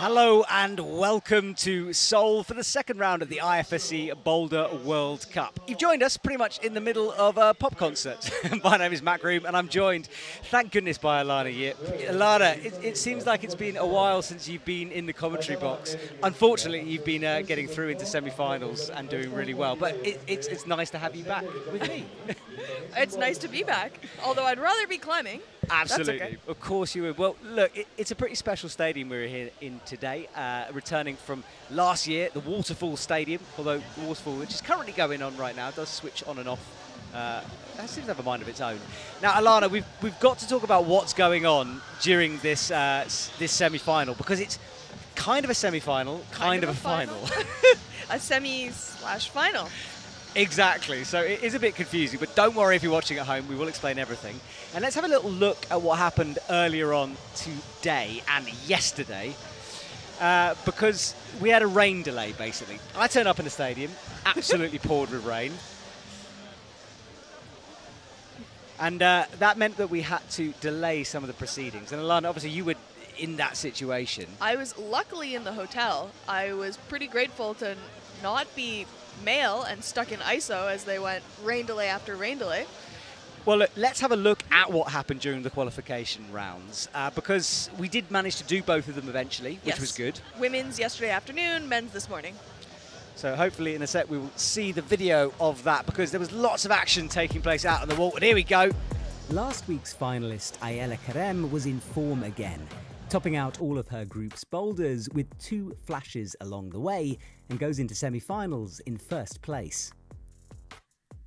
Hello and welcome to Seoul for the second round of the IFSC Boulder World Cup. You've joined us pretty much in the middle of a pop concert. My name is Matt Groom and I'm joined, thank goodness, by Alana Yip. Alana, it, it, seems like it's been a while since you've been in the commentary box. Unfortunately, you've been uh, getting through into semi-finals and doing really well, but it, it's, it's nice to have you back with me. it's nice to be back, although I'd rather be climbing. Absolutely. Okay. Of course you would. Well, look, it, it's a pretty special stadium we're here in today, uh, returning from last year, the Waterfall Stadium, although Waterfall, which is currently going on right now, does switch on and off. Uh, that seems to have a mind of its own. Now, Alana, we've, we've got to talk about what's going on during this, uh, this semi-final, because it's kind of a semi-final, kind, kind of, of, a final. final. a semi slash final. Exactly. So it is a bit confusing, but don't worry if you're watching at home. We will explain everything. And let's have a little look at what happened earlier on today and yesterday. Uh, because we had a rain delay, basically. I turned up in the stadium, absolutely poured with rain. And uh, that meant that we had to delay some of the proceedings. And Alana, obviously, you were in that situation. I was luckily in the hotel. I was pretty grateful to not be male and stuck in ISO as they went rain delay after rain delay. Well, look, let's have a look at what happened during the qualification rounds uh, because we did manage to do both of them eventually, which yes. was good. Women's yesterday afternoon, men's this morning. So hopefully in a sec we will see the video of that because there was lots of action taking place out on the wall. And here we go. Last week's finalist Ayala Kerem, was in form again, topping out all of her group's boulders with two flashes along the way and goes into semi-finals in first place.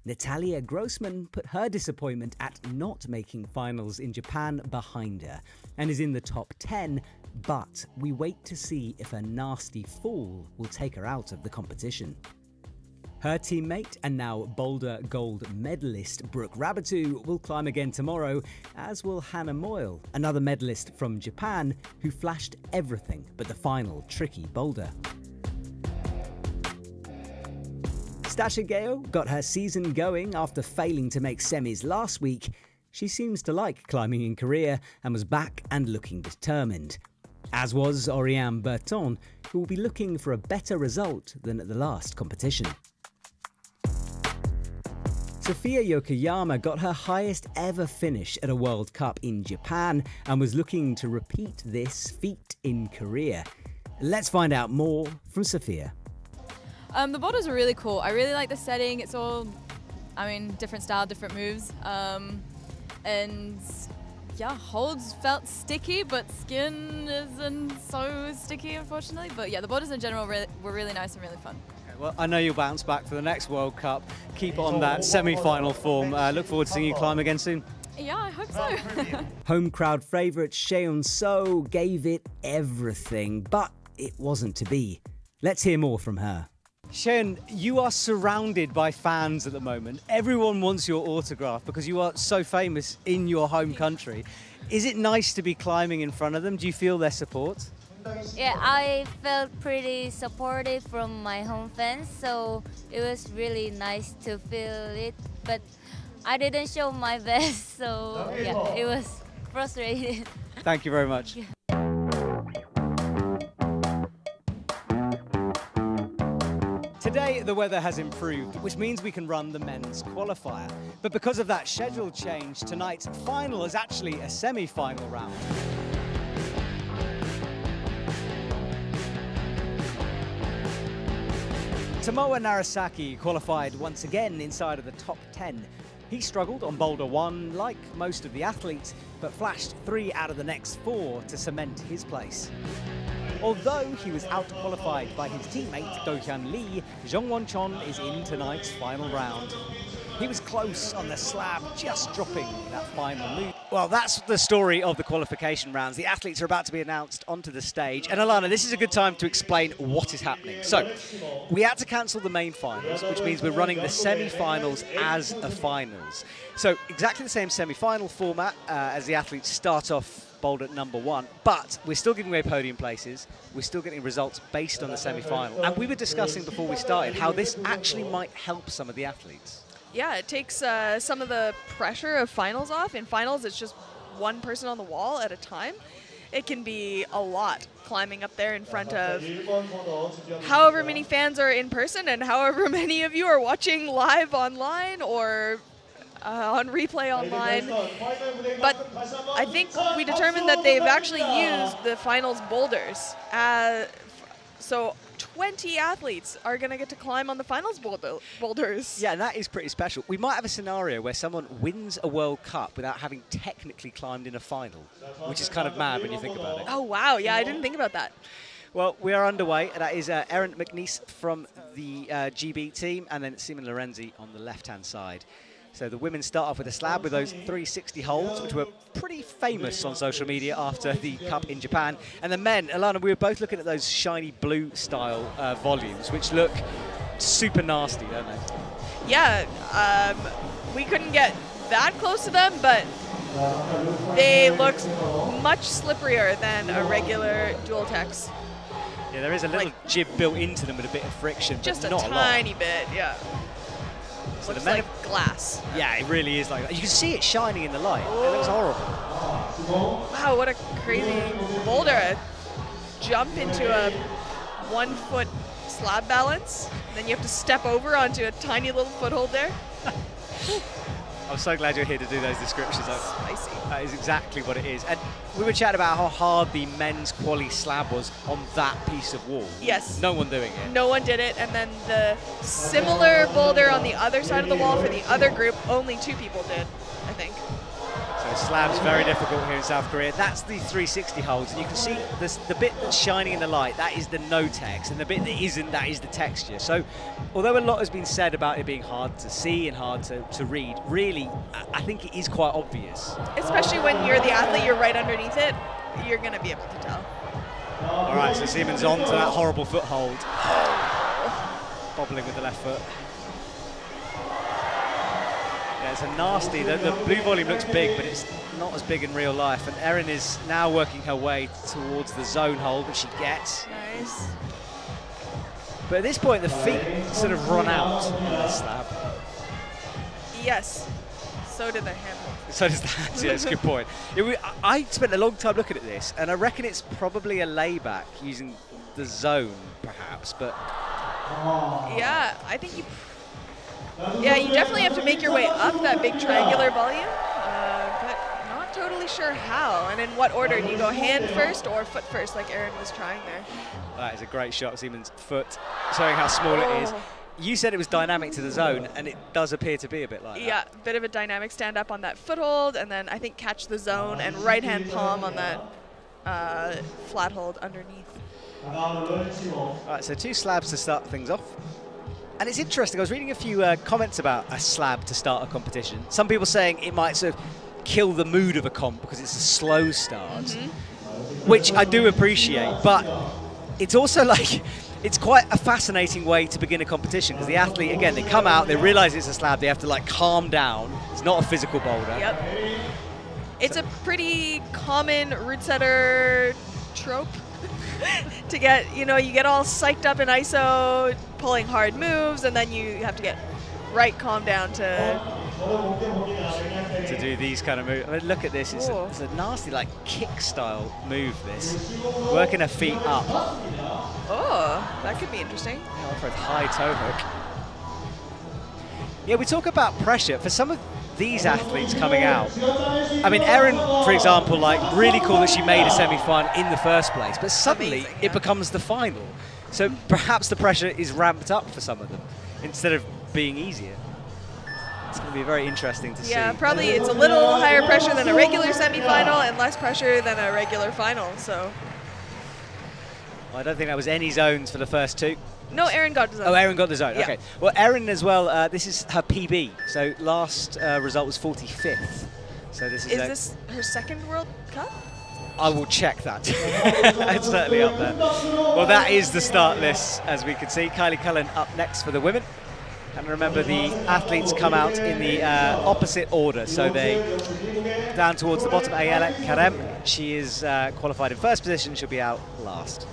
Natalia Grossman put her disappointment at not making finals in Japan behind her and is in the top 10, but we wait to see if a nasty fall will take her out of the competition. Her teammate and now Boulder gold medalist Brooke Raboutou will climb again tomorrow, as will Hannah Meul, another medalist from Japan who flashed everything but the final tricky boulder. Staša Gejo got her season going after failing to make semis last week. She seems to like climbing in Korea and was back and looking determined. As was Oriane Bertone, who will be looking for a better result than at the last competition. Sofya Yokoyama got her highest ever finish at a World Cup in Japan and was looking to repeat this feat in Korea. Let's find out more from Sofya. Um, the boulders are really cool. I really like the setting. It's all, I mean, different style, different moves. Um, and yeah, holds felt sticky, but skin isn't so sticky, unfortunately. But yeah, the boulders in general really, were really nice and really fun. Okay, well, I know you'll bounce back for the next World Cup. Keep on that semi-final form. Uh, look forward to seeing you climb again soon. Yeah, I hope so. Home crowd favourite Cheon So gave it everything, but it wasn't to be. Let's hear more from her. Shen, you are surrounded by fans at the moment. Everyone wants your autograph because you are so famous in your home country. Is it nice to be climbing in front of them? Do you feel their support? Yeah, I felt pretty supported from my home fans, so it was really nice to feel it. But I didn't show my best, so yeah, it was frustrating. Thank you very much. Today, the weather has improved, which means we can run the men's qualifier. But because of that schedule change, tonight's final is actually a semi-final round. Tomoa Narasaki qualified once again inside of the top 10. He struggled on boulder one, like most of the athletes, but flashed three out of the next four to cement his place. Although he was out-qualified by his teammate Do Hyun Lee, Won Chon is in tonight's final round. He was close on the slab, just dropping that final move. Well, that's the story of the qualification rounds. The athletes are about to be announced onto the stage. And Alana, this is a good time to explain what is happening. So, we had to cancel the main finals, which means we're running the semi-finals as a finals. So, exactly the same semi-final format uh, as the athletes start off bowled at number one, but we're still giving away podium places. We're still getting results based on the semi-final. And we were discussing before we started how this actually might help some of the athletes. Yeah, it takes uh, some of the pressure of finals off. In finals, it's just one person on the wall at a time. it can be a lot climbing up there in front of however many fans are in person and however many of you are watching live online or uh, on replay online. But I think we determined that they've actually used the finals boulders. Uh, so 20 athletes are going to get to climb on the finals boulder boulders. Yeah, that is pretty special. We might have a scenario where someone wins a World Cup without having technically climbed in a final, which is kind of mad when you think about it. Oh, wow. Yeah, I didn't think about that. Well, we are underway. That is uh, Erin McNeice from the uh, GB team, and then Simon Lorenzi on the left-hand side. So the women start off with a slab with those 360 holds, which were pretty famous on social media after the Cup in Japan. And the men, Alana, we were both looking at those shiny blue style uh, volumes, which look super nasty, don't they? Yeah, um, we couldn't get that close to them, but they look much slipperier than a regular dual tex. Yeah, there is a little like, jib built into them with a bit of friction, just a not tiny a bit, yeah. So Looks like glass. Yeah, it really is like that. You can see it shining in the light. It looks horrible. Wow, what a crazy boulder. Jump into a one foot slab balance. Then you have to step over onto a tiny little foothold there. I'm so glad you're here to do those descriptions. Spicy. That is exactly what it is. And we were chatting about how hard the men's quali slab was on that piece of wall. Yes. No one doing it. No one did it. And then the similar boulder on the other side of the wall for the other group, only two people did, I think. So slab's very difficult here in South Korea. That's the 360 holds, and you can see this, the bit that's shining in the light, that is the no text, and the bit that isn't, that is the texture. So although a lot has been said about it being hard to see and hard to, to read, really, I think it is quite obvious. Especially when you're the athlete, you're right underneath it, you're going to be able to tell. All right, so Simon's on to that horrible foothold. Oh. Bobbling with the left foot. Yeah, it's a nasty, the, the, blue volume looks big, but it's not as big in real life. And Erin is now working her way towards the zone hold, which she gets. Nice. But at this point, the feet sort of run out on this slab. Yes. So did the hand So does that, yeah, that's a good point. It, I spent a long time looking at this, and I reckon it's probably a layback using the zone, perhaps, but... Yeah, I think you yeah, you definitely have to make your way up that big triangular volume, uh, but not totally sure how. And in what order? Do you go hand first or foot first, like Erin was trying there? That is a great shot, Simon's foot, showing how small oh. it is. Oh. You said it was dynamic to the zone, and it does appear to be a bit like yeah, that. Yeah, bit of a dynamic stand up on that foothold, and then I think catch the zone and right hand palm on that uh, flat hold underneath. All right, so two slabs to start things off. And it's interesting, I was reading a few uh, comments about a slab to start a competition. Some people saying it might sort of kill the mood of a comp because it's a slow start, mm -hmm. which I do appreciate, but it's also like, it's quite a fascinating way to begin a competition because the athlete, again, they come out, they realize it's a slab, they have to like calm down. It's not a physical boulder. Yep. It's a pretty common route setter trope to get, you know, you get all psyched up in ISO, pulling hard moves, and then you have to get right calm down to to do these kind of moves. I mean, look at this. It's a, it's a, nasty, like, kick style move, this. Working her feet up. Oh, that could be interesting. Yeah, for a high toe hook. Yeah, we talk about pressure. For some of these athletes coming out. I mean, Erin, for example, like really cool that she made a semi-final in the first place, but suddenly Amazing, yeah. it becomes the final. So perhaps the pressure is ramped up for some of them instead of being easier. It's going to be very interesting to yeah, see. Yeah, probably it's a little higher pressure than a regular semi-final and less pressure than a regular final. So. Well, I don't think that was any zones for the first two. No, Erin got the zone. Oh, Erin got the zone. Yeah. Okay. Well, Erin as well. Uh, this is her PB. So last uh, result was 45th. So this is. Is this her second World Cup? I will check that. it's certainly up there. Well, that is the start list, as we can see. Kylie Cullen up next for the women. And remember, the athletes come out in the uh, opposite order. So they down towards the bottom. Ayala Kerem, she is uh, qualified in first position. She'll be out last.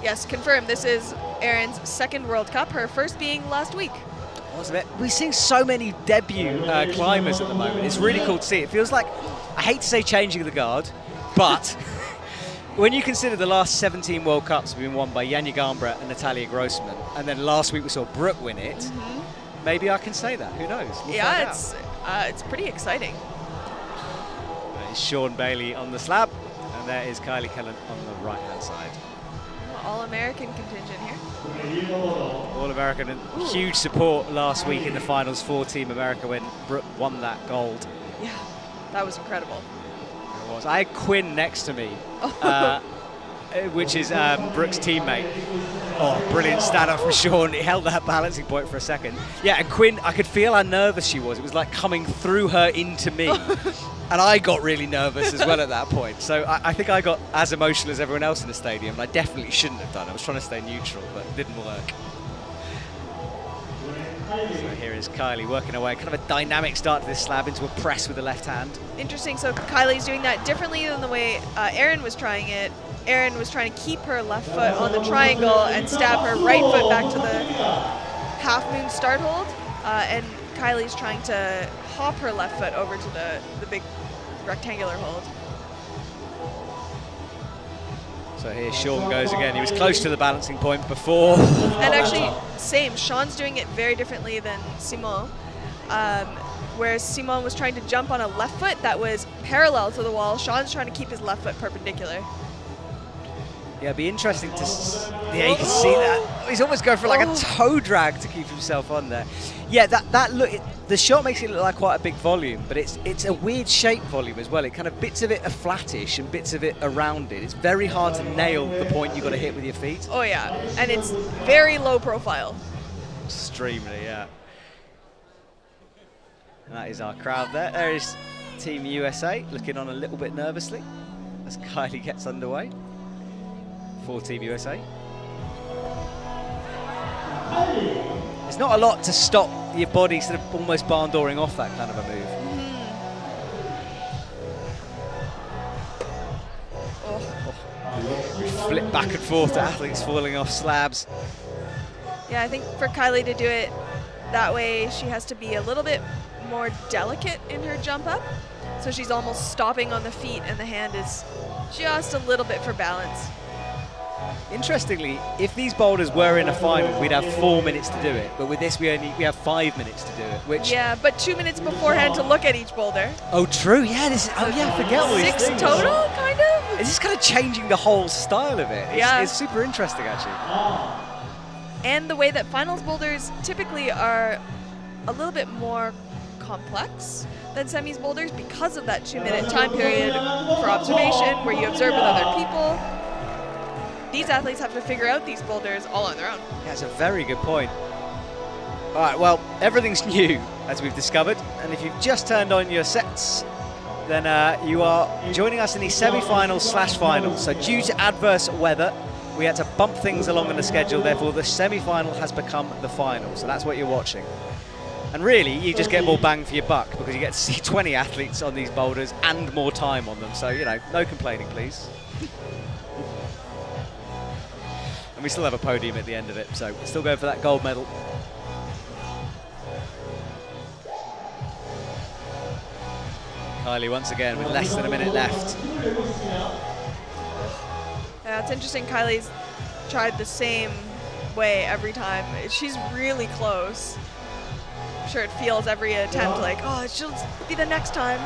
Yes, confirmed. This is Erin's second World Cup, her first being last week. We're seeing so many debut uh, climbers at the moment. It's really cool to see. It feels like, I hate to say changing the guard, but when you consider the last 17 World Cups have been won by Janja Garnbret and Natalia Grossman, and then last week we saw Brooke win it, mm -hmm. maybe I can say that. Who knows? We'll yeah, it's uh, it's pretty exciting. It's Sean Bailey on the slab, and there is Kylie Cullen on the right-hand side. All-American contingent here. All-American and huge support last week in the finals for Team America when Brooke won that gold. Yeah, that was incredible was. I had Quinn next to me, uh, which is um, Brooke's teammate. Oh, brilliant stand up from Sean. He held that balancing point for a second. Yeah, and Quinn, I could feel how nervous she was. It was like coming through her into me. and I got really nervous as well at that point. So I, I, think I got as emotional as everyone else in the stadium, and I definitely shouldn't have done. I was trying to stay neutral, but it didn't work. So here is Kylie working away, kind of a dynamic start to this slab into a press with the left hand. Interesting, so Kylie's doing that differently than the way uh, Erin was trying it. Erin was trying to keep her left foot on the triangle and stab her right foot back to the half moon start hold. Uh, and Kylie's trying to hop her left foot over to the, the big rectangular hold. So here Sean goes again. He was close to the balancing point before. And actually, same. Sean's doing it very differently than Simon. Um, whereas Simon was trying to jump on a left foot that was parallel to the wall, Sean's trying to keep his left foot perpendicular. Yeah, it'd be interesting to. Yeah, you can see that. He's almost going for like oh. a toe drag to keep himself on there. Yeah, that that look. It, the shot makes it look like quite a big volume, but it's it's a weird shape volume as well. It kind of bits of it are flattish and bits of it are rounded. It's very hard to nail the point you've got to hit with your feet. Oh yeah, and it's very low profile. Extremely, yeah. And that is our crowd there. There is Team USA looking on a little bit nervously as Kylie gets underway for Team USA. There's not a lot to stop your body sort of almost barn dooring off that kind of a move. Mm-hmm. Oh. Flip back and forth to athletes falling off slabs. Yeah, I think for Kylie to do it that way, she has to be a little bit more delicate in her jump up. So she's almost stopping on the feet and the hand is just a little bit for balance. Interestingly, if these boulders were in a final, we'd have four minutes to do it. But with this, we only we have five minutes to do it. Which yeah, but two minutes beforehand to look at each boulder. Oh, true. Yeah, this. Is, oh, yeah. Forget all these Six total, kind of. It's just kind of changing the whole style of it. It's, yeah, it's super interesting actually. And the way that finals boulders typically are a little bit more complex than semis boulders because of that two-minute time period for observation, where you observe with other people these athletes have to figure out these boulders all on their own. That's a very good point. All right, well, everything's new, as we've discovered. And if you've just turned on your sets, then uh, you are joining us in the semi-finals slash finals. So due to adverse weather, we had to bump things along in the schedule. Therefore, the semi-final has become the final. So that's what you're watching. And really, you just get more bang for your buck because you get to see 20 athletes on these boulders and more time on them. So, you know, no complaining, please. And we still have a podium at the end of it, so still going for that gold medal. Kylie once again with less than a minute left. Yeah, it's interesting. Kylie's tried the same way every time. She's really close. I'm sure it feels every attempt like, oh, she'll be the next time.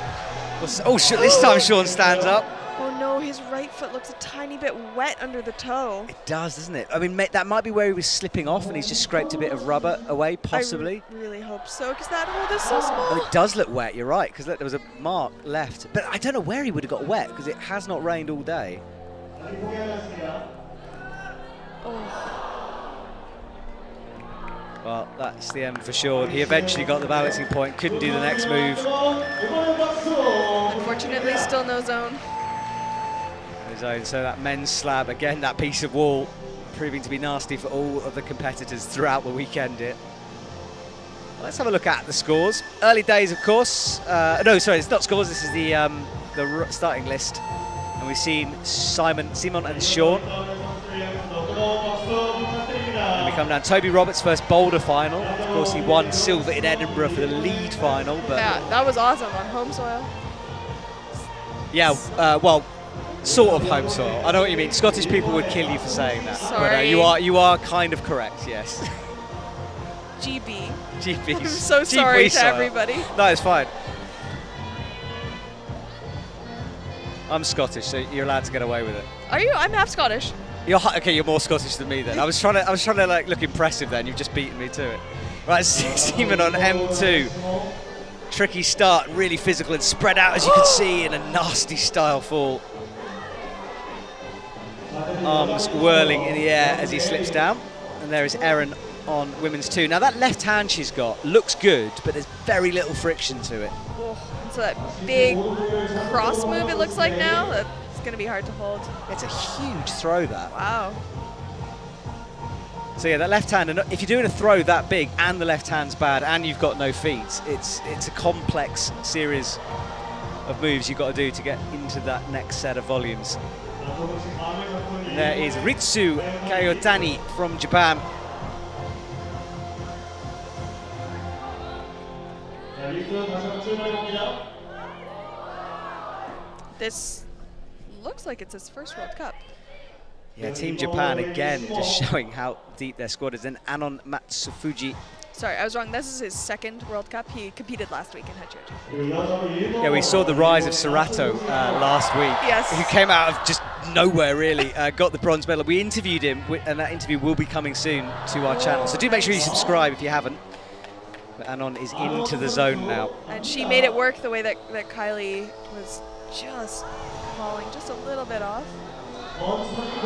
Oh, shit, this time Sean stands up. Oh no, his right foot looks a tiny bit wet under the toe. It does, doesn't it? I mean, that might be where he was slipping off and he's just scraped a bit of rubber away, possibly. I really hope so, because that hold is so small. Oh, it does look wet, you're right, because there was a mark left. But I don't know where he would have got wet, because it has not rained all day. Oh. Well, that's the end for sure. He eventually got the balancing point, couldn't do the next move. Unfortunately, still no zone zone. So that men's slab, again, that piece of wall proving to be nasty for all of the competitors throughout the weekend here. Let's have a look at the scores. Early days, of course. Uh, no, sorry, it's not scores. This is the um, the starting list, and we've seen Simon, Simon, and Sean. And we come down. Toby Roberts' first boulder final. Of course, he won silver in Edinburgh for the lead final. But yeah, that was awesome on home soil. Yeah, uh, well, sort of home soil. I know what you mean. Scottish people would kill you for saying that. But uh, Sorry. you are you are kind of correct. Yes. GB. GB. I'm so GB sorry to everybody. No, it's fine. I'm Scottish, so you're allowed to get away with it. Are you? I'm half Scottish. You're okay. You're more Scottish than me then. I was trying to. I was trying to like look impressive. Then you've just beaten me to it. Right, Simon on M2. Tricky start, really physical and spread out as you can see in a nasty style fall. Arms whirling in the air as he slips down. And there is Erin on women's two. Now that left hand she's got looks good, but there's very little friction to it. Oh, so that big cross move it looks like now. It's going to be hard to hold. It's a huge throw that. Wow. So yeah, that left hand, and if you're doing a throw that big and the left hand's bad and you've got no feet, it's it's a complex series of moves you've got to do to get into that next set of volumes. And there is Ritsu Kayotani from Japan. This looks like it's his first World Cup. Yeah, Team Japan again just showing how deep their squad is. And Anon Matsufuji Sorry, I was wrong. This is his second World Cup. He competed last week in Hachioji. Yeah, we saw the rise of Sorato uh, last week. Yes. Who came out of just nowhere, really. Uh, got the bronze medal. We interviewed him, and that interview will be coming soon to our channel. So do make sure you subscribe if you haven't. But Anon is into the zone now. And she made it work the way that, that Kylie was just falling just a little bit off.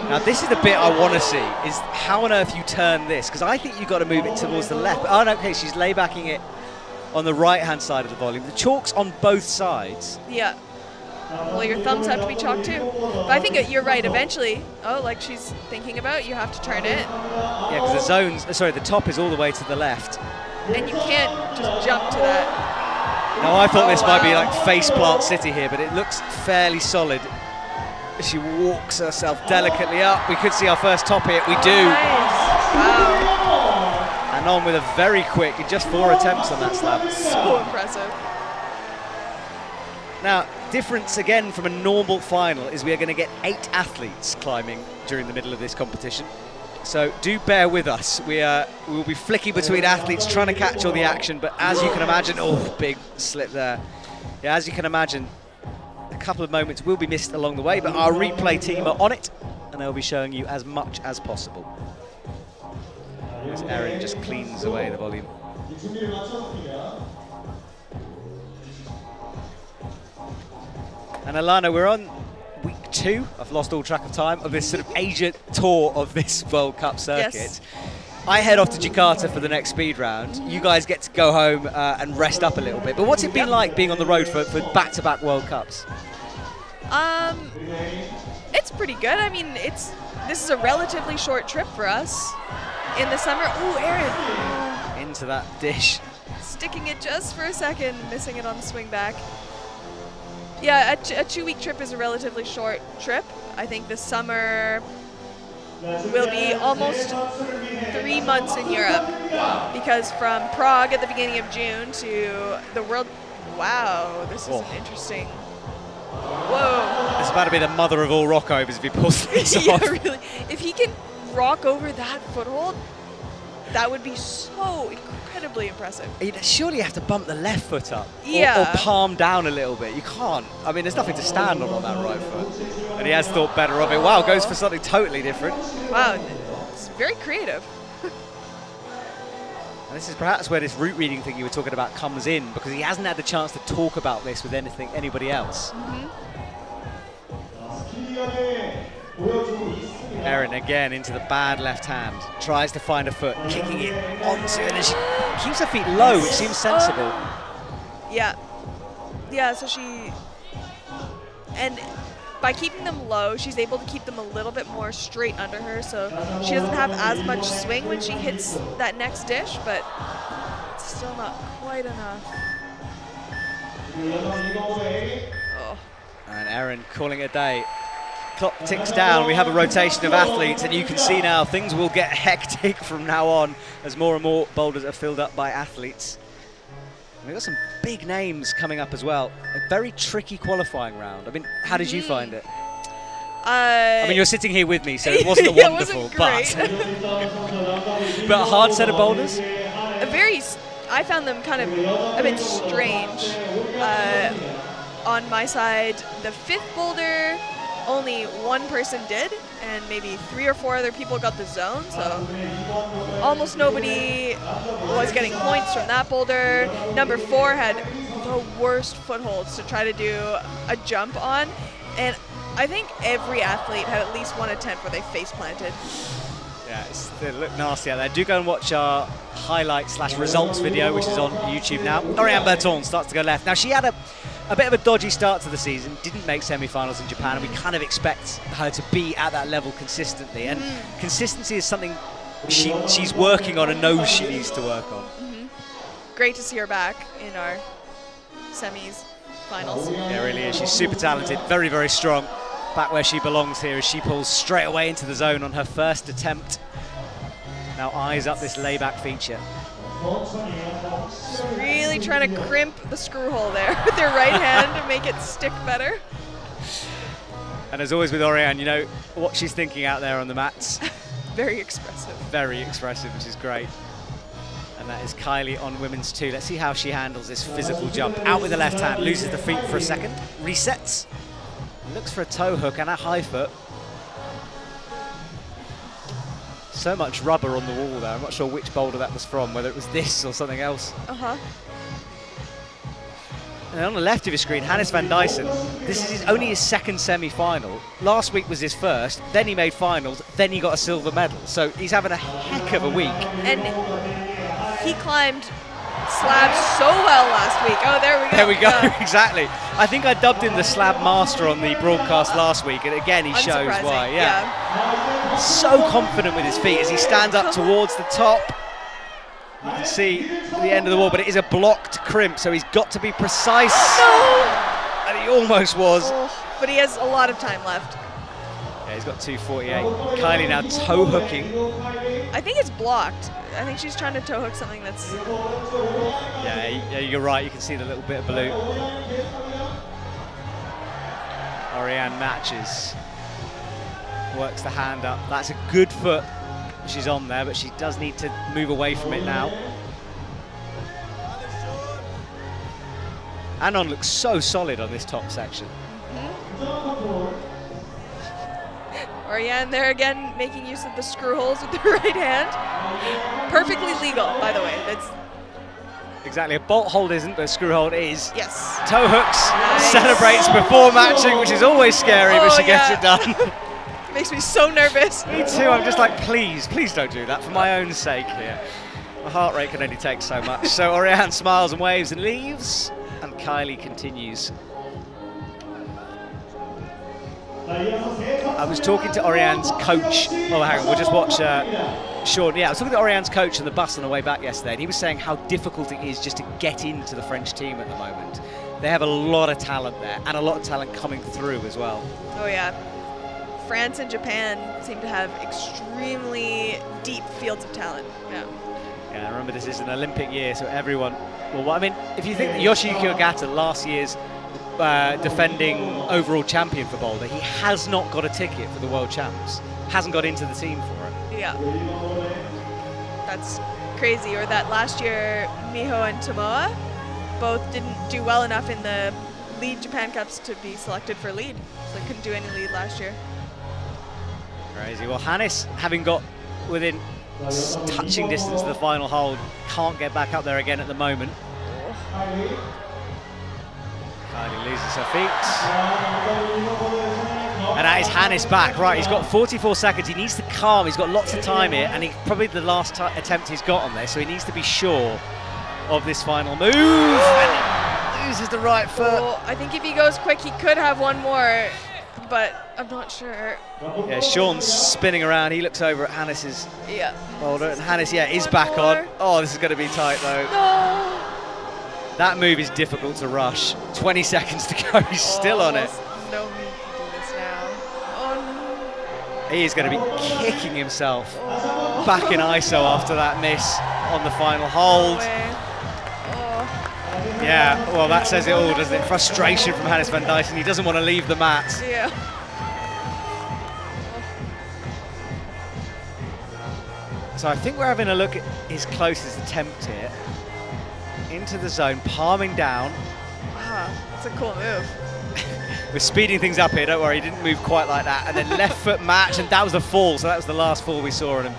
Now this is the bit I want to see, is how on earth you turn this, because I think you've got to move it towards the left. Oh, no, okay, she's laybacking it on the right-hand side of the volume. The chalk's on both sides. Yeah. Well, your thumbs have to be chalked too. But I think you're right. Eventually, oh, like she's thinking about, you have to turn it, Yeah, because the zones, uh, sorry, the top is all the way to the left. and you can't just jump to that. Now I thought this might be like face plant city here, but it looks fairly solid. She walks herself delicately up. We could see our first top hit. We do. Nice. Wow. Anon with a very quick, just four attempts on that slab. So impressive. Now, difference again from a normal final is we are going to get eight athletes climbing during the middle of this competition. So do bear with us. We are we will be flicking between athletes trying to catch all the action, but as you can imagine, oh, big slip there. Yeah, as you can imagine, a couple of moments will be missed along the way, but our replay team are on it, and they'll be showing you as much as possible. As Erin just cleans away the volume. And Alana, we're on week two, I've lost all track of time, of this sort of Asia tour of this World Cup circuit. Yes. I head off to Jakarta for the next speed round. You guys get to go home uh, and rest up a little bit. But what's it been like being on the road for, for back-to-back World Cups? Um, it's pretty good. I mean, it's this is a relatively short trip for us in the summer. Ooh, Erin, Into that dish. sticking it just for a second, missing it on the swing back. Yeah, a two-week trip is a relatively short trip. I think this summer will be almost three months in Europe because from Prague at the beginning of June to the World. Wow, this is an interesting. Whoa. It's about to be the mother of all rockovers if he pulls this yeah, off. really. If he can rock over that foothold, that would be so incredibly impressive. You'd surely have to bump the left foot up. or- Or, palm down a little bit. You can't. I mean, there's nothing to stand on on that right foot. And he has thought better of it. Wow, goes for something totally different. Wow, it's very creative. And this is perhaps where this route reading thing you were talking about comes in because he hasn't had the chance to talk about this with anything anybody else. Mm-hmm. Erin again into the bad left hand, tries to find a foot, kicking it onto it, and she keeps her feet low, which seems sensible. Uh, yeah. Yeah, so she. And by keeping them low, she's able to keep them a little bit more straight under her, so she doesn't have as much swing when she hits that next dish, but it's still not quite enough. Oh, And Erin calling it a day. Clock ticks down. We have a rotation of athletes, and you can see now things will get hectic from now on as more and more boulders are filled up by athletes. We've got some big names coming up as well. A very tricky qualifying round. I mean, how did you find it? Uh, I mean, you're sitting here with me, so it wasn't a Yeah, it wonderful, wasn't but but a hard set of boulders. a very I found them kind of a bit strange. Uh, on my side, the fifth boulder, only one person did, and maybe three or four other people got the zone, so almost nobody was getting points from that boulder. Number four had the worst footholds to try to do a jump on, and I think every athlete had at least one attempt where they face planted. Yeah, they look nasty out there. Do go and watch our highlight slash results video, which is on YouTube now. Oriane Bertone starts to go left. Now, she had a, a bit of a dodgy start to the season, didn't make semi-finals in Japan, and we kind of expect her to be at that level consistently. And mm. consistency is something she, she's working on and knows she needs to work on. Mm-hmm. Great to see her back in our semis, finals. Yeah, really is. She's super talented, very, very strong. Back where she belongs here as she pulls straight away into the zone on her first attempt. Now eyes up this layback feature. Really trying to crimp the screw hole there with their right hand to make it stick better. And as always with Oriane, you know what she's thinking out there on the mats. Very expressive. Very expressive, which is great. And that is Kylie on women's two. Let's see how she handles this physical jump. Out with the left hand, loses the feet for a second, resets, looks for a toe hook and a high foot. So much rubber on the wall there. I'm not sure which boulder that was from, whether it was this or something else. Uh huh. And on the left of your screen, Hannes Van Duysen. This is his, only his second semi-final. Last week was his first. Then he made finals. Then he got a silver medal. So he's having a heck of a week. And he climbed slabs so well last week. Oh, there we go. There we go. Yeah. exactly. I think I dubbed him the slab master on the broadcast last week, and again he shows why. Yeah. So confident with his feet as he stands up towards the top. You can see the end of the wall, but it is a blocked crimp, so he's got to be precise. Oh, and he almost was. Oh, but he has a lot of time left. Yeah, he's got 248. Kylie now toe hooking. I think it's blocked. I think she's trying to toe hook something that's. Yeah, yeah, you're right. You can see the little bit of blue. Oriane matches. Works the hand up. That's a good foot. She's on there, but she does need to move away from it now. Anon looks so solid on this top section. Mm-hmm. Oriane there again making use of the screw holes with the right hand. Perfectly legal, by the way. That's Exactly. A bolt hold isn't, but a screw hold is. yes. Toe hooks, Nice. celebrates before matching, which is always scary, but Oh, she gets yeah. it done. Makes me so nervous. Me too. I'm just like, please, please don't do that for my own sake here. My heart rate can only take so much. So Oriane smiles and waves and leaves, and Kylie continues. I was talking to Oriane's coach. Oh, hang on, we'll just watch uh, Sean. Yeah, I was talking to Oriane's coach on the bus on the way back yesterday, and he was saying how difficult it is just to get into the French team at the moment. They have a lot of talent there, and a lot of talent coming through as well. Oh yeah. France and Japan seem to have extremely deep fields of talent. Yeah. Yeah, remember this is an Olympic year, so everyone. Well, I mean, if you think that Yoshiyuki Ogata, last year's uh, defending overall champion for boulder, he has not got a ticket for the World Champs. Hasn't got into the team for it. Yeah. That's crazy. Or that last year, Miho and Tomoa both didn't do well enough in the lead Japan Cups to be selected for lead. So they couldn't do any lead last year. Crazy. Well, Hannes, having got within touching distance of the final hold, can't get back up there again at the moment. Kylie loses her feet. And that is Hannes back. Right, he's got 44 seconds. He needs to calm. He's got lots of time here, and he probably the last attempt he's got on there, so he needs to be sure of this final move. And loses the right foot. Well, I think if he goes quick, he could have one more, but I'm not sure. Yeah, Sean's spinning around. He looks over at Hannes's Yeah. boulder, and Hannes, yeah, is back on. Oh, this is going to be tight though. No. That move is difficult to rush. 20 seconds to go, he's oh, still on it. Oh, no need to do this now. Oh no. He is going to be kicking himself oh. back in ISO after that miss on the final hold. Oh. Yeah, well that says it all, doesn't it? Frustration from Hannes Van Duysen, he doesn't want to leave the mat. Yeah. So I think we're having a look at his closest attempt here. Into the zone, palming down. Wow, that's a cool move. We're speeding things up here, don't worry, he didn't move quite like that. And then left foot match, and that was the fall, so that was the last fall we saw on him.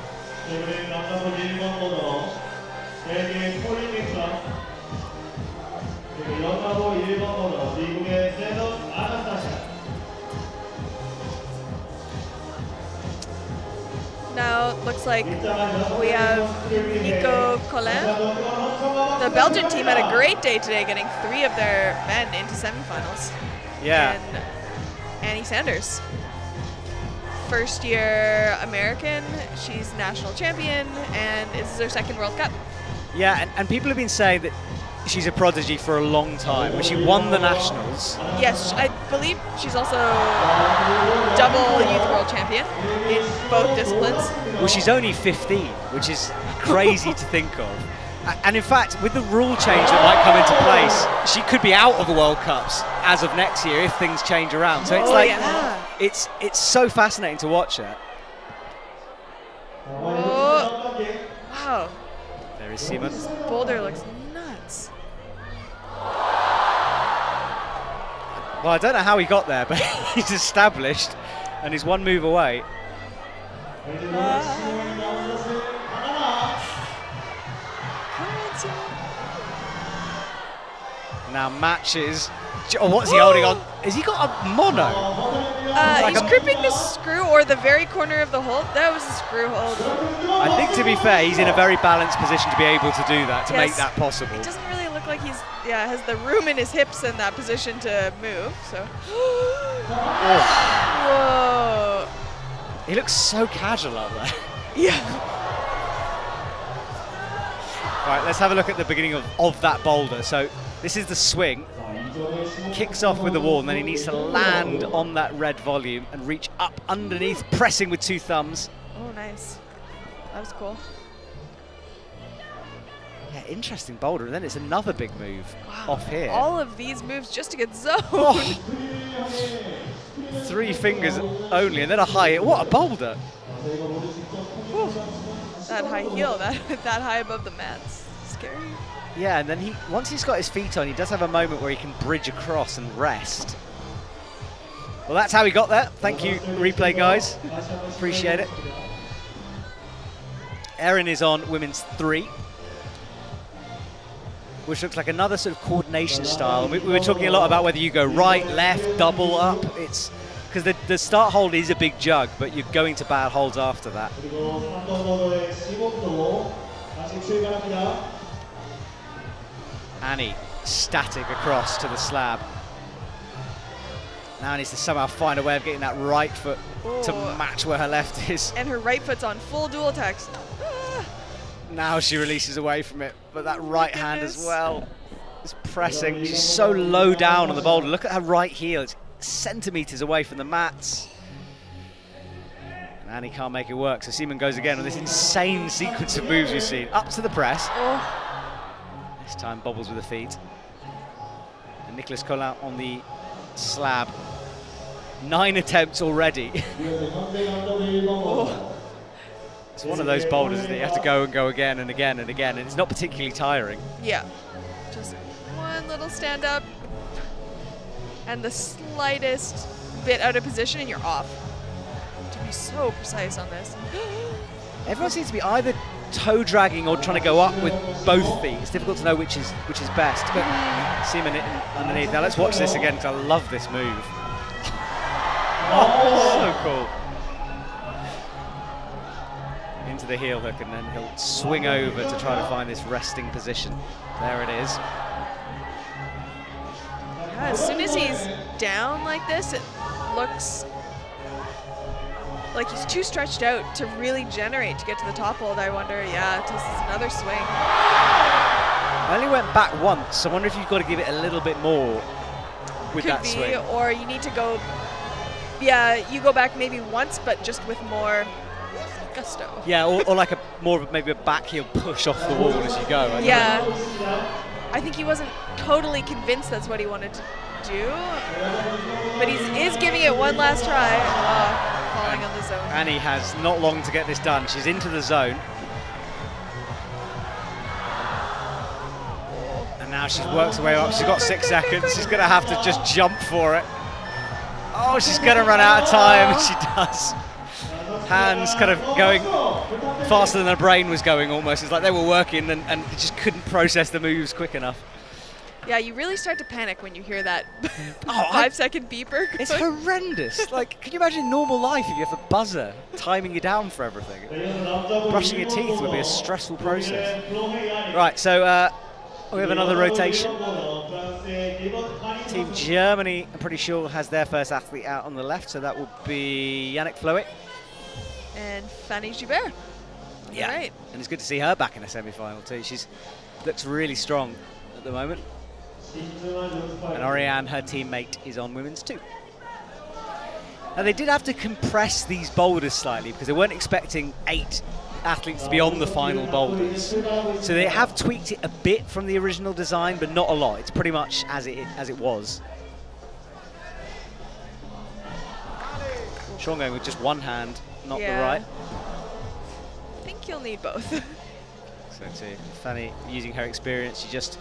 Now looks like we have Nico Collin. The Belgian team had a great day today, getting three of their men into semifinals. Yeah. And Annie Sanders, first year American. She's national champion, and this is her second World Cup. Yeah, and, and people have been saying that she's a prodigy for a long time. She won the Nationals, Yes, I believe she's also double youth world champion in both disciplines. well, she's only 15, which is crazy to think of. And in fact, with the rule change that might come into place, she could be out of the World Cups as of next year if things change around. So it's Oh, like, yeah. it's it's so fascinating to watch her. Oh, wow, There is Simon. Boulder looks. Well, I don't know how he got there, but he's established and he's one move away. Come on, Simon. Now matches. Oh, what's he holding on? Has he got a mono? Uh, like he's a- gripping the screw or the very corner of the hold. That was a screw hold. I think to be fair, he's in a very balanced position to be able to do that, to make that possible. It doesn't really look like he's yeah has the room in his hips in that position to move. So. Whoa. He looks so casual out there. Yeah. Right, let's have a look at the beginning of, of that boulder. So this is the swing. Kicks off with the wall, and then he needs to land on that red volume and reach up underneath, pressing with two thumbs. Oh, nice. That was cool. Yeah, interesting boulder. And then it's another big move off here. All of these moves just to get zoned. Oh. Three fingers only, and then a high. What a boulder! that high heel, that that high above the mats. Scary. Yeah, and then he once he's got his feet on, he does have a moment where he can bridge across and rest. Well, that's how he got there. Thank you, replay guys. Appreciate it. Erin is on women's three, which looks like another sort of coordination style. We, we were talking a lot about whether you go right, left, double up. It's because the, the start hold is a big jug, but you're going to bad holds after that. Annie static across to the slab. Now needs to somehow find a way of getting that right foot to match where her left is. And her right foot's on full dual text. Now she releases away from it, but that oh right hand as well is pressing. She's so low down on the boulder. Look at her right heel. It's centimetres away from the mats. And Annie can't make it work, so Simon goes again on this insane sequence of moves we've seen. Up to the press. oh, This time bobbles with the feet. And Nicolas Collin on the slab. Nine attempts already. it's one of those boulders that you have to go and go again and again and again, and it's not particularly tiring. yeah. Just one little stand up, and the slightest bit out of position, and you're off. To be so precise on this. Everyone seems to be either toe dragging or trying to go up with both feet. It's difficult to know which is which is best. But mm-hmm. Simon hitting underneath. Now let's watch this again because I love this move. oh, so cool. Into the heel hook and then he'll swing over to try to find this resting position. There it is. Yeah, as soon as he's down like this, it looks like he's too stretched out to really generate to get to the top hold. I wonder, yeah, this is another swing. I only went back once. so I wonder if you've got to give it a little bit more with Could that be, swing. or you need to go, yeah, you go back maybe once, but just with more stove. Yeah, or, or like a more of a, maybe a back heel push off the wall as you go. I yeah. Know. I think he wasn't totally convinced that's what he wanted to do, but he is giving it one last try. Oh, falling on the zone. Annie has not long to get this done. She's into the zone. And now she's worked her way up. She's got six seconds. She's going to have to just jump for it. Oh, she's going to run out of time. She does. Hands kind of going faster than their brain was going almost. It's like they were working and, and just couldn't process the moves quick enough. Yeah, you really start to panic when you hear that Oh, I- five second beeper. It's horrendous. like, can you imagine normal life if you have a buzzer timing you down for everything? Brushing your teeth would be a stressful process. Right, so uh, we have another rotation. Team Germany, I'm pretty sure, has their first athlete out on the left, so that will be Yannick Flohé. And Fanny Gibert. Yeah. Right. And it's good to see her back in the semi-final too. She's looks really strong at the moment. And Oriane, her teammate, is on women's too. Now they did have to compress these boulders slightly because they weren't expecting eight athletes to be on the final boulders. So they have tweaked it a bit from the original design, but not a lot. It's pretty much as it as it was. Sean going with just one hand, not the right. I think you'll need both. So to Fanny using her experience, she just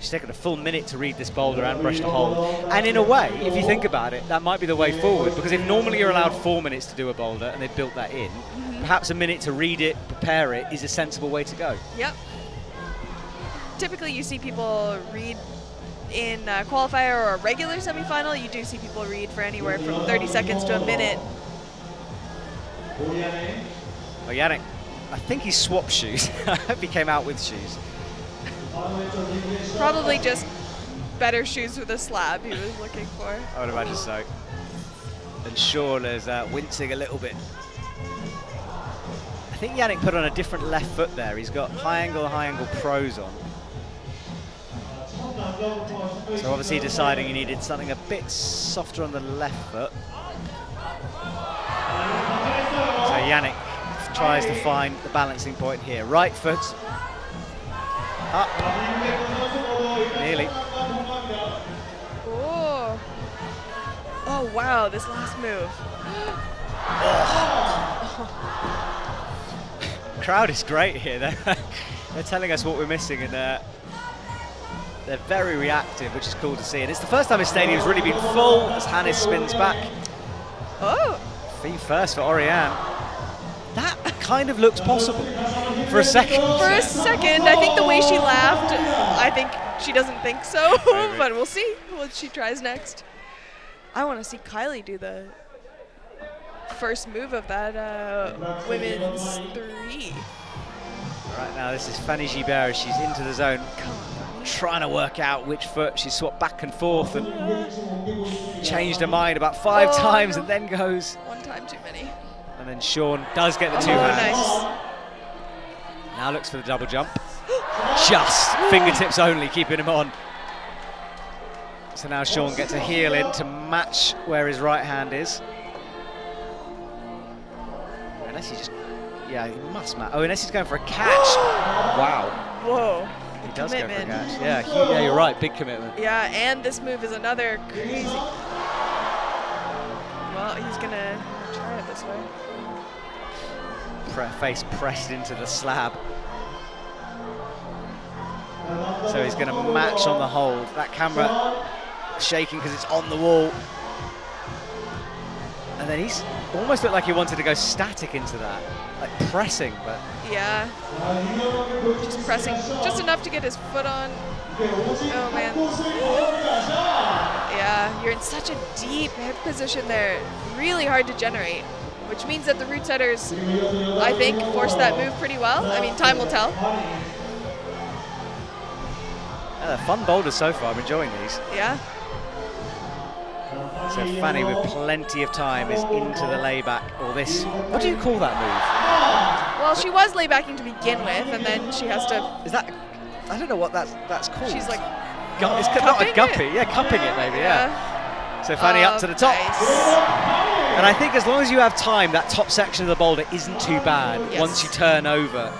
she's taken a full minute to read this boulder and brush the hole. And in a way, if you think about it, that might be the way forward because if normally you're allowed four minutes to do a boulder and they've built that in, mm-hmm. perhaps a minute to read it, prepare it is a sensible way to go. Yep. Typically, you see people read in a qualifier or a regular semifinal. You do see people read for anywhere from 30 seconds to a minute. Oh, Yannick, I think he swapped shoes. I hope he came out with shoes. Probably just better shoes with a slab he was looking for. I would imagine so. And Sean is uh, wincing a little bit. I think Yannick put on a different left foot there. He's got high angle, high angle pros on. So obviously deciding he needed something a bit softer on the left foot. Yannick tries to find the balancing point here. Right foot. Up. Nearly. Oh. Oh, wow, this last move. crowd is great here. They're, they're telling us what we're missing, and uh, they're very reactive, which is cool to see. And it's the first time this stadium's really been full as Hannes spins back. Oh, Feet first for Oriane. Kind of looks possible for a second. for a second, I think the way she laughed, I think she doesn't think so, but we'll see what she tries next. I want to see Kylie do the first move of that uh, women's three. Right now, this is Fanny Gibert. She's into the zone, trying to work out which foot. She swapped back and forth and changed her mind about five Oh, times no. and then goes. One time too many. And then Sean does get the two Oh, hands. nice. Now looks for the double jump. Just fingertips only, keeping him on. So now Sean gets a heel in to match where his right hand is. Unless he just, yeah, he must match. Oh, unless he's going for a catch. wow, Whoa. he does go for a catch. Yeah, he, yeah, you're right, big commitment. Yeah, and this move is another crazy. Well, he's gonna try it this way. Pre face pressed into the slab. So he's going to match on the hold. That camera shaking because it's on the wall. And then he's almost looked like he wanted to go static into that, like pressing, but Yeah. Just pressing just enough to get his foot on. Oh man. Yeah, you're in such a deep hip position there. Really hard to generate. Which means that the route setters, I think, forced that move pretty well. I mean, time will tell. yeah, fun boulders so far. I'm enjoying these. Yeah. So Fanny, with plenty of time, is into the layback or this. What do you call that move? Well, she was laybacking to begin with, and then she has to. Is that? I don't know what that's that's called. She's like, Gu- it's not a cupping it? guppy. Yeah, cupping it maybe. yeah. So Fanny up Oh, to the top. Oh, nice. And I think as long as you have time, that top section of the boulder isn't too bad Yes. once you turn over.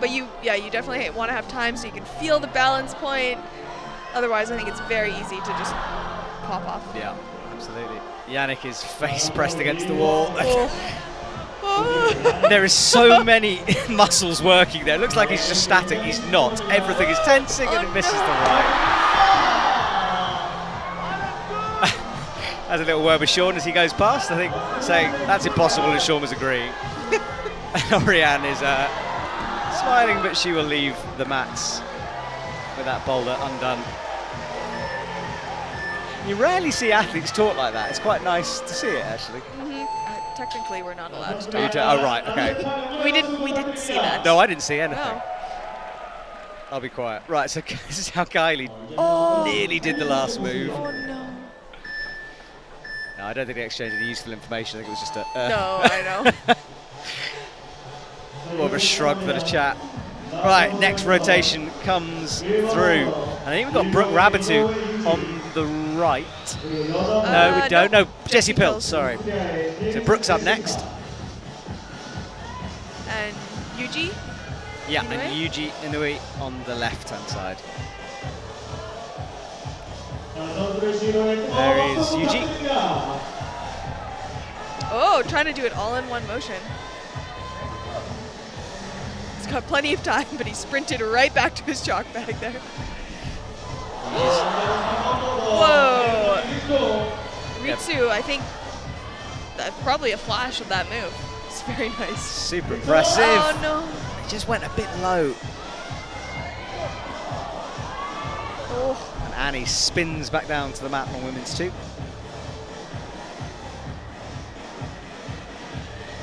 But you, yeah, you definitely want to have time so you can feel the balance point. Otherwise, I think it's very easy to just pop off. Yeah, absolutely. Yannick is face pressed against the wall. Oh. oh. there is so many muscles working there. It looks like he's just static. He's not. Everything is tensing and Oh, it misses no. the right. Has a little word with Sean as he goes past, I think, saying that's impossible, and Sean was agreeing. and Oriane is uh, smiling, but she will leave the mats with that boulder undone. You rarely see athletes talk like that. It's quite nice to see it, actually. Mhm. Uh, technically, we're not allowed to You talk. oh, right, okay. We didn't. We didn't see that. No, I didn't see anything. No. I'll be quiet. Right, so this is how Kylie Oh. nearly did the last move. Oh no. No, I don't think they exchanged any useful information. I think it was just a uh, No, I know. more of a shrug than a chat. Right, next rotation comes through. And I think we've got Brooke Raboutou on the right. No, Uh, we don't. No, Jesse Pilz. sorry. So Brooke's up next. and Yuji. Yeah, and Yuji Inui on the left-hand side. There is Yuji. Oh, trying to do it all in one motion. He's got plenty of time, but he sprinted right back to his chalk bag there. Whoa! Ritsu, I think that's probably a flash of that move. It's very nice. Super impressive. Oh no! It just went a bit low. Oh, And Annie spins back down to the mat on women's two.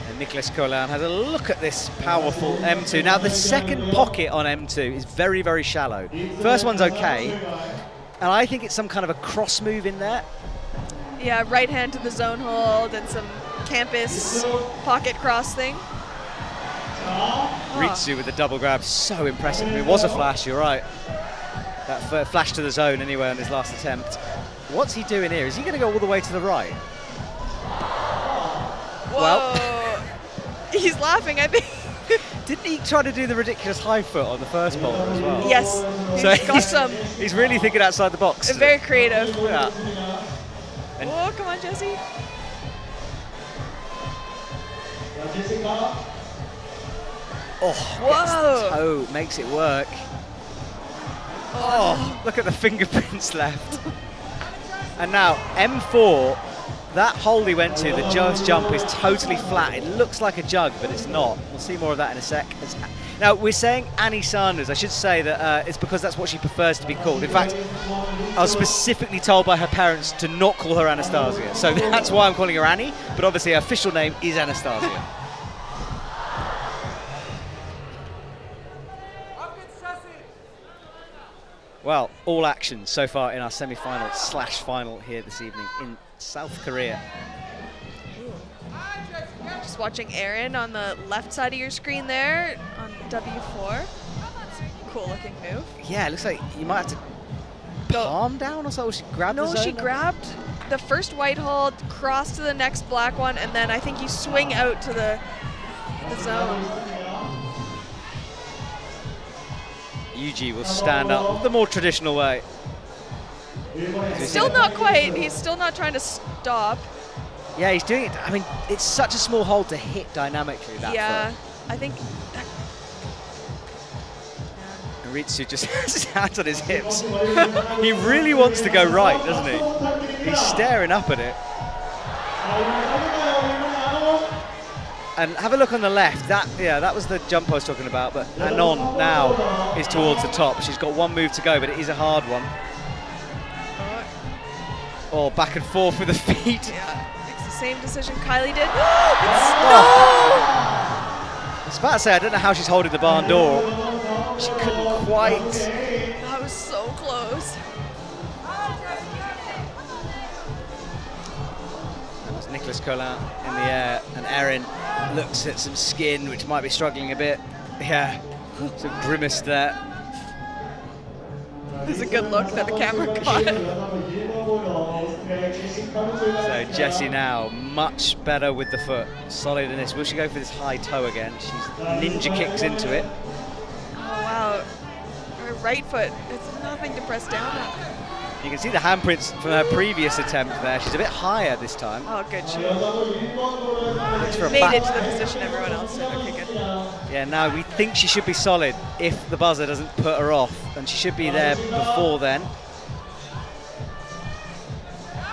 And Nicolas Collin has a look at this powerful M2. Now the second pocket on M2 is very, very shallow. First one's okay. And I think it's some kind of a cross move in there. yeah, right hand to the zone hold and some campus pocket cross thing. Ritsu with the double grab, so impressive. It was a flash, you're right. That flash to the zone anyway on his last attempt. What's he doing here? Is he going to go all the way to the right? Whoa! Well. He's laughing, I think. Didn't he try to do the ridiculous high foot on the first ball as well? yes, he's So got some He's really thinking outside the box. And very creative. Yeah. And- Oh, come on, Jesse. Oh, Whoa. toe, makes it work. Oh, look at the fingerprints left. and now M4, that hole he went to, the just jump is totally flat. It looks like a jug, but it's not. We'll see more of that in a sec. Now we're saying Annie Sanders. I should say that uh, it's because that's what she prefers to be called. In fact, I was specifically told by her parents to not call her Anastasia, so that's why I'm calling her Annie. But obviously, her official name is Anastasia. Well, all action so far in our semi-final slash final here this evening in South Korea. Just watching Erin on the left side of your screen there on W4. Cool looking move. Yeah, it looks like you might have to Go. palm down or so. She grabbed No, she grabbed the first white hold, crossed to the next black one, and then I think you swing out to the, the zone. Yuji will stand up the more traditional way. Still not quite. He's still not trying to stop. Yeah, he's doing it. I mean, it's such a small hold to hit dynamically that yeah, foot. I think. That, Ritsu just has his hands on his hips. he really wants to go right, doesn't he? He's staring up at it. And have a look on the left. That yeah, that was the jump I was talking about. But Anon now is towards the top. She's got one move to go, but it is a hard one. Oh, back and forth with the feet. yeah, makes the same decision Kylie did. Oh. I was about to say, I don't know how she's holding the barn door. She couldn't quite. That was so close. That's Nicolas Collin in the air, and Erin looks at some skin, which might be struggling a bit. Yeah, some grimace there. There's a good look that the camera caught. So Jessie now much better with the foot, solid in this. Will she go for this high toe again? She's ninja kicks into it. Oh wow, her right foot. It's nothing to press down on. You can see the handprints from her previous attempt there. She's a bit higher this time. Oh, good. She Looks for a made back- it to the position everyone else did. Okay, good. Yeah, now we think she should be solid if the buzzer doesn't put her off, and she should be there before then.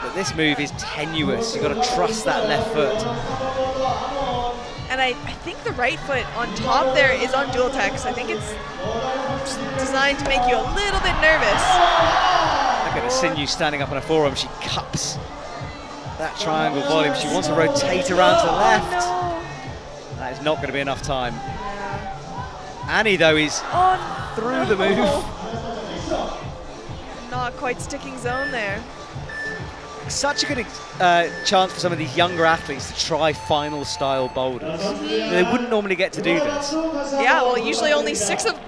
But this move is tenuous. You've got to trust that left foot. And I, I think the right foot on top there is on dual text. I think it's designed to make you a little bit nervous. At the sinew standing up on her forearm. She cups that triangle volume. She wants to rotate around to the left. Oh, That is not going to be enough time. Annie, though, is Oh, through the move. Not quite sticking zone there. Such a good uh, chance for some of these younger athletes to try final style boulders. They wouldn't normally get to do this. Yeah, well, usually only six of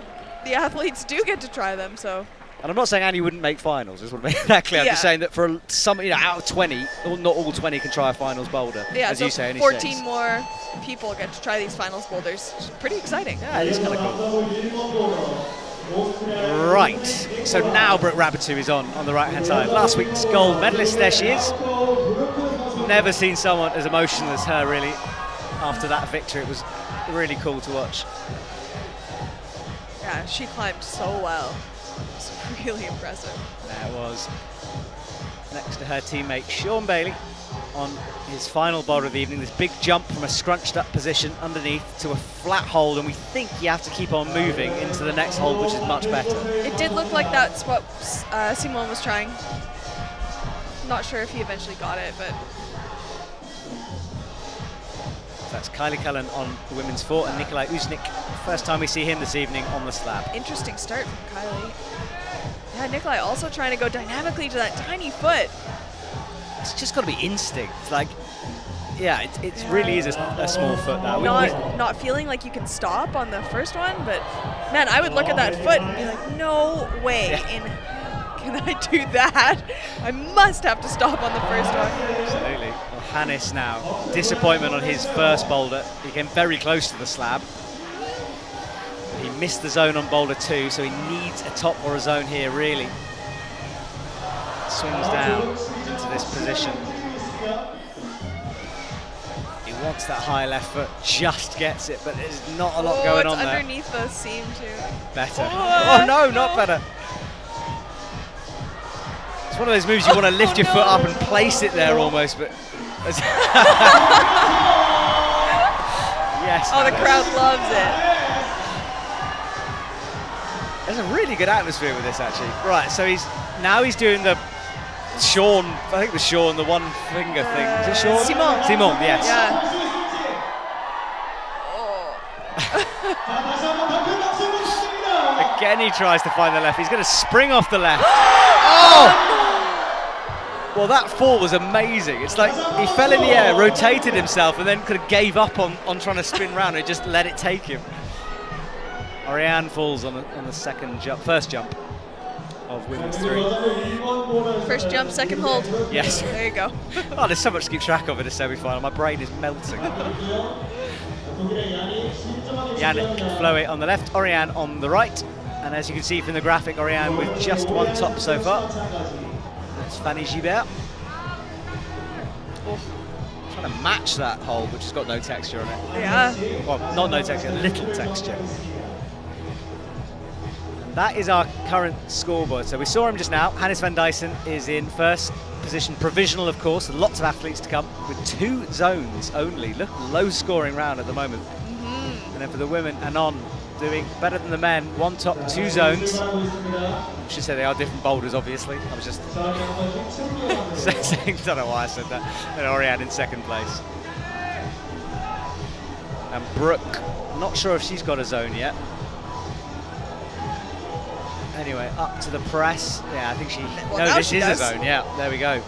the athletes do get to try them, so. And I'm not saying Annie wouldn't make finals. I just want to make that clear. I'm just saying that for some, you know, out of 20, well, not all 20 can try a finals boulder. Yeah, as so you say, only 14 six. more people get to try these finals boulders. It's pretty exciting. Yeah, it's kind of cool. Right, so now Brooke Raboutou is on on the right hand side. Last week's gold medalist, there she is. Never seen someone as emotional as her, really, after that victory. It was really cool to watch. Yeah, she climbed so well. It's really impressive. There was next to her teammate Sean Bailey on his final boulder of the evening. This big jump from a scrunched up position underneath to a flat hold, and we think you have to keep on moving into the next hold, which is much better. It did look like that's what uh, Simone was trying. Not sure if he eventually got it, but So that's Kylie Cullen on the women's four and Nicolai Uznik. First time we see him this evening on the slab. interesting start from Kylie. Yeah, Nicolai also trying to go dynamically to that tiny foot. It's just got to be instinct. Like, yeah, it, it really is a, a small foot now. Not not feeling like you can stop on the first one, but man, I would look at that foot and be like, no way Yeah. in can I do that? I must have to stop on the first one. Absolutely. Hannes now, disappointment on his first boulder. He came very close to the slab. He missed the zone on boulder two, so he needs a top or a zone here, really. Swings down into this position. He wants that high left foot, just gets it, but there's not a lot oh, going it's on there. underneath the seam too. Better. Oh, Oh, no, not better. It's one of those moves you want to oh, lift your foot up and place it there almost, but. yes. Oh, the crowd loves it. There's a really good atmosphere with this, actually. Right, so he's now he's doing the Sean. I think was Sean, the one finger thing. Is it Sean? Simon. Simon, yes. Yeah. Oh. Again, he tries to find the left. He's going to spring off the left. oh! oh! Well, that fall was amazing. It's like he fell in the air, rotated himself, and then kind of gave up on, on trying to spin round and just let it take him. Oriane falls on the, on the second jump, first jump of women's three. First jump, second hold. Yes. There you go. Oh, there's so much to keep track of in a semi-final. My brain is melting. Yannick Flohé on the left, Oriane on the right. And as you can see from the graphic, Oriane with just one top so far. That's Fanny Gibert. Oh, trying to match that hole, which has got no texture on it. Yeah. Well, not no texture, a little texture. That is our current scoreboard. So we saw him just now. Hannes Van Duysen is in first position, provisional of course, with lots of athletes to come, with two zones only. Look, low scoring round at the moment. Mm-hmm. And then for the women, Anon doing better than the men, one top, two zones. I should say they are different boulders, obviously. I was just saying, don't know why I said that. And Oriane in second place. And Brooke, not sure if she's got a zone yet. Anyway, up to the press. Yeah, I think she. Well, no, this she is does. a zone. Yeah, there we go.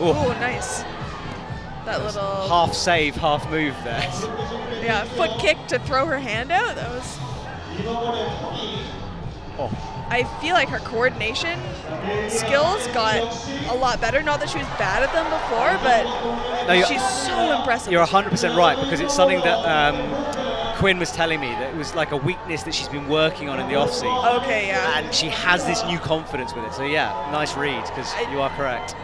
Oh, nice. That little half save, half move there. yeah foot kick to throw her hand out. That was. Oh, I feel like her coordination skills got a lot better. Not that she was bad at them before, but No, she's so impressive. You're 100% right because it's something that um, Quinn was telling me that it was like a weakness that she's been working on in the off season. Okay, yeah. And she has this new confidence with it. So yeah, nice read because you are correct.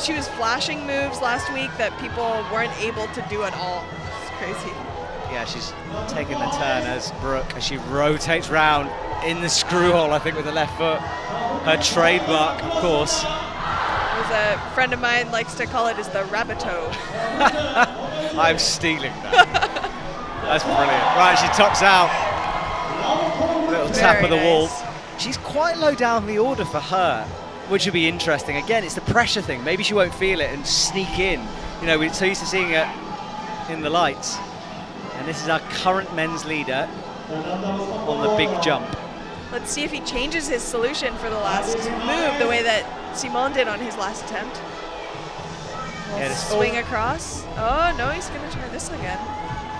She was flashing moves last week that people weren't able to do at all. It's crazy. Yeah, she's taking the turn as Brooke as she rotates round in the screw hole, I think, with the left foot. Her trademark, of course. As a friend of mine likes to call it is the rabbit rabbito. I'm stealing that. That's brilliant. Right, she tops out. Little tap of the wall. She's quite low down the order for her, which would be interesting. Again, it's the pressure thing. Maybe she won't feel it and sneak in. You know, we're so used to seeing her in the lights. And this is our current men's leader on the big jump. Let's see if he changes his solution for the last move the way that Simon did on his last attempt. Yeah, Swing across. Oh, no, he's going to try this again.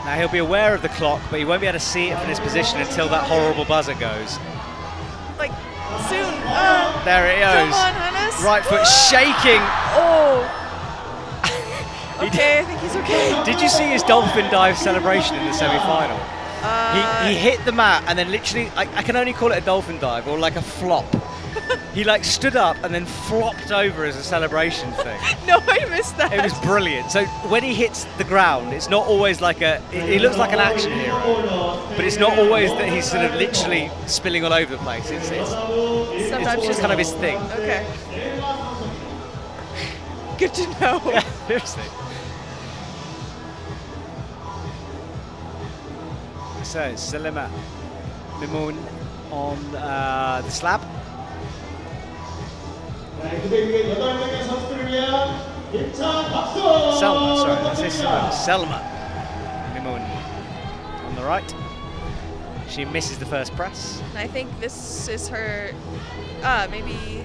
Now he'll be aware of the clock, but he won't be able to see it from his position until that horrible buzzer goes. Soon. Uh, There it come on, Hannes. Right foot shaking. Oh. Okay, I think he's okay. Did you see his dolphin dive celebration in the semi-final? Uh, he, he hit the mat and then literally, I, I can only call it a dolphin dive or like a flop. He like stood up and then flopped over as a celebration thing. no, I missed that. It was brilliant. So when he hits the ground, it's not always like a. He looks like an action hero, but it's not always that he's sort of literally spilling all over the place. It's, it's, Sometimes it's just kind of his thing. Okay. Good to know. Yeah, seriously. So Salima Mimoun on uh, the slab. Selma, sorry, that's his Selma. On the right. She misses the first press. I think this is her, uh, maybe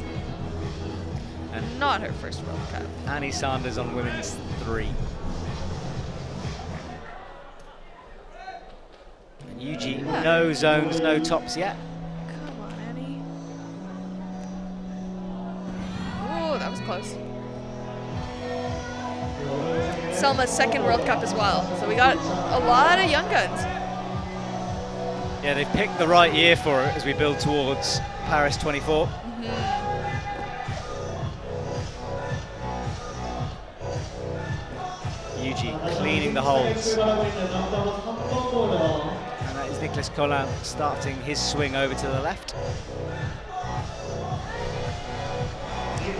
And not her first World Cup. Annie Sanders on women's three. And Yuji, no zones, no tops yet. that was close. Selma's second World Cup as well. So we got a lot of young guns. Yeah, they picked the right year for it as we build towards Paris 24. Mm -hmm. Yuji cleaning the holes. And that is Nicolas Collin starting his swing over to the left.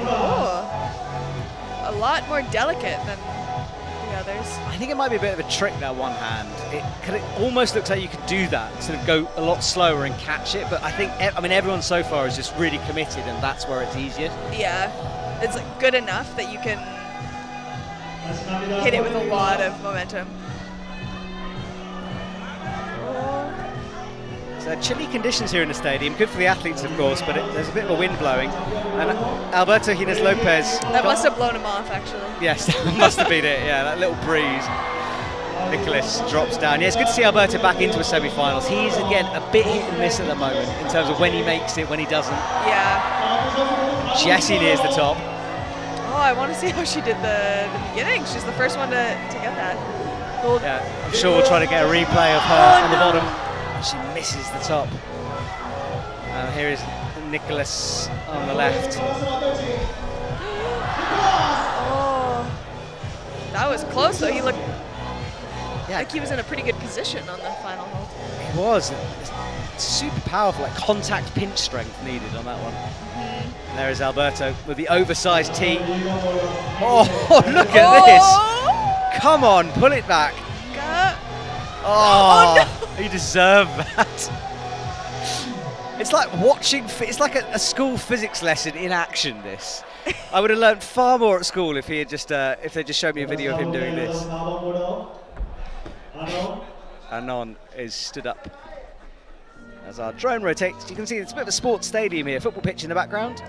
Oh, A lot more delicate than the others. I think it might be a bit of a trick, there, one hand. It, it almost looks like you could do that, sort of go a lot slower and catch it, but I think, I mean, everyone so far is just really committed, and that's where it's easiest. Yeah. It's good enough that you can hit it with a lot of momentum. Oh. So uh, chilly conditions here in the stadium, good for the athletes, of course, but it, there's a bit of a wind blowing. And Alberto Ginés López. That must have blown him off, actually. Yes, must have been it. Yeah, that little breeze. Nicolas drops down. Yeah, it's good to see Alberto back into a semi-finals. He's again a bit hit and miss at the moment in terms of when he makes it, when he doesn't. Yeah. Jessie nears the top. Oh, I want to see how she did the, the beginning. She's the first one to, to get that. Gold. Yeah, I'm sure we'll try to get a replay of her Oh, on the bottom. Misses the top. And here is Nicolas on the left. Oh, that was close though. He looked Yeah, like he was in a pretty good position on the final hold. it was. Super powerful, like contact pinch strength needed on that one. Mm-hmm. There is Alberto with the oversized tee. Oh, look at this! Oh, Come on, pull it back. Oh, oh no. you deserve that. It's like watching, it's like a, a, school physics lesson in action, this. I would have learned far more at school if he had just, uh, if they just showed me a video of him doing this. Anon is stood up. As our drone rotates, you can see it's a bit of a sports stadium here, football pitch in the background.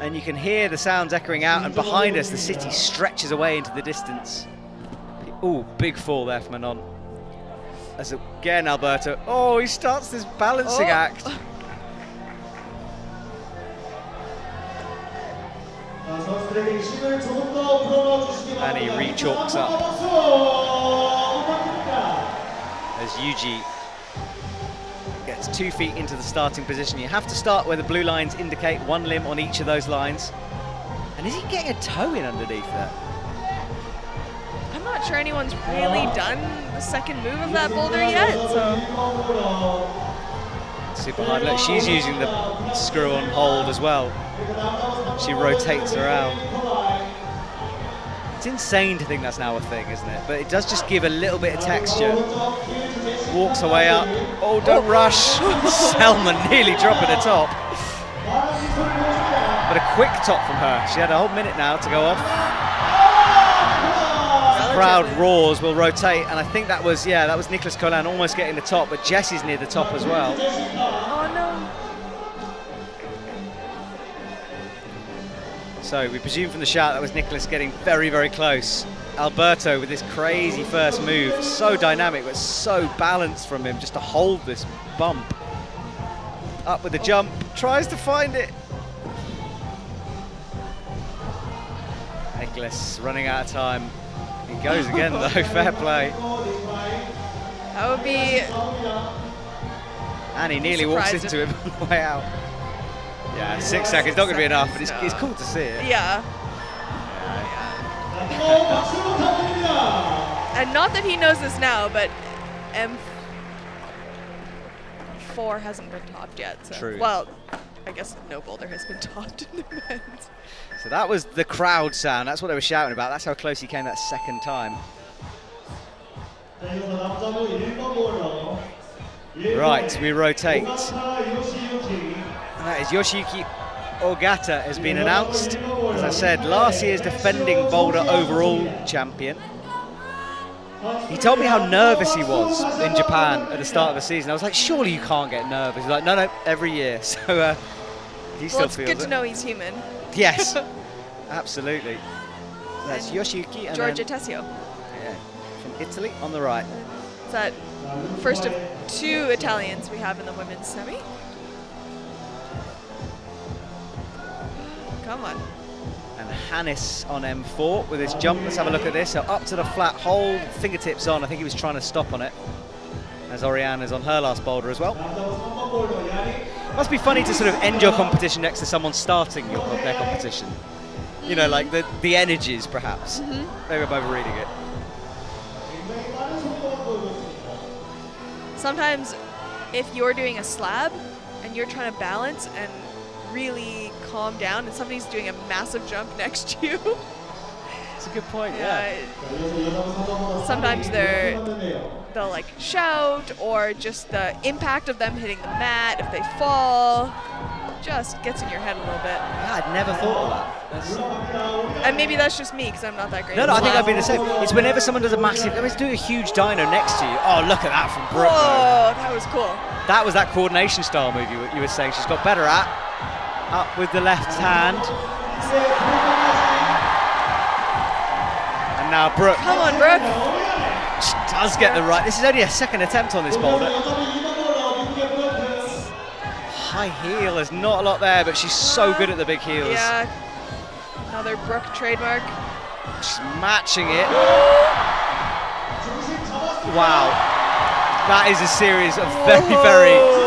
And you can hear the sounds echoing out, and behind us the city stretches away into the distance. Oh, big fall there from Anon. As again, Alberto. Oh, he starts this balancing oh. act. and he re-chalks up. As Yuji gets two feet into the starting position, you have to start where the blue lines indicate one limb on each of those lines. And is he getting a toe in underneath that? I'm not sure anyone's really done the second move of that boulder yet, so Super hard look. She's using the screw on hold as well. She rotates around. It's insane to think that's now a thing, isn't it? But it does just give a little bit of texture. Walks her way up. Oh, don't rush. Selma nearly dropping the top. But a quick top from her. She had a whole minute now to go off. Crowd roars, will rotate, and I think that was, yeah, that was Nicolas Collin almost getting the top, but Jesse's near the top as well. oh no. So we presume from the shout that was Nicolas getting very, very close. Alberto with this crazy first move, so dynamic but so balanced from him just to hold this bump. Up with the jump, tries to find it. Nicolas running out of time. He goes again though, fair play. That would be And he nearly walks Surprised into him on the way out. Yeah, six seconds, not going to be enough, but it's, it's cool to see it. yeah. And not that he knows this now, but M4 hasn't been topped yet. So. True. Well, I guess no boulder has been topped in the men's. So that was the crowd sound. That's what they were shouting about. That's how close he came that second time. Right, we rotate. And that is Yoshiyuki Ogata has been announced. As I said, last year's defending boulder overall champion. He told me how nervous he was in Japan at the start of the season. I was like, surely you can't get nervous. He's like, no, no, every year. So uh, he still Well, it's feels good it. to know he's human. Yes, absolutely. That's Yoshiyuki and Giorgia then, Tesio. yeah, from Italy on the right. Is that first of two Italians we have in the women's semi. Come on. Hannes on M4 with his jump. Let's have a look at this. So up to the flat hold, fingertips on. I think he was trying to stop on it. As Oriane is on her last boulder as well. Must be funny to sort of end your competition next to someone starting your their competition. You know, like the, the energies perhaps. Mm-hmm. Maybe I'm overreading it. Sometimes if you're doing a slab and you're trying to balance and really calm down and somebody's doing a massive jump next to you, That's a good point, yeah, sometimes they're they'll like shout or just the impact of them hitting the mat if they fall just gets in your head a little bit. Yeah, I'd never thought of that. That's- And maybe that's just me because I'm not that great. No, no, I think. I've been the same. It's whenever someone does a massive, I mean, it's doing a huge dyno next to you. Oh, look at that from Brooke. though. Whoa, that was cool. That was that coordination style move you, you were saying she's got better at. Up with the left hand. And now Brooke Come on, Brooke. she does get the right. This is only a second attempt on this boulder. High heel, there's not a lot there, but she's so good at the big heels. Yeah. Another Brooke trademark. She's matching it. Wow. That is a series of very, very. Oh.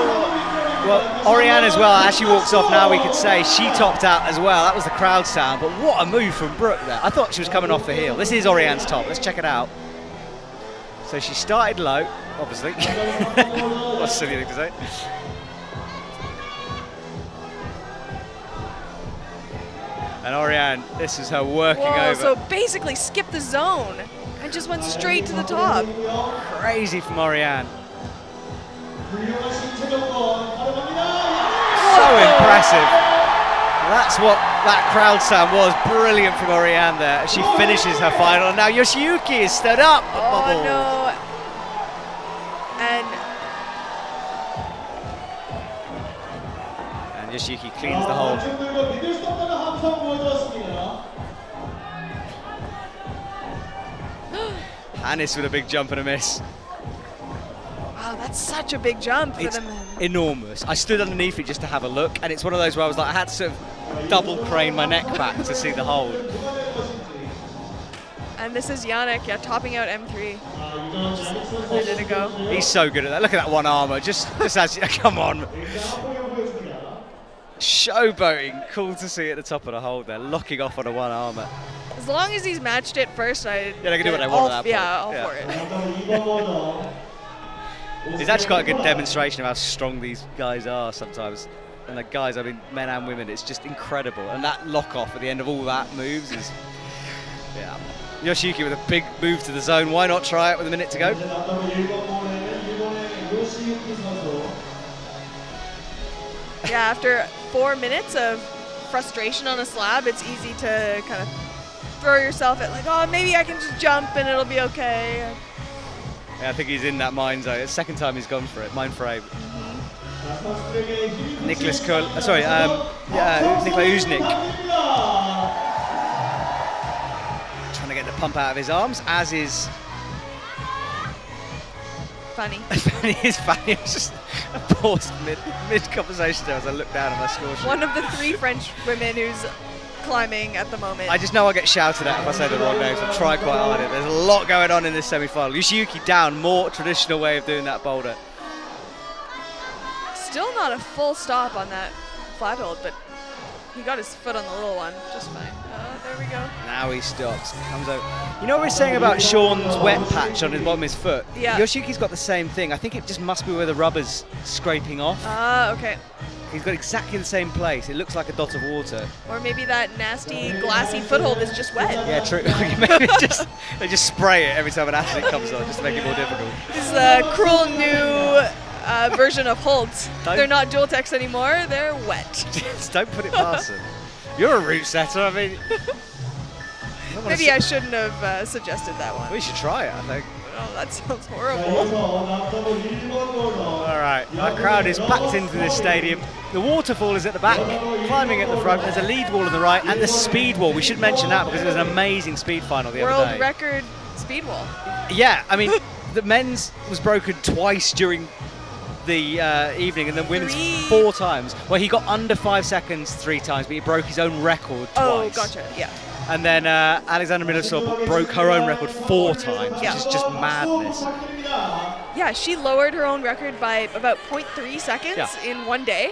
Well, Oriane as well, as she walks off now, we could say she topped out as well. That was the crowd sound, but what a move from Brooke there. I thought she was coming off the heel. This is Oriane's top. Let's check it out. So she started low, obviously. what a silly thing to say. And Oriane, this is her working Whoa, over. so basically skipped the zone and just went straight to the top. Crazy from Oriane. So impressive. That's what that crowd sound was. Brilliant from Oriane there. She finishes her final. Now Yoshiyuki is stood up. Oh, bubble. no. And and Yoshiyuki cleans the hole. Hannes with a big jump and a miss wow, that's such a big jump for It's the men. enormous. I stood underneath it just to have a look, and it's one of those where I was like, I had to sort of double crane my neck back to see the hold. And this is Yannick, yeah, topping out M3. Where did it go? He's so good at that. Look at that one armor. Just, just as come on. Showboating. Cool to see at the top of the hold there, locking off on a one armor. As long as he's matched it first, I Yeah, they can do what they all- want at that Yeah, point. all Yeah. for it. It's actually quite a good demonstration of how strong these guys are sometimes. And the guys, I mean, men and women, it's just incredible. And that lock off at the end of all that moves is, yeah. Yoshiki with a big move to the zone. Why not try it with a minute to go? Yeah, after four minutes of frustration on a slab, it's easy to kind of throw yourself at like, oh, maybe I can just jump and it'll be okay. Yeah, I think he's in that mind zone. It's the second time he's gone for it. Mind frame. Nicholas Kul, uh, sorry, um, yeah, Nikola Uznik. Trying to get the pump out of his arms, as is Funny. Fanny. Is Fanny was just a paused mid mid conversation there as I looked down at my score sheet. One of the three French women who's climbing at the moment. I just know I get shouted at if I say the wrong names. I've tried quite hard. There's a lot going on in this semi-final. Yoshiyuki down, more traditional way of doing that boulder. Still not a full stop on that flat hold, but he got his foot on the little one just fine. Oh, there we go. Now he stops, comes out. You know what we we're saying about Sean's wet patch on his bottom of his foot? Yeah. Yoshiki's got the same thing. I think it just must be where the rubber's scraping off. Ah, okay. He's got exactly the same place. It looks like a dot of water. Or maybe that nasty glassy foothold is just wet. Yeah, true. Maybe just they just spray it every time an athlete comes on, just to make it more difficult. This is a cruel new uh, version of holds. Don't- They're not dual text anymore. They're wet. Just don't put it past them. You're a route setter. I mean, don't Maybe I shouldn't have uh, suggested that one. We should try it. I think. Oh, that sounds horrible. All right, our crowd is packed into this stadium. The waterfall is at the back, climbing at the front. There's a lead wall on the right, and the speed wall. We should mention that because it was an amazing speed final the other day. World record speed wall. Yeah, I mean, the men's was broken twice during the uh, evening, and then women's Three. four times. Well, he got under five seconds three times, but he broke his own record twice. Oh, gotcha. Yeah. And then uh, Aleksandra Mirosław broke her own record four times, Yeah. which is just madness. Yeah, she lowered her own record by about 0.3 seconds Yeah. in one day.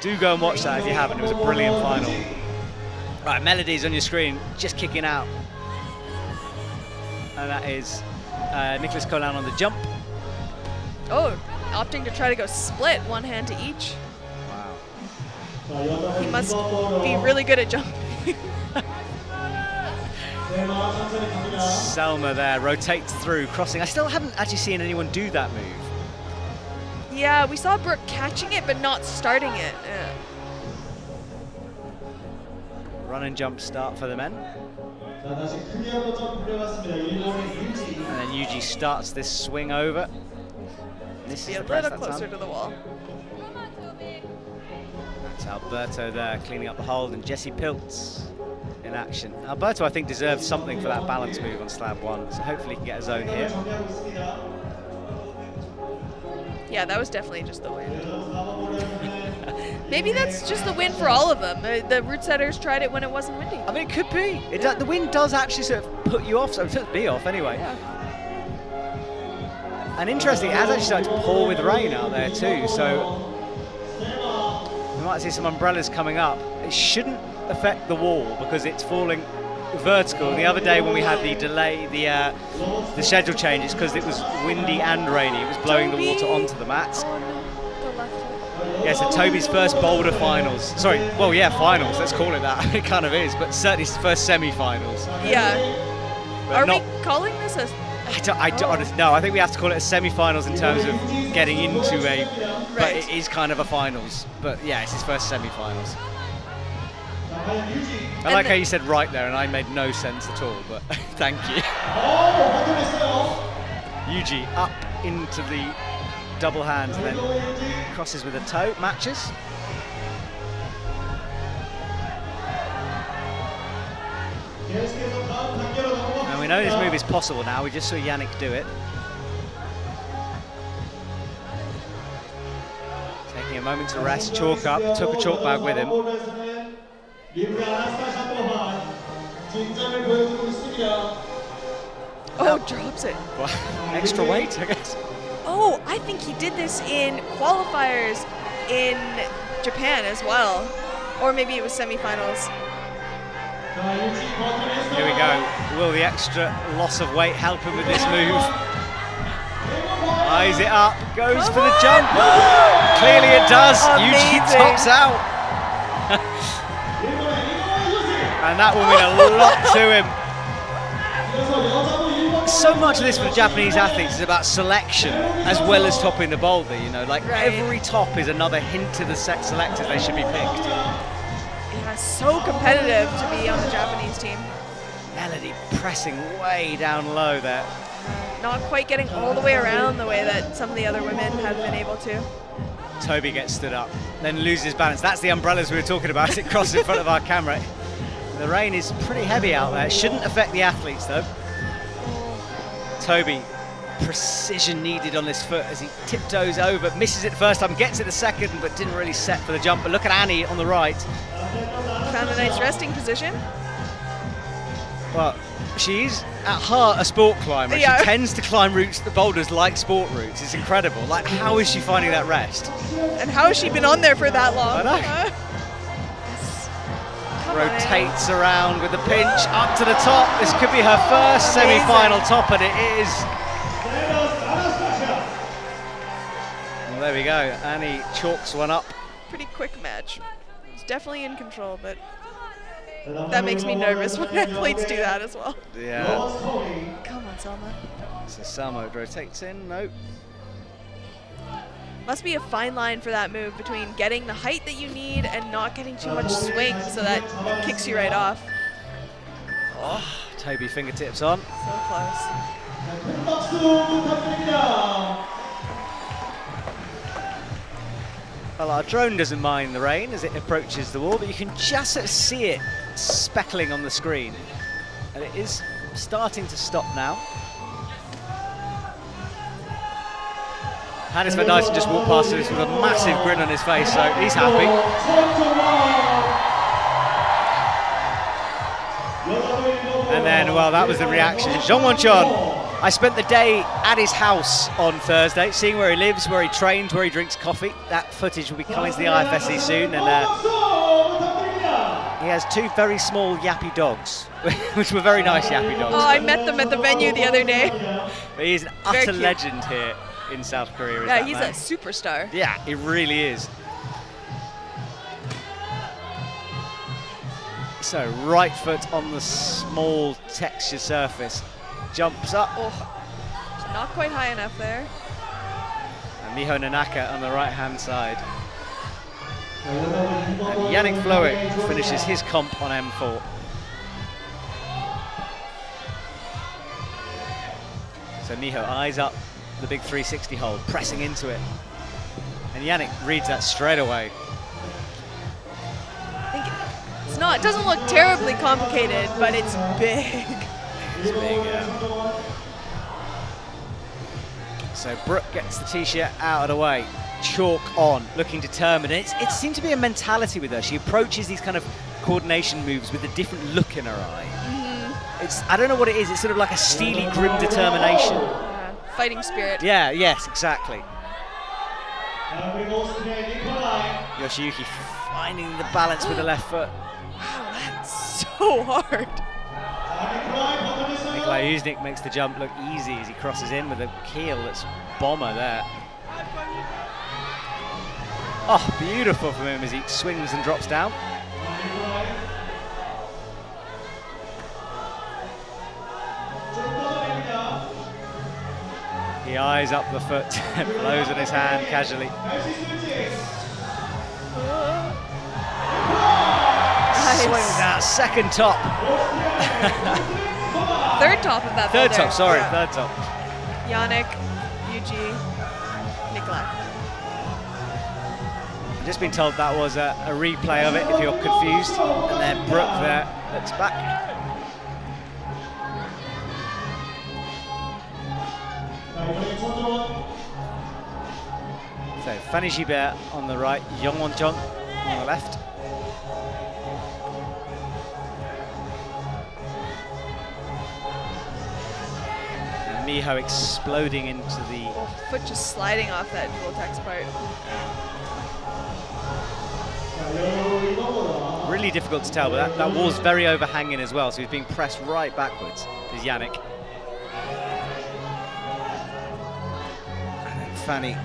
Do go and watch that if you haven't. It was a brilliant final. Right, melodies on your screen, just kicking out. And that is uh, Nicolas Collin on the jump. Oh, opting to try to go split, one hand to each. Wow. He must be really good at jumping. Selma there rotates through, crossing. I still haven't actually seen anyone do that move. yeah, we saw Brooke catching it but not starting it. Yeah. Run and jump start for the men. And then Yuji starts this swing over. This Be is a little closer time. to the wall. That's Alberto there cleaning up the hold and Jesse Pilz in action. Alberto, I think, deserves something for that balance move on slab one, so hopefully he can get a zone here. Yeah, that was definitely just the wind. Maybe that's just the wind for all of them. The route setters tried it when it wasn't windy. I mean, it could be. It do, the wind does actually sort of put you off, so it puts me off anyway. And interesting, it has actually started to pour with rain out there too, so we might see some umbrellas coming up. It shouldn't affect the wall because it's falling vertical. The other day when we had the delay, the uh, the schedule change, it's because it was windy and rainy. It was blowing the water onto the mats. Oh no, the left foot. Yeah, so Toby's first Boulder finals. Sorry, well, yeah, finals. Let's call it that. it kind of is, but certainly his first semi-finals. Yeah. But Are not, we calling this a? I don't, I don't honestly, no, I think we have to call it a semi-finals in terms of getting into a, but it is kind of a finals. But yeah, it's his first semi-finals. I like how you said right there, and I made no sense at all. But thank you. Yuji up into the double hands, and then crosses with a toe, matches. And we know this move is possible now. We just saw Yannick do it. Taking a moment to rest, chalk up, took a chalk bag with him. Oh, drops it. Extra weight, I guess. Oh, I think he did this in qualifiers in Japan as well. Or maybe it was semifinals. Here we go. Will the extra loss of weight help him with this move? Eyes it up, goes Come for the jump. Clearly it does. Eugene Amazing. tops out. and that will mean a lot to him. So much of this for the Japanese athletes is about selection as well as topping the boulder, you know, like Right. every top is another hint to the set selectors they should be picked. Yeah, so competitive to be on the Japanese team. Melody pressing way down low there. Not quite getting all the way around the way that some of the other women have been able to. Toby gets stood up, then loses balance. That's the umbrellas we were talking about. It crosses in front of our camera. The rain is pretty heavy out there. It shouldn't affect the athletes though. Toby, precision needed on this foot as he tiptoes over, misses it the first time, gets it the second, but didn't really set for the jump. But look at Annie on the right. Found a nice resting position. Well, she's at heart a sport climber. Yeah. She tends to climb routes, the boulders like sport routes. It's incredible. Like, how is she finding that rest? And how has she been on there for that long? Uh, rotates around with the pinch up to the top. This could be her first semi-final top, and it is. Well, there we go. Annie chalks one up. Pretty quick match. It's definitely in control, but that makes me nervous when athletes do that as well. Yeah. Come on, Selma. So Selma rotates in. No must be a fine line for that move between getting the height that you need and not getting too much swing so that kicks you right off. Oh, Toby fingertips on. So close. Well, our drone doesn't mind the rain as it approaches the wall, but you can just see it speckling on the screen. And it is starting to stop now. Hannes Van Duysen just walked past us with a massive grin on his face, so he's happy. And then, well, that was the reaction. Jongwon Chon, I spent the day at his house on Thursday, seeing where he lives, where he trains, where he drinks coffee. That footage will be coming to the IFSC soon, and uh, he has two very small yappy dogs, which were very nice yappy dogs. Oh, I met them at the venue the other day. But he's an utter legend here in South Korea. is Yeah, that he's man. a superstar. Yeah, he really is. So right foot on the small texture surface, jumps up, Oh, not quite high enough there. and Miho Nonaka on the right hand side. And Yannick Flohé finishes his comp on M4. So Miho eyes up the big 360 hold, pressing into it. And Yannick reads that straight away. I think it's not. It doesn't look terribly complicated, but it's big. It's big, yeah. So Brooke gets the t-shirt out of the way. Chalk on, looking determined. It's, it seemed to be a mentality with her. She approaches these kind of coordination moves with a different look in her eye. Mm-hmm. It's I don't know what it is. It's sort of like a steely, grim determination fighting spirit. Yeah, yes, exactly. Yoshiyuki finding the balance with the left foot. Wow, that's so hard. Nicolai Uznik makes the jump look easy as he crosses in with a keel that's bomber there. Oh, beautiful from him as he swings and drops down. He eyes up the foot, blows in his hand casually. Uh, second top. third top of that Third top, sorry, yeah. third top. Yannick, Yuji, Nicolai. I've just been told that was a, a replay of it, if you're confused. And then Brooke there, looks back. So Fanny Gibert on the right, Jongwon Chon on the left. Miho exploding into the Oh, foot just sliding off that text part. Really difficult to tell, but that, that wall's very overhanging as well, so he's being pressed right backwards, is Yannick. Fanny,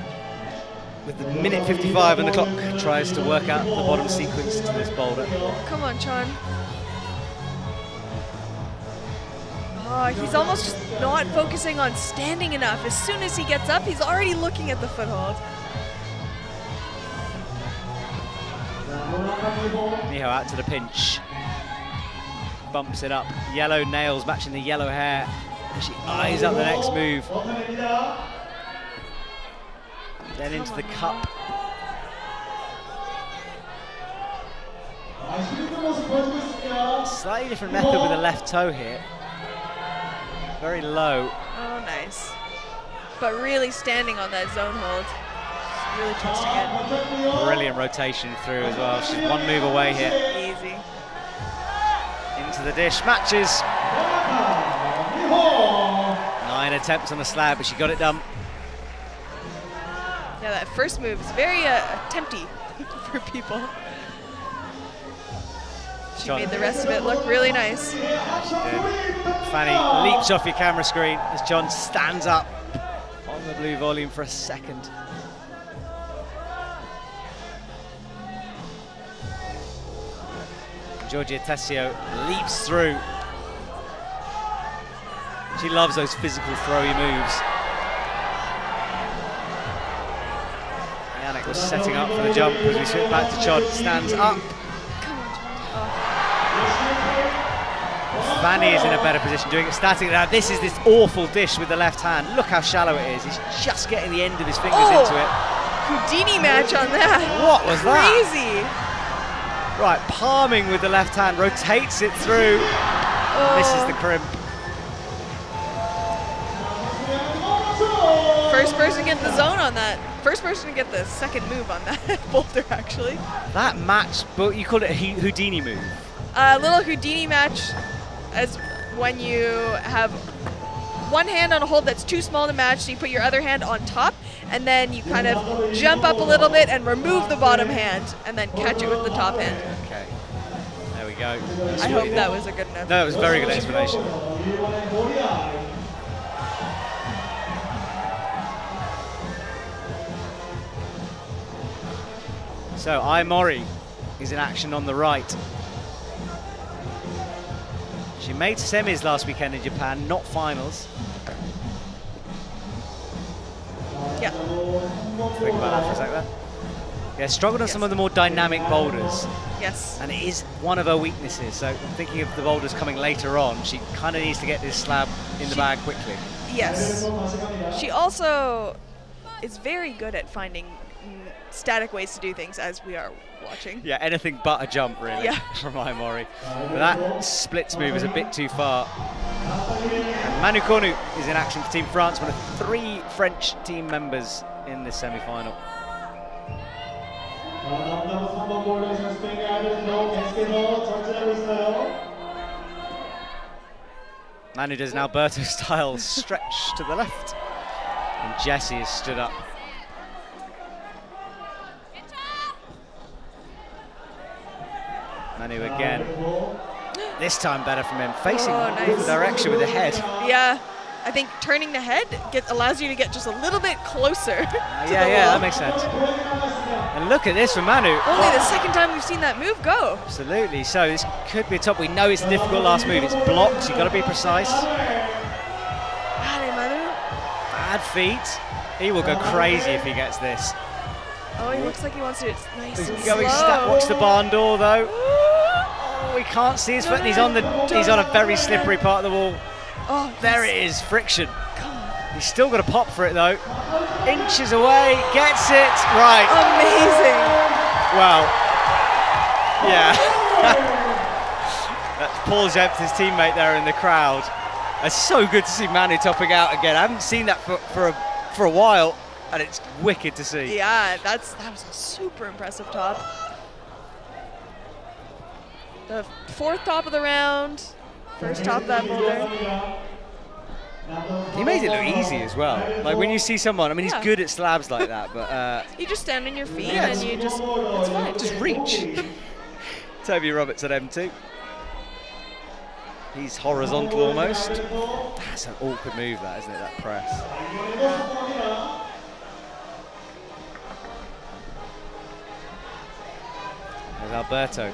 with the minute 55 on the clock, tries to work out the bottom sequence to this boulder. Come on, Chon. Oh, he's almost just not focusing on standing enough. As soon as he gets up, he's already looking at the foothold. Miho out to the pinch. Bumps it up. Yellow nails matching the yellow hair. She eyes up the next move. Then into the cup. Slightly different method with the left toe here. Very low. Oh, nice. But really standing on that zone hold. Really twisting it. Brilliant rotation through as well. She's one move away here. Easy. Into the dish. Matches. Nine attempts on the slab, but she got it done. Yeah, that first move is very uh, tempty for people. She Chon. made the rest of it look really nice. Fanny leaps off your camera screen as Chon stands up on the blue volume for a second. Giorgia Tesio leaps through. She loves those physical throwy moves. Was setting up for the jump as we switch back to Chon. Stands up. Come on, Chon. Fanny is in a better position doing it static. Now this is this awful dish with the left hand. Look how shallow it is. He's just getting the end of his fingers Oh. into it. Houdini match on that. What was that? Crazy. Right, palming with the left hand, rotates it through. Oh. This is the crimp. First person to get the zone on that. First person to get the second move on that boulder, actually. That match, but you call it a Houdini move. A little Houdini match as when you have one hand on a hold that's too small to match, so you put your other hand on top, and then you kind of jump up a little bit and remove the bottom hand, and then catch it with the top hand. Okay. There we go. I hope that was a good enough. No, it was a very good explanation. So, Ai Mori is in action on the right. She made semis last weekend in Japan, not finals. Yeah. Think about that for a second. Yeah, struggled on some of the more dynamic boulders. Yes. and it is one of her weaknesses. So thinking of the boulders coming later on, she kind of needs to get this slab in the She- bag quickly. Yes. She also is very good at finding static ways to do things as we are watching. Yeah, anything but a jump, really, yeah. from Ai Mori. That splits move is a bit too far. And Manu Cornu is in action for Team France, one of three French team members in this semi-final. Manu does an Alberto-style stretch to the left. And Jesse has stood up Manu again. This time better from him, facing Oh, nice. direction with the head. Yeah. I think turning the head allows you to get just a little bit closer. to ah, yeah, yeah, wall. that makes sense. And look at this from Manu. Only the second time we've seen that move go. Absolutely. So this could be a top. We know it's a difficult last move. It's blocked. You've got to be precise. Allez, Manu. Bad feet. He will go crazy if he gets this. Oh, he looks like he wants to. it nice He's and going slow. Watch the barn door though. Oh, we can't see his No, foot. and He's on the. He's on a very slippery part of the wall. Oh, There it is. Friction. He's still got a pop for it though. Inches away. Gets it. Right. Amazing. Wow. Yeah. That's Paul Zepf, his teammate there in the crowd. It's so good to see Manu topping out again. I haven't seen that for, for, a, for a while, and it's wicked to see. Yeah, that's that was a super impressive top. The fourth top of the round, first top of that boulder. He made it look easy as well. Like when you see someone, I mean, Yeah. he's good at slabs like that, but uh, You just stand on your feet Yeah, and you just, it's fine. just reach. Toby Roberts at M2. He's horizontal almost. That's an awkward move, that isn't it? That press. There's Alberto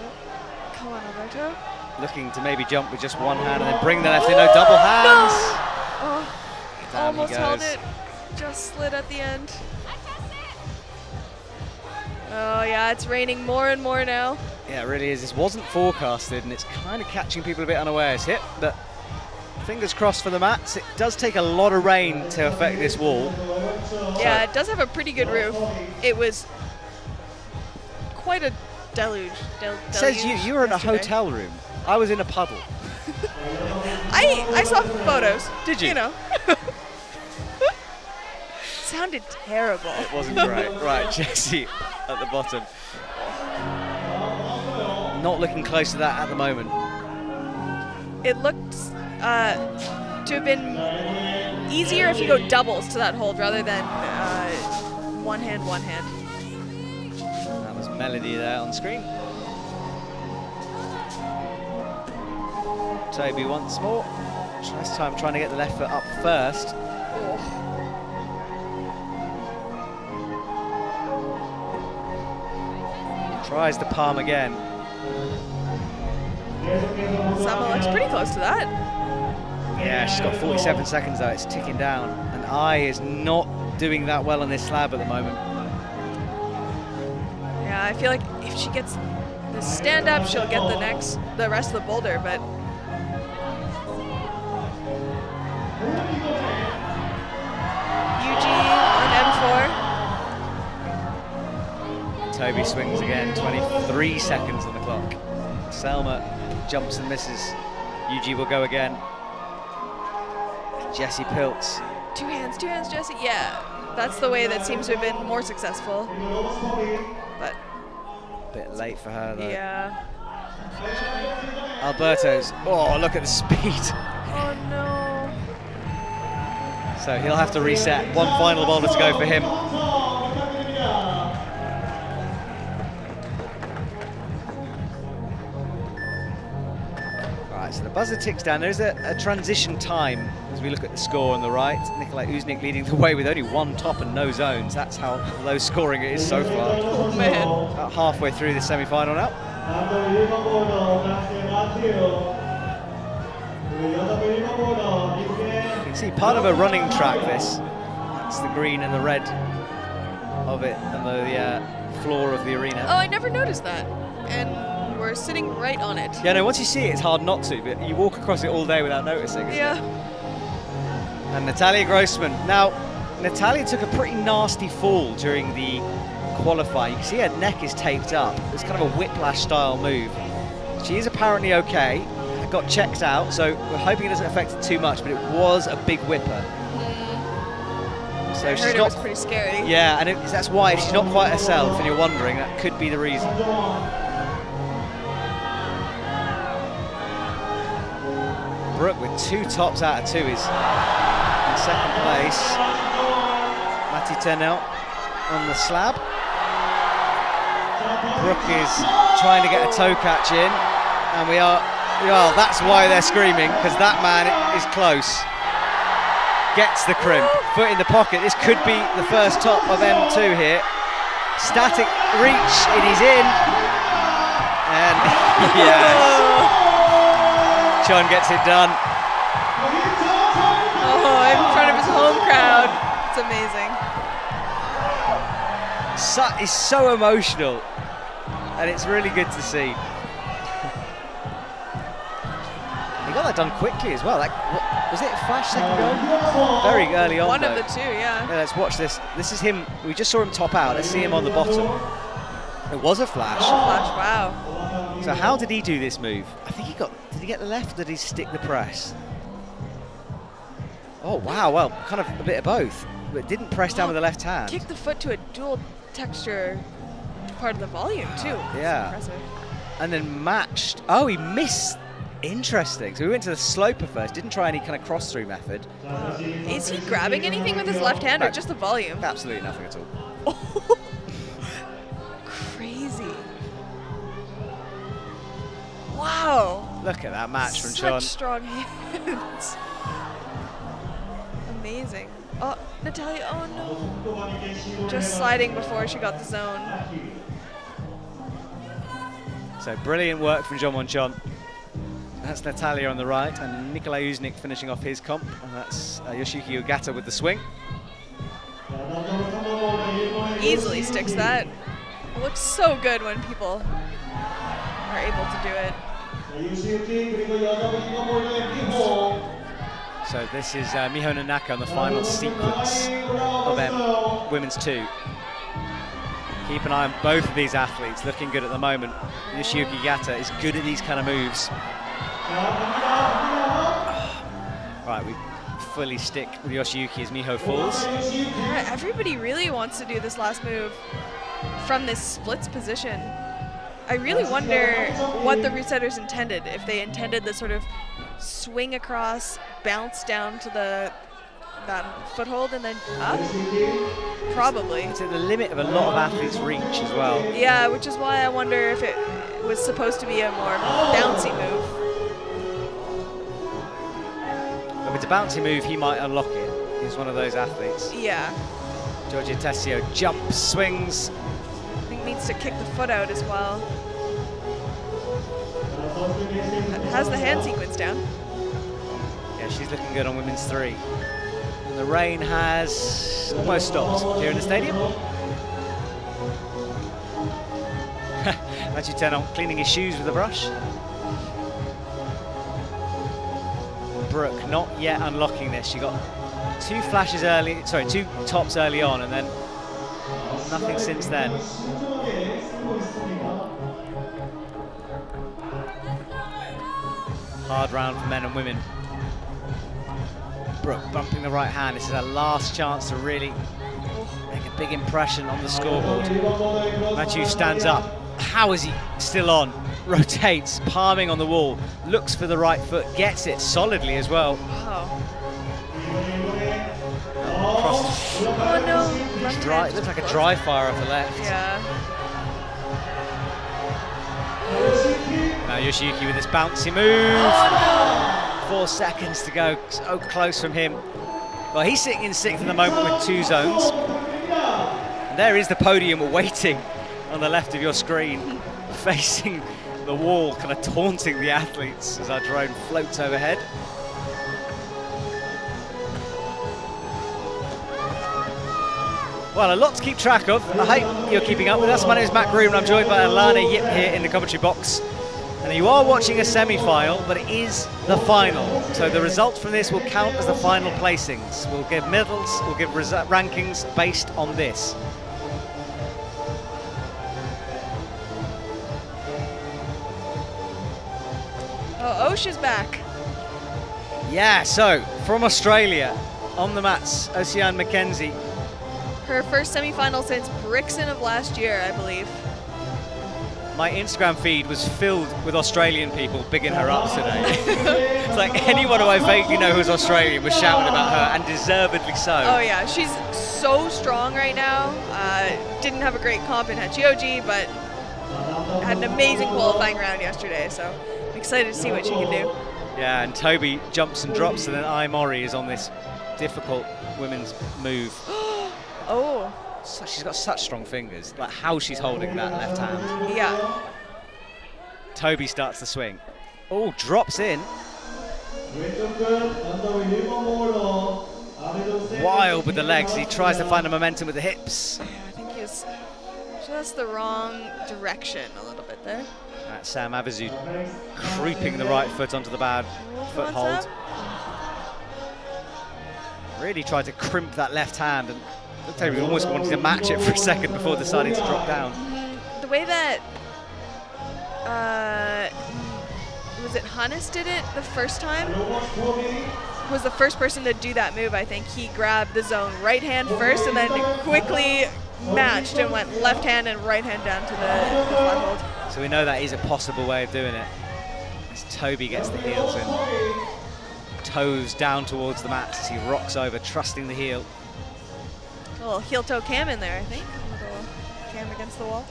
Come on, Alberto. looking to maybe jump with just one hand and then bring the left in. No double oh, hands. Oh, Down he almost held it. Just slid at the end. Oh yeah, it's raining more and more now. Yeah, it really is. This wasn't forecasted, and it's kind of catching people a bit unawares here. But fingers crossed for the mats. It does take a lot of rain to affect this wall. Yeah, it does have a pretty good roof. It was quite a deluge. Del- It says you you were in a hotel room. I was in a puddle. I I saw photos. Did you? You know. Sounded terrible. It wasn't great. right, Jesse at the bottom. Not looking close to that at the moment. It looked uh, to have been easier if you go doubles to that hold rather than uh, one hand, one hand. Melody there on screen. Toby once more. This time trying to get the left foot up first. Tries the palm again. Sama looks pretty close to that. Yeah, she's got 47 seconds though, it's ticking down. And I is not doing that well on this slab at the moment. Yeah, I feel like if she gets the stand up, she'll get the next, the rest of the boulder. But Yuji on M4. Toby swings again, 23 seconds on the clock. Selma jumps and misses. Yuji will go again. Jesse Pilz. Two hands, two hands, Jesse. Yeah, that's the way that seems to have been more successful. But Bit late for her though. yeah. Alberto's. Oh, look at the speed. Oh no. So he'll have to reset. One final boulder to go for him. Buzzer ticks down. There is a, a, transition time as we look at the score on the right. Nicolai Uznik leading the way with only one top and no zones. That's how low scoring it is so far. Oh, man. About halfway through the semi-final now. You can see part of a running track this. That's the green and the red of it and the uh, floor of the arena. Oh, I never noticed that. And we're sitting right on it. Yeah, no, once you see it, it's hard not to, but you walk across it all day without noticing. isn't it? Yeah. And Natalia Grossman. Now, Natalia took a pretty nasty fall during the qualifying. You can see her neck is taped up. It's kind of a whiplash style move. She is apparently okay. Got checked out, so we're hoping it doesn't affect it too much, but it was a big whipper. Mm. So I she's not pretty scary. Yeah, and it, that's why she's not quite herself, and you're wondering that could be the reason. Brooke with two tops out of two is in second place. Mathieu Ternant on the slab. Brooke is trying to get a toe catch in, and we are, well, that's why they're screaming, because that man is close gets the crimp, foot in the pocket. This could be the first top of M2 here. Static reach, it is in. And yes, Chon gets it done. Oh, in front of his home crowd. It's amazing. So, it's so emotional, and it's really good to see. He got that done quickly as well. Like, what, was it a flash second goal? Very early on. One of the two, yeah. Yeah, let's watch this. This is him. We just saw him top out. Let's see him on the bottom. It was a flash. Flash, wow. So how did he do this move? I think he got. Did he get the left? Or did he stick the press? Oh wow! Well, kind of a bit of both. But didn't press down with the left hand. Kick the foot to a dual texture part of the volume, too. Yeah. Impressive. and then matched. Oh, he missed Interesting. So we went to the sloper first, didn't try any kind of cross through method. Is he grabbing anything with his left hand or just the volume? Absolutely nothing at all. Crazy. Wow. Look at that match from Such Sean. strong hands. Amazing. Oh, Natalia, oh no. Just sliding before she got the zone. So brilliant work from Jongwon Chon. That's Natalia on the right, and Nicolai Uznik finishing off his comp. And that's uh, Yoshiyuki Ogata with the swing. Easily sticks that. It looks so good when people are able to do it. So this is uh, Miho Nonaka on the final sequence of um, women's two. Keep an eye on both of these athletes, looking good at the moment. Yoshiyuki Ogata is good at these kind of moves. Right, we fully stick with Yoshiyuki as Miho falls. Everybody really wants to do this last move from this splits position. I really wonder what the resetters intended. If they intended the sort of swing across, bounce down to the that foothold and then up? Probably. It's at the limit of a lot of athletes' reach as well. Yeah, which is why I wonder if it was supposed to be a more bouncy move. If it's a bouncy move, he might unlock it. He's one of those athletes. Yeah. Giorgia Tesio jumps, swings. Needs to kick the foot out as well. Has the hand sequence down. Yeah, she's looking good on women's three. And the rain has almost stopped here in the stadium. Actually, turn on cleaning his shoes with a brush. Brooke not yet unlocking this. She got two flashes early, sorry, two tops early on, and then nothing since then. Hard round for men and women. Brooke bumping the right hand. This is her last chance to really make a big impression on the scoreboard. Matthew stands up. How is he still on? Rotates, palming on the wall, looks for the right foot, gets it solidly as well. Oh. Cross, Oh no. Left dry, hand looks like a dry fire off the left. Yeah. Now Yoshiyuki with this bouncy move. Four seconds to go, so close from him. Well, he's sitting in sixth at the moment with two zones. And there is the podium waiting on the left of your screen, facing the wall, kind of taunting the athletes as our drone floats overhead. Well, a lot to keep track of. I hope you're keeping up with us. My name is Matt Groom and I'm joined by Alana Yip here in the commentary box. And you are watching a semi-final, but it is the final. So the results from this will count as the final placings. We'll give medals, we'll give rankings based on this. Oh, Osha's back. Yeah, so from Australia, on the mats, Oceania Mackenzie. Her first semifinal since Brixen of last year, I believe. My Instagram feed was filled with Australian people bigging her up today. it's like anyone who I vaguely know who's Australian was shouting about her, and deservedly so. Oh yeah, she's so strong right now. Uh, didn't have a great comp in Hachioji, but had an amazing qualifying round yesterday. So I'm excited to see what she can do. Yeah, and Toby jumps and drops, and then Ai Mori is on this difficult women's move. Oh. So she's got such strong fingers. Like how she's holding that left hand. Yeah. Toby starts the swing. Oh, drops in. Wild with the legs. He tries to find the momentum with the hips. Yeah, I think he's just the wrong direction a little bit there. That's Sam Avezou creeping the right foot onto the bad foothold. Really tried to crimp that left hand and he almost wanted to match it for a second before deciding to drop down. The way that uh, was it Hannes did it the first time? Was the first person to do that move. I think he grabbed the zone right hand first and then quickly matched and went left hand and right hand down to the, the hold. So we know that is a possible way of doing it. As Toby gets the heels in. Toes down towards the mat as he rocks over, trusting the heel. Little heel toe cam in there, I think. Cam against the wall.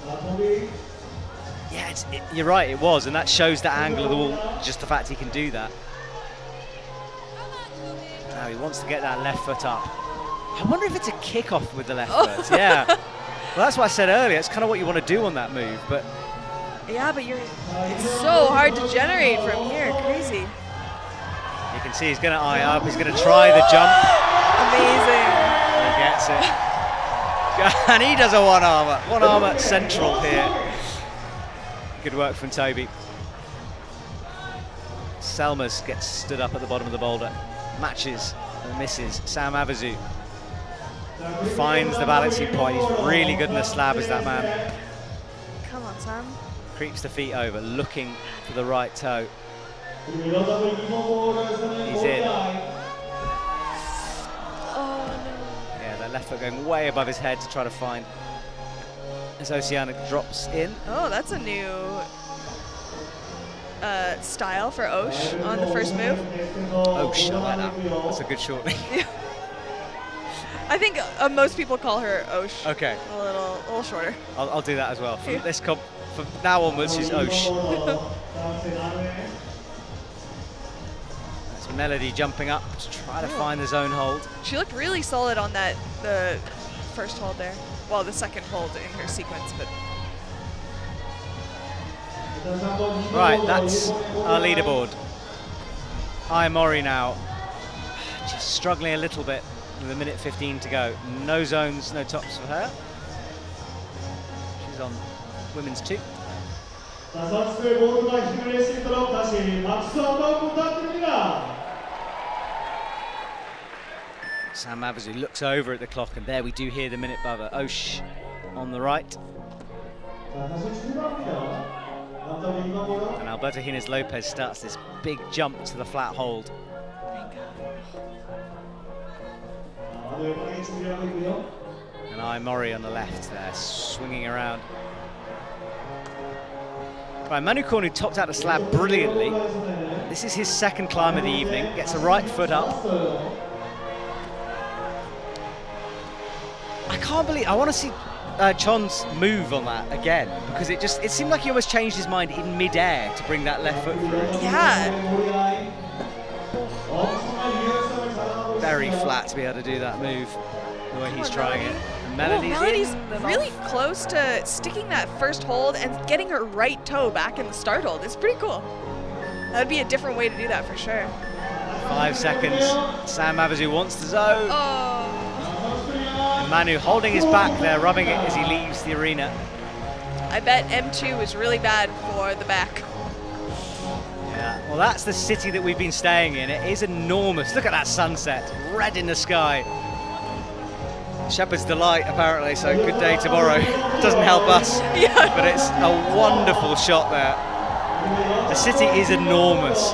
Yeah, it's, it, you're right, it was, and that shows the angle of the wall, just the fact he can do that. Now he wants to get that left foot up. I wonder if it's a kickoff with the left oh. foot. Yeah. Well, that's what I said earlier. It's kind of what you want to do on that move, but Yeah, but you're it's so hard to generate from here. Crazy. you can see he's going to eye up. He's going to try the jump. Amazing. He gets it. And he does a one armor. One armor central here. Good work from Toby. Selmas gets stood up at the bottom of the boulder. Matches and misses. Sam Avezou finds the balancing point. He's really good in the slab as that man. Come on, Sam. Creeps the feet over, looking for the right toe. He's in. Left foot going way above his head to try to find. As Oceania drops in. Oh, that's a new uh, style for Osh on the first move. Shit, I like that. That's a good shortening. I think uh, most people call her Osh. okay. A little, a little shorter. I'll, I'll do that as well. From this comp, from now onwards, she's Osh. That's Melody jumping up to try to find the zone hold. She looked really solid on that the first hold there. Well, the second hold in her sequence, but Right, that's our leaderboard. Ai Mori now, just struggling a little bit with a minute 15 to go. No zones, no tops for her. She's on women's two. Sam Avezou looks over at the clock and there we do hear the minute buzzer. Osh on the right. And Alberto Ginés López starts this big jump to the flat hold. And Ai Mori on the left there, swinging around. Right, Manu Cornu topped out the slab brilliantly. This is his second climb of the evening. Gets a right foot up. I can't believe, I want to see uh, Chon's move on that again because it just, it seemed like he almost changed his mind in midair to bring that left foot through. Yeah. Very flat to be able to do that move the way he's trying it. Melody. And Melody's, really off. close to sticking that first hold and getting her right toe back in the start hold. It's pretty cool. That'd be a different way to do that for sure. Five seconds. Sam Avezou wants the zone. Oh, And Manu holding his back there, rubbing it as he leaves the arena. I bet M2 is really bad for the back. Yeah. Well, that's the city that we've been staying in. It is enormous. Look at that sunset, red in the sky. Shepherd's delight, apparently. So good day tomorrow. Doesn't help us, Yeah. but it's a wonderful shot there. The city is enormous.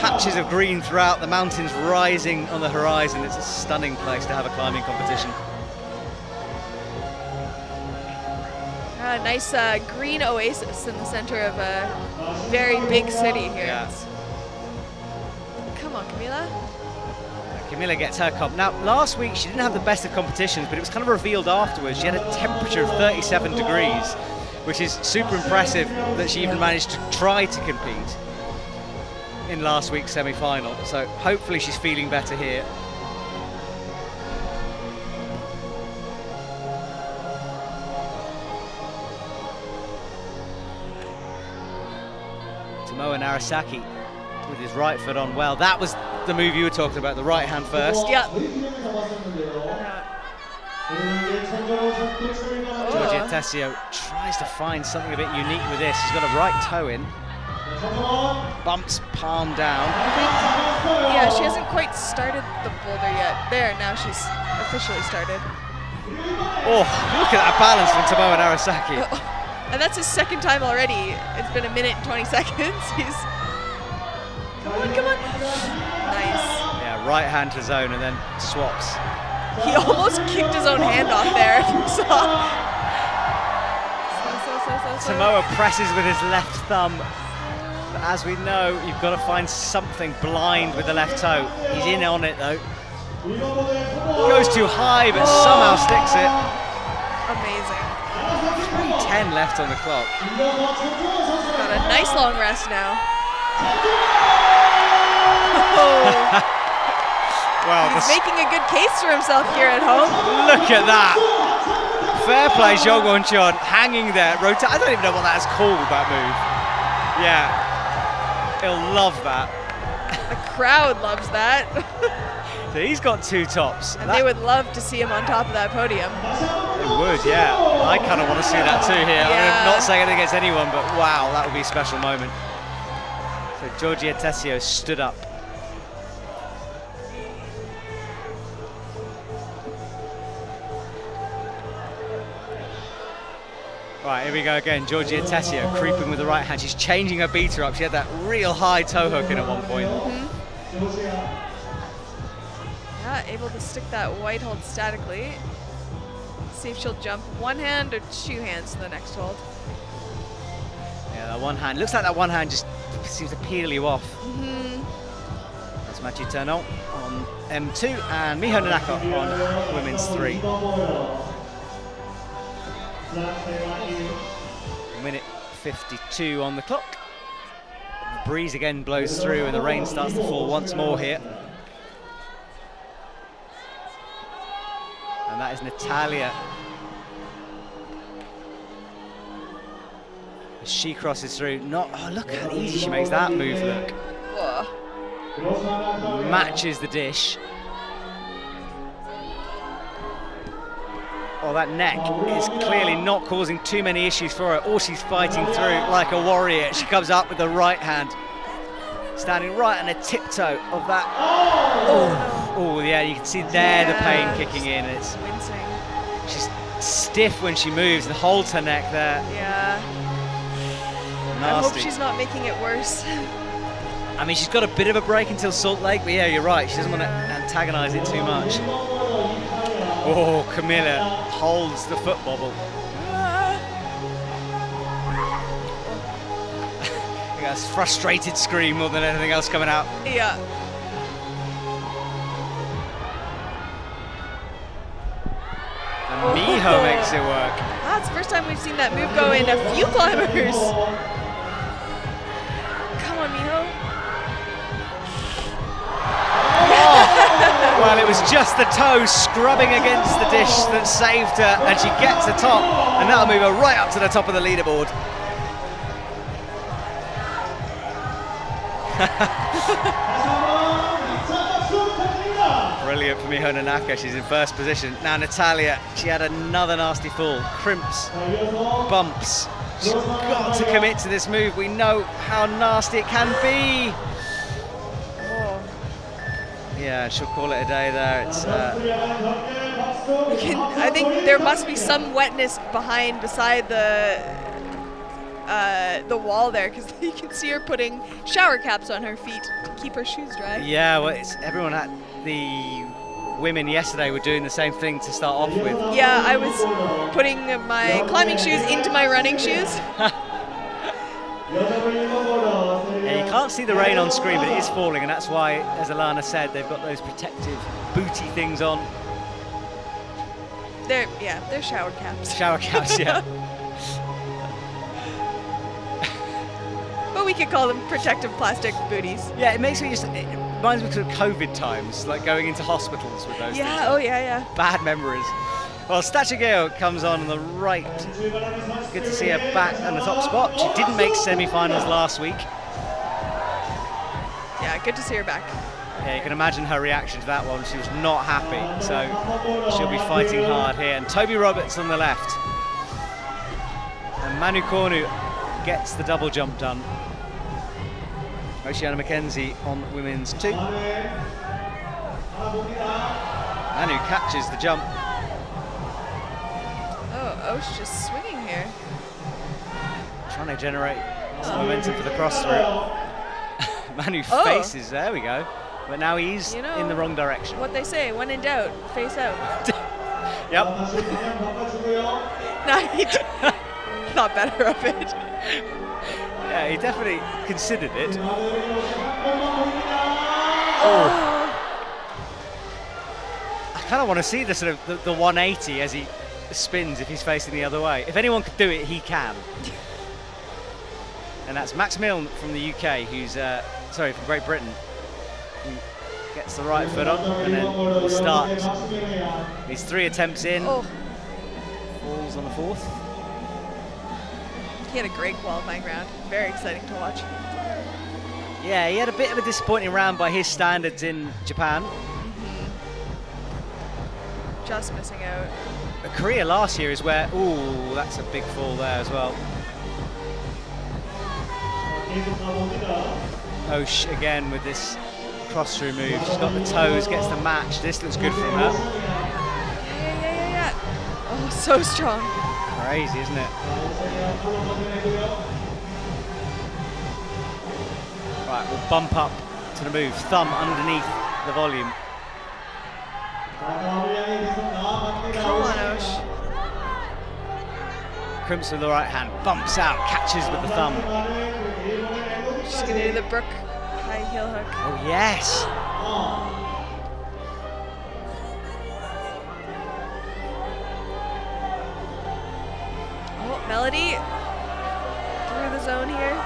Patches of green throughout, the mountains rising on the horizon. It's a stunning place to have a climbing competition. A nice uh, green oasis in the center of a very big city here. Yeah. Come on, Camila. Camilla gets her comp. Now, last week she didn't have the best of competitions, but it was kind of revealed afterwards. She had a temperature of 37 degrees, which is super impressive that she even managed to try to compete in last week's semi-final. So hopefully she's feeling better here. Tomoa Narasaki with his right foot on well. That was the move you were talking about, the right hand first. Yep. Oh. Attesio Tesio tries to find something a bit unique with this. He's got a right toe in. Bumps palm down. Yeah, she hasn't quite started the boulder yet. There, now she's officially started. Oh, look at that balance from Tomoa Narasaki. Oh. And that's his second time already. It's been a minute and 20 seconds. He's Come on, come on. Nice. Yeah, right hand to zone and then swaps. He almost kicked his own hand off there, if you saw. So, so, so. so, so, so. Tomoa presses with his left thumb. But as we know, you've got to find something blind with the left toe. He's in on it though. Goes too high, but somehow sticks it. Amazing. 10 left on the clock. Got a nice long rest now. Well, he's making a good case for himself here at home. Look at that. Fair play, Zhou Guanchuan hanging there. Rota I don't even know what that's called, that move. Yeah. He'll love that. The crowd loves that. So he's got two tops. and That- they would love to see him on top of that podium. It would, yeah. I kind of want to see that too here. Yeah. I'm not saying anything against anyone, but wow, that would be a special moment. So Giorgia Tesio stood up. Right, here we go again. Giorgia Tesio creeping with the right hand. She's changing her beater up. She had that real high toe hook in at one point. Mm-hmm. Yeah, able to stick that white hold statically. See if she'll jump one hand or two hands to the next hold. Yeah, that one hand. Looks like that one hand just seems to peel you off. Mm-hmm. That's Mathieu Ternant on M2 and Miho Nonaka on women's three. Minute 52 on the clock. The breeze again blows through and the rain starts to fall once more here. And that is Natalia. As she crosses through, not, oh look how easy she makes that move look. Whoa. Matches the dish. Oh, that neck is clearly not causing too many issues for her. Or she's fighting through like a warrior. She comes up with the right hand, standing right on the tiptoe of that. Oh, oh yeah, you can see there the pain kicking in. It's Wincing. she's stiff when she moves and holds her neck there. Yeah. I hope she's not making it worse. I mean, she's got a bit of a break until Salt Lake, but yeah, you're right. She doesn't want to antagonize it too much. Oh, Camilla holds the foot bobble. That's frustrated scream more than anything else coming out. yeah. And Miho makes it work. That's the first time we've seen that move go in a few climbers. Well, it was just the toe scrubbing against the dish that saved her, and she gets the top, and that'll move her right up to the top of the leaderboard. Brilliant for Miho Nonaka, she's in first position. Now Natalia, she had another nasty fall, crimps, bumps. She's got to commit to this move. We know how nasty it can be. Oh. Yeah, she'll call it a day there. It's uh, can, I think there must be some wetness behind, beside the uh, the wall there, because you can see her putting shower caps on her feet to keep her shoes dry. Yeah, well, it's everyone at the women yesterday were doing the same thing to start off with. Yeah, I was putting my climbing shoes into my running shoes. Yeah, you can't see the rain on screen, but it is falling, and that's why, as Alana said, they've got those protective booty things on. They're yeah, they're shower caps. Shower caps, yeah. But we could call them protective plastic booties. yeah, it makes me just, it reminds me of COVID times, like going into hospitals with those Yeah, things. oh yeah, yeah. Bad memories. Well, Staša Gejo comes on on the right. Good to see her back on the top spot. She didn't make semi-finals last week. Yeah, good to see her back. Yeah, you can imagine her reaction to that one. She was not happy, so she'll be fighting hard here. And Toby Roberts on the left. And Manu Cornu gets the double jump done. Oceania Mackenzie on women's two. Manu catches the jump. Oh, Osh just swinging here. Trying to generate some momentum for the cross through. Manu Oh. faces, there we go. But now he's You know- in the wrong direction. What they say, when in doubt, face out. Yep. Night. thought better of it. Yeah, he definitely considered it. Oh. I kind of want to see the sort of the, the 180 as he spins if he's facing the other way. If anyone could do it, he can. and that's Max Milne from the UK, who's uh, sorry from Great Britain, who gets the right foot on and then will start. He's three attempts in, Oh, falls on the fourth. He had a great qualifying round. Very exciting to watch. Yeah, he had a bit of a disappointing round by his standards in Japan. Mm-hmm. Just missing out. But Korea last year is where, ooh, that's a big fall there as well. Osh again with this cross through move. She's got the toes, gets the match. This looks good from her. Yeah, yeah, yeah, yeah. Oh, so strong. Crazy, isn't it? Right, we'll bump up to the move. Thumb underneath the volume. Come on, Osh. Crimps with the right hand, bumps out, catches with the thumb. She's gonna do the Brooke high heel hook. Oh, yes. Oh, Through the zone here.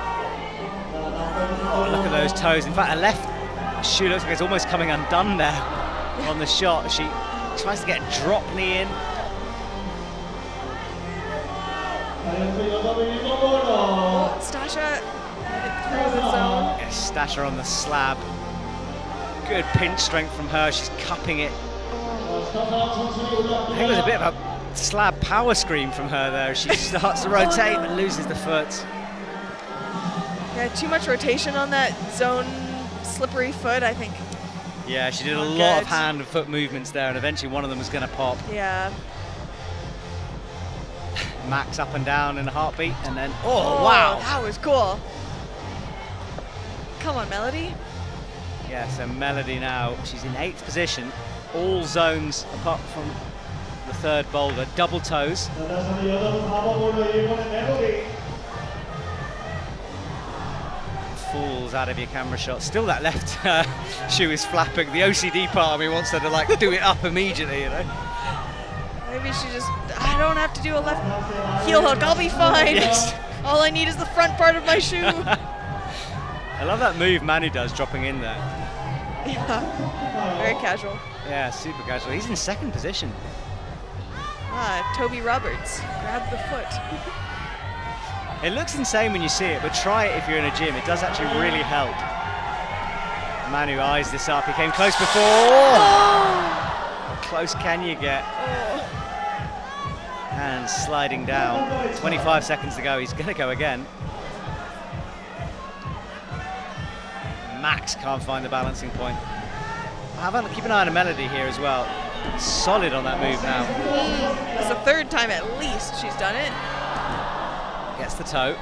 Oh, look at those toes. In fact, her left shoe looks like it's almost coming undone there on the shot. She tries to get a drop knee in. Oh, Stasha through the zone. Yeah, stash on the slab. Good pinch strength from her. She's cupping it. I think there's a bit of a slab power scream from her there. She starts to rotate but loses the foot. Yeah, too much rotation on that zone slippery foot, I think. Yeah, she did a Not lot of hand and foot movements there, and eventually one of them was going to pop. Yeah. Max up and down in a heartbeat, and then oh, oh, wow! That was cool. Come on, Melody. Yeah, so Melody now, she's in eighth position. All zones apart from the third boulder, double toes. Falls out of your camera shot. Still that left uh, shoe is flapping. The OCD part of me wants her to like do it up immediately, you know? Maybe she just, I don't have to do a left heel hook. I'll be fine. Yes. All I need is the front part of my shoe. I love that move Manu does, dropping in there. yeah. Very casual. Yeah, super casual. He's in second position. Ah, Toby Roberts. Grab the foot. It looks insane when you see it, but try it if you're in a gym. It does actually really help. Manu eyes this up. He came close before. How close can you get? And sliding down. 25 seconds to go. He's going to go again. Max can't find the balancing point. Have a, keep an eye on a melody here as well. Solid on that move now. Mm. That's the third time at least she's done it. Gets the toe.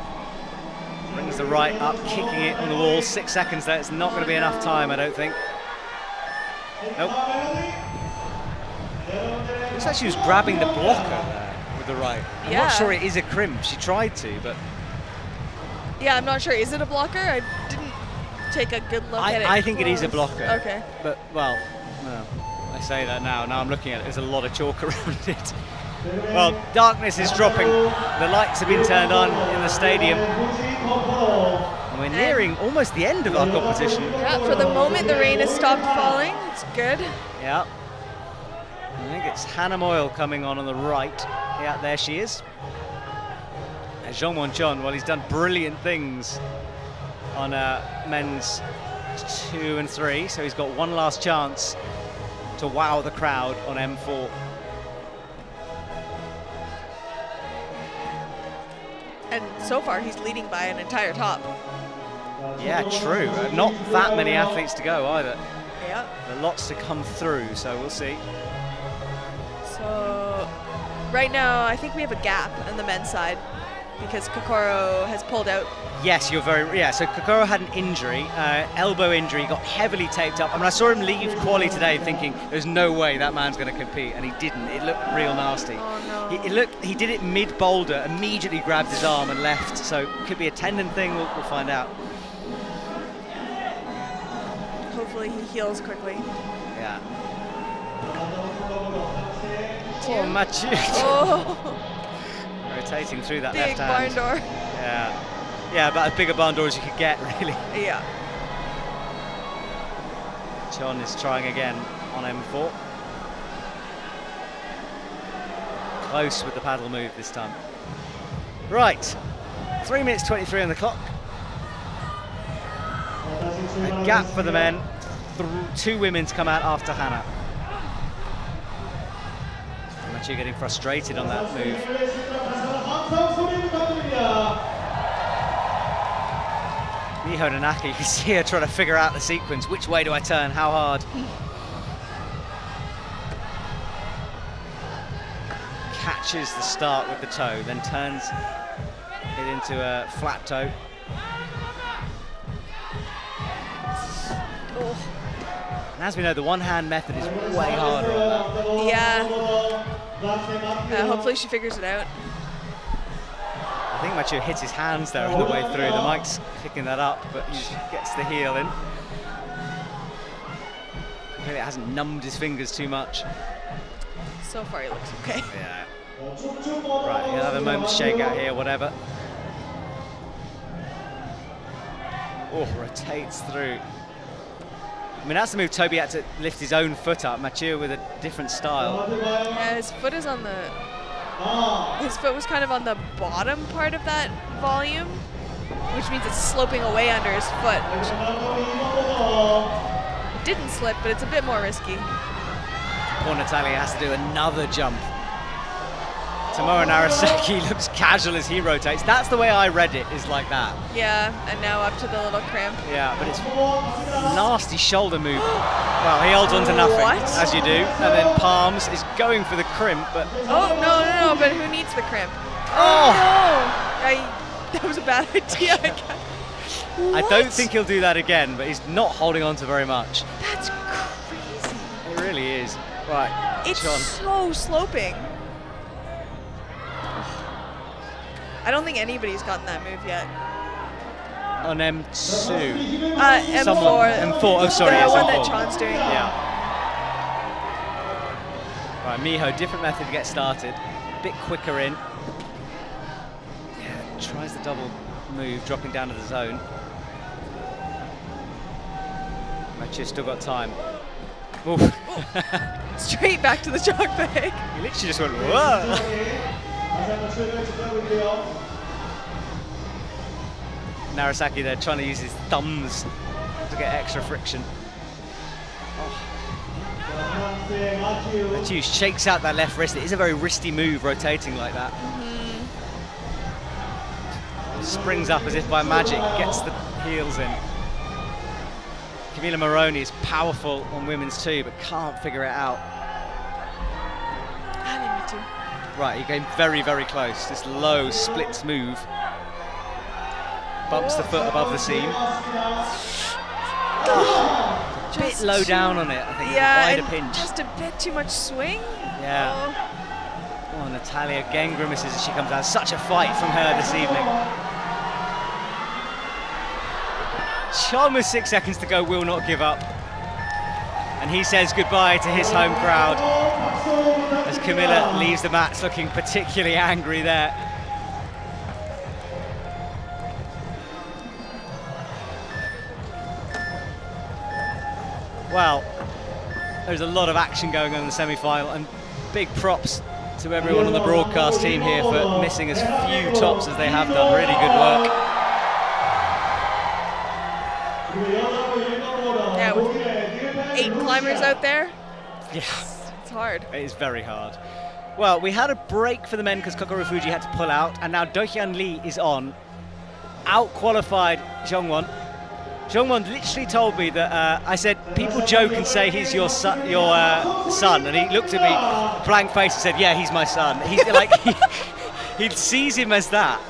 Brings the right up, kicking it on the wall. Six seconds there. It's not going to be enough time, I don't think. Nope. Looks like she was grabbing the blocker there with the right. I'm Yeah. not sure it is a crimp. She tried to, but Yeah, I'm not sure. Is it a blocker? I didn't take a good look at it. I, I think it is a blocker. Okay. But, well, no. Say that now. Now I'm looking at it. There's a lot of chalk around it. Well, darkness is dropping. The lights have been turned on in the stadium. And we're nearing almost the end of our competition. Yeah, for the moment the rain has stopped falling. It's good. Yeah. I think it's Hannah Meul coming on on the right. Yeah, there she is. And Jongwon Chon, well, he's done brilliant things on uh, men's two and three, so he's got one last chance to wow the crowd on M4. And so far he's leading by an entire top. Yeah, true. Uh, not that many athletes to go either. Yeah. There are lots to come through, so we'll see. So right now I think we have a gap on the men's side. Because Kokoro has pulled out. Yes, you're very yeah. So Kokoro had an injury, uh, elbow injury, got heavily taped up. I mean, I saw him leave quali today, thinking there's no way that man's going to compete, and he didn't. It looked real nasty. Oh no. He, it looked he did it mid boulder, immediately grabbed his arm and left. So could be a tendon thing. We'll, we'll find out. Hopefully he heals quickly. Yeah. Poor Mathieu. Oh, Rotating through that big left barn hand. door. Yeah. Yeah, about as big a barn door as you could get, really. Yeah. John is trying again on M4. Close with the paddle move this time. Right, 3 minutes 23 on the clock. A gap for the men. Th two women to come out after Hannah. Mathieu getting frustrated on that move. Miho Nonaka, you can see her trying to figure out the sequence. Which way do I turn? How hard? Catches the start with the toe, then turns it into a flat toe. Oh, And as we know, the one-hand method is way harder yeah. Uh, hopefully she figures it out. I think Mathieu hits his hands there on the way through. The mic's picking that up, but he gets the heel in. Maybe it hasn't numbed his fingers too much. So far he looks okay. Yeah. Right, another moment's shakeout here, whatever. Oh, rotates through. I mean, that's the move Toby had to lift his own foot up. Mathieu with a different style. Yeah, his foot is on the. His foot was kind of on the bottom part of that volume, which means it's sloping away under his foot. Which didn't slip, but it's a bit more risky. Poor Natalia has to do another jump. Tomoa Narasaki looks casual as he rotates. That's the way I read it, is like that. Yeah, and now up to the little crimp. Yeah, but it's nasty shoulder move. Well, he holds on to nothing, What? as you do, and then palms is going for the crimp, but Oh no no no! But who needs the crimp? oh, oh! No, I. That was a bad idea. I guess. I don't think he'll do that again. But he's not holding on to very much. That's crazy. It really is. Right, It's John. so sloping. I don't think anybody's gotten that move yet. On M2. Uh, M4. Someone- M4, oh, sorry, The yes, one M4. that Chon's doing. Yeah. Right, Miho, different method to get started. A bit quicker in. Yeah, tries the double move, dropping down to the zone. Mathieu still got time. Oof. Straight back to the chalk bag. he literally just went, whoa! Narasaki there trying to use his thumbs to get extra friction. Mathieu shakes out that left wrist. It is a very wristy move, rotating like that. Springs up as if by magic, gets the heels in. Camilla Moroni is powerful on women's too, but can't figure it out. I need me to. Right, he came very, very close. This low splits move. Bumps the foot above the seam. A bit Just low down on it, I think. Yeah, Wider pinch. just a bit too much swing. Yeah. Oh, Natalia again grimaces as she comes out. Such a fight from her this evening. Chon with six seconds to go will not give up. And he says goodbye to his home crowd Camilla leaves the mats looking particularly angry there. Well, there's a lot of action going on in the semi-final and big props to everyone on the broadcast team here for missing as few tops as they have done. Really good work. Yeah, eight climbers out there, Yeah, hard. it is very hard. Well, we had a break for the men because Kokoro Fujii had to pull out, and now Dohyun Lee is on. Out-qualified Jongwon. Jongwon literally told me that uh, I said people joke and say he's your son, your uh, son, and he looked at me blank face and said, "Yeah, he's my son." He's like he, he sees him as that.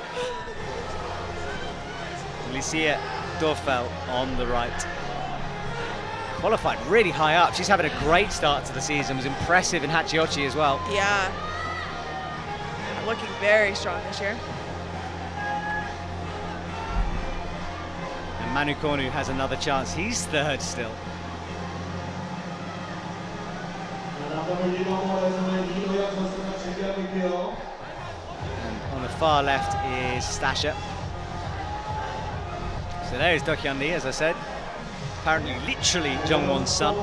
Lucia Dörffel on the right qualified really high up. She's having a great start to the season. Was impressive in Hachioji as well. Yeah. Looking very strong this year. And Manu Cornu has another chance. He's third still. And on the far left is Stasher. So there's Dohyun Lee, as I said apparently literally Jongwon's son.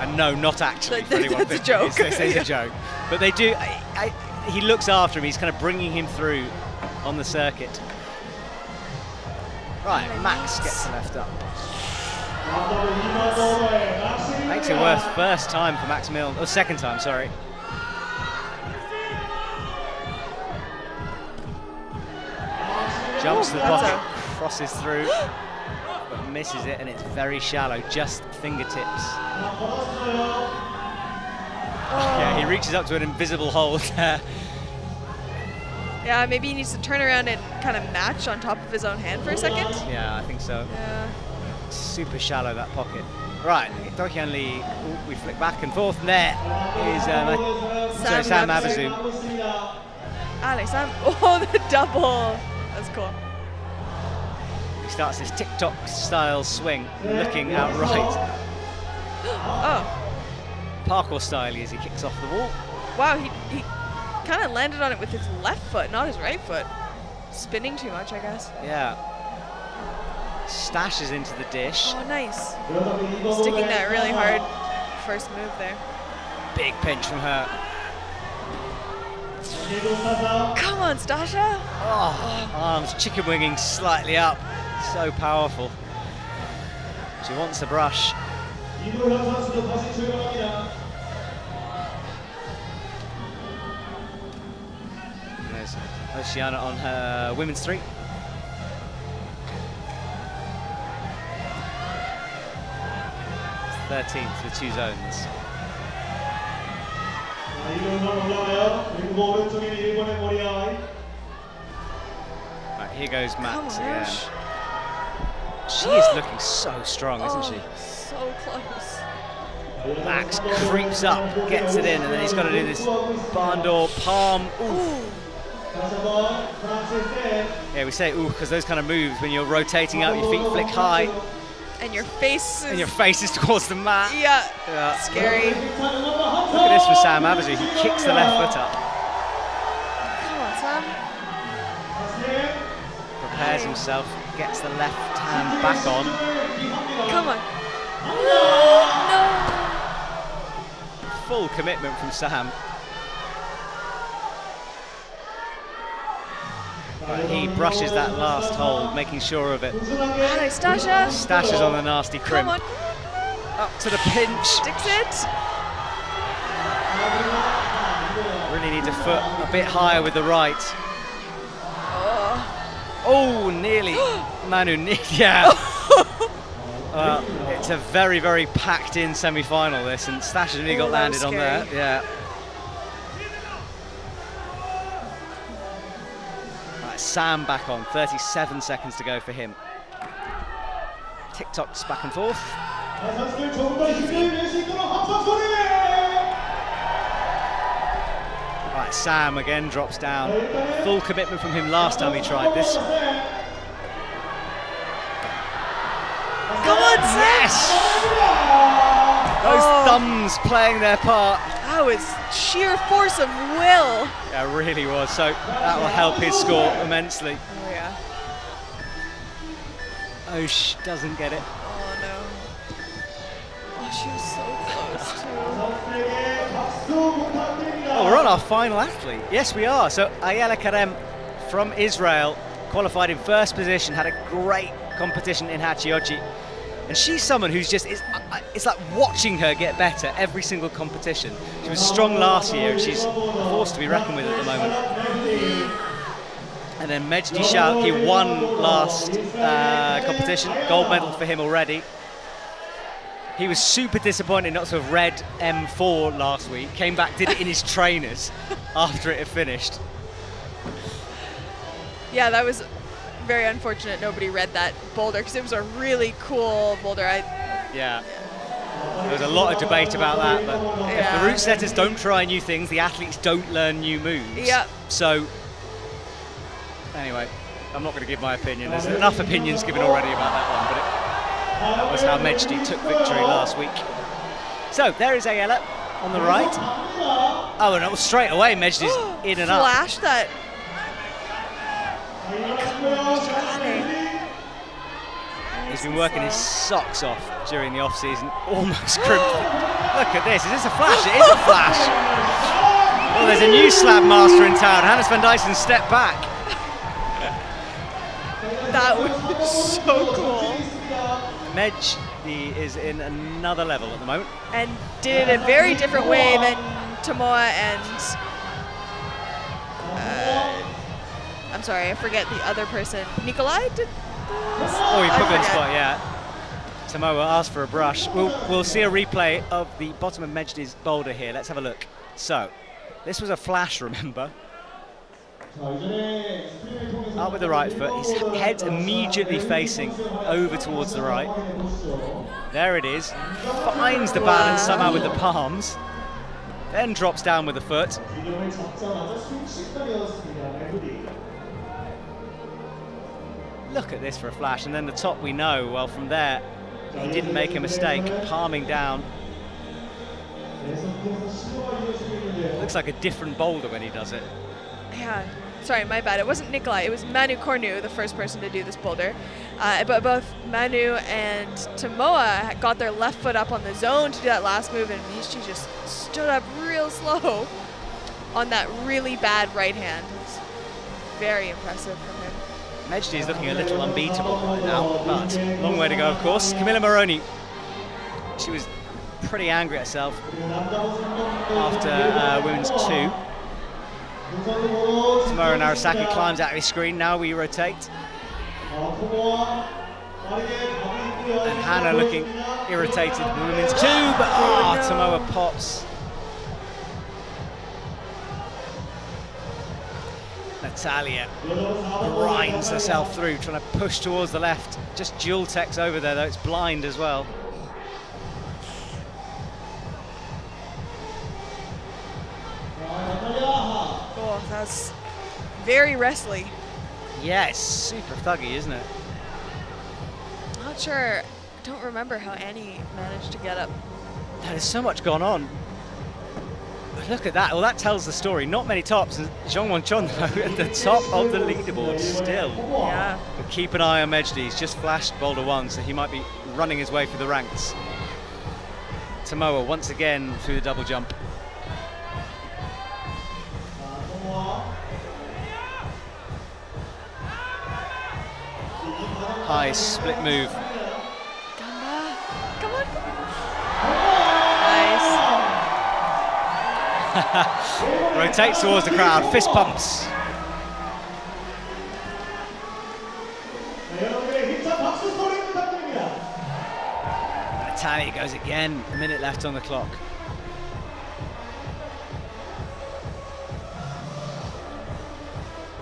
And no, not actually. That, that, that's a joke. It's, it's, it's yeah. a joke. But they do. I, I, he looks after him. He's kind of bringing him through on the circuit. Right, Max gets left up. Makes it worse. first time for Max Milne. Oh, second time, sorry. Jumps Ooh, the pocket crosses through, but misses it, and it's very shallow, just fingertips. Yeah, he reaches up to an invisible hole there. Yeah, maybe he needs to turn around and kind of match on top of his own hand for a second. Yeah, I think so. Yeah. Super shallow that pocket. Right, Dohyun Lee, ooh, we flick back and forth, and there is um, Sam. Avezou. Alex, I'm, oh, the double. That's cool. He starts his TikTok style swing, looking outright. Oh. Parkour style as he kicks off the wall. Wow, he, he kind of landed on it with his left foot, not his right foot. Spinning too much, I guess. Yeah. Stashes into the dish. Oh, nice. Sticking that really hard first move there. Big pinch from her. Come on, Stasha. Oh, arms chicken winging slightly up so powerful. She wants a brush. There's Oceania on her women's three. 13th with two zones. Right, here goes Matt. She is looking so strong, isn't she? Oh, so close. Max creeps up, gets it in, and then he's got to do this barn door palm. Ooh. Yeah, we say ooh because those kind of moves when you're rotating out, your feet flick high. And your face And your face is towards the mat. Yeah. yeah. Scary. Look at this for Sam Avezou. He kicks the left foot up. Come on, Sam prepares himself, gets the left hand back on. Come on. No! Full commitment from Sam. Right, he brushes that last hold, making sure of it. Alex, Stasha. Stashes on the nasty crimp. Up to the pinch. Sticks it. Really needs a foot a bit higher with the right. Oh. Oh, nearly. Manu, ne- yeah. Well, uh, it's a very, very packed in semi final, this, and Stash has nearly Oh, got landed on there. Yeah. Right, Sam back on, 37 seconds to go for him. TikToks back and forth. Sam again drops down. Full commitment from him last time he tried this. Come on, Yes! Those oh. thumbs playing their part. Oh, that was sheer force of will. Yeah, really was. So that will help his score immensely. Oh, yeah. Osh doesn't get it. Oh, we're on our final athlete. Yes, we are. So Ayala Kerem from Israel qualified in first position, had a great competition in Hachioji, And she's someone who's just, it's, uh, it's like watching her get better every single competition. She was strong last year and she's forced to be reckoned with at the moment. And then Mejdi Schalck won last uh, competition, gold medal for him already. He was super disappointed not to have read M4 last week. Came back, did it in his trainers after it had finished. Yeah, that was very unfortunate. Nobody read that boulder because it was a really cool boulder. I, Yeah. There was a lot of debate about that, but if the route setters don't try new things, the athletes don't learn new moves. Yep. So, anyway, I'm not going to give my opinion. There's enough opinions given already about that one, but it, that was how Mejdi took victory last week. So, there is Ayala on the right. Oh, and it was straight away, Mejdi's in and up. Flash that. He's been working his socks off during the off-season, almost crimped. Look at this, is this a flash? It is a flash. Well, there's a new slab master in town. Hannes Van Duysen step back. That was so cool. Medj is in another level at the moment. And did it in a very different way than Tomoa and. Uh, I'm sorry, I forget the other person. Nicolai did this? Oh, he I put him in forget. spot, yeah. Samoa asked for a brush. We'll, we'll see a replay of the bottom of Mejdi's boulder here. Let's have a look. So, this was a flash, remember? Out with the right foot, his head immediately facing over towards the right. There it is, finds the balance somehow with the palms, then drops down with the foot. Look at this for a flash, and then the top we know, well from there, he didn't make a mistake, palming down. Looks like a different boulder when he does it. Yeah sorry, my bad. It wasn't Nicolai. It was Manu Cornu, the first person to do this boulder. Uh, but both Manu and Tomoa got their left foot up on the zone to do that last move, and Mishi just stood up real slow on that really bad right hand. Very impressive from him. Mejdi is looking a little unbeatable right now, but long way to go, of course. Camilla Moroni, she was pretty angry at herself after uh, women's two. Tomoa Narasaki climbs out of his screen. Now we rotate. And Hannah looking irritated women's two, but oh, Tomoa pops. Natalia grinds herself through, trying to push towards the left. Just dual techs over there, though it's blind as well. Oh, that's very wrestly. Yeah, it's super thuggy, isn't it? Not sure. I don't remember how Annie managed to get up. There's so much gone on. Look at that. Well, that tells the story. Not many tops. And Jongwon Chon, though, at the top of the leaderboard still. Yeah. But keep an eye on Mejdi. He's just flashed Boulder 1, so he might be running his way through the ranks. Tomoa once again through the double jump. High split move. Gamba. Come on. Nice. Rotates towards the crowd, fist pumps. Natalia goes again, a minute left on the clock.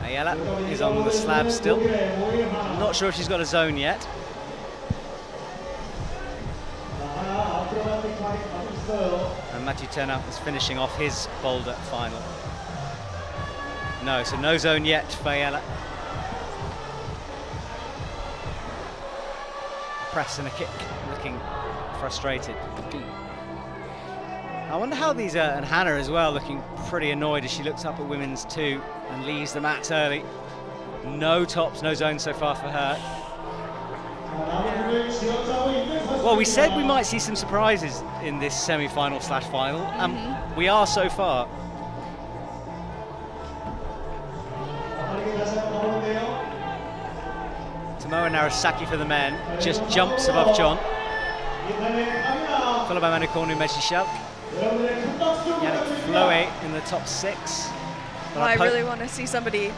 Ayala is on the slab still. Not sure if she's got a zone yet. And Mathieu Ternant is finishing off his boulder final. No, so no zone yet for Ayala. Press and a kick, looking frustrated. I wonder how these are, and Hannah as well, looking pretty annoyed as she looks up at women's two and leaves the mats early. No tops, no zones so far for her. Well, we said we might see some surprises in this semi-final slash final, and mm -hmm. we are so far. Tomoa Narasaki for the men just jumps above John. Followed by Manu Cornu Meshishelk. Flow eight in the top six. Well, I really want to see somebody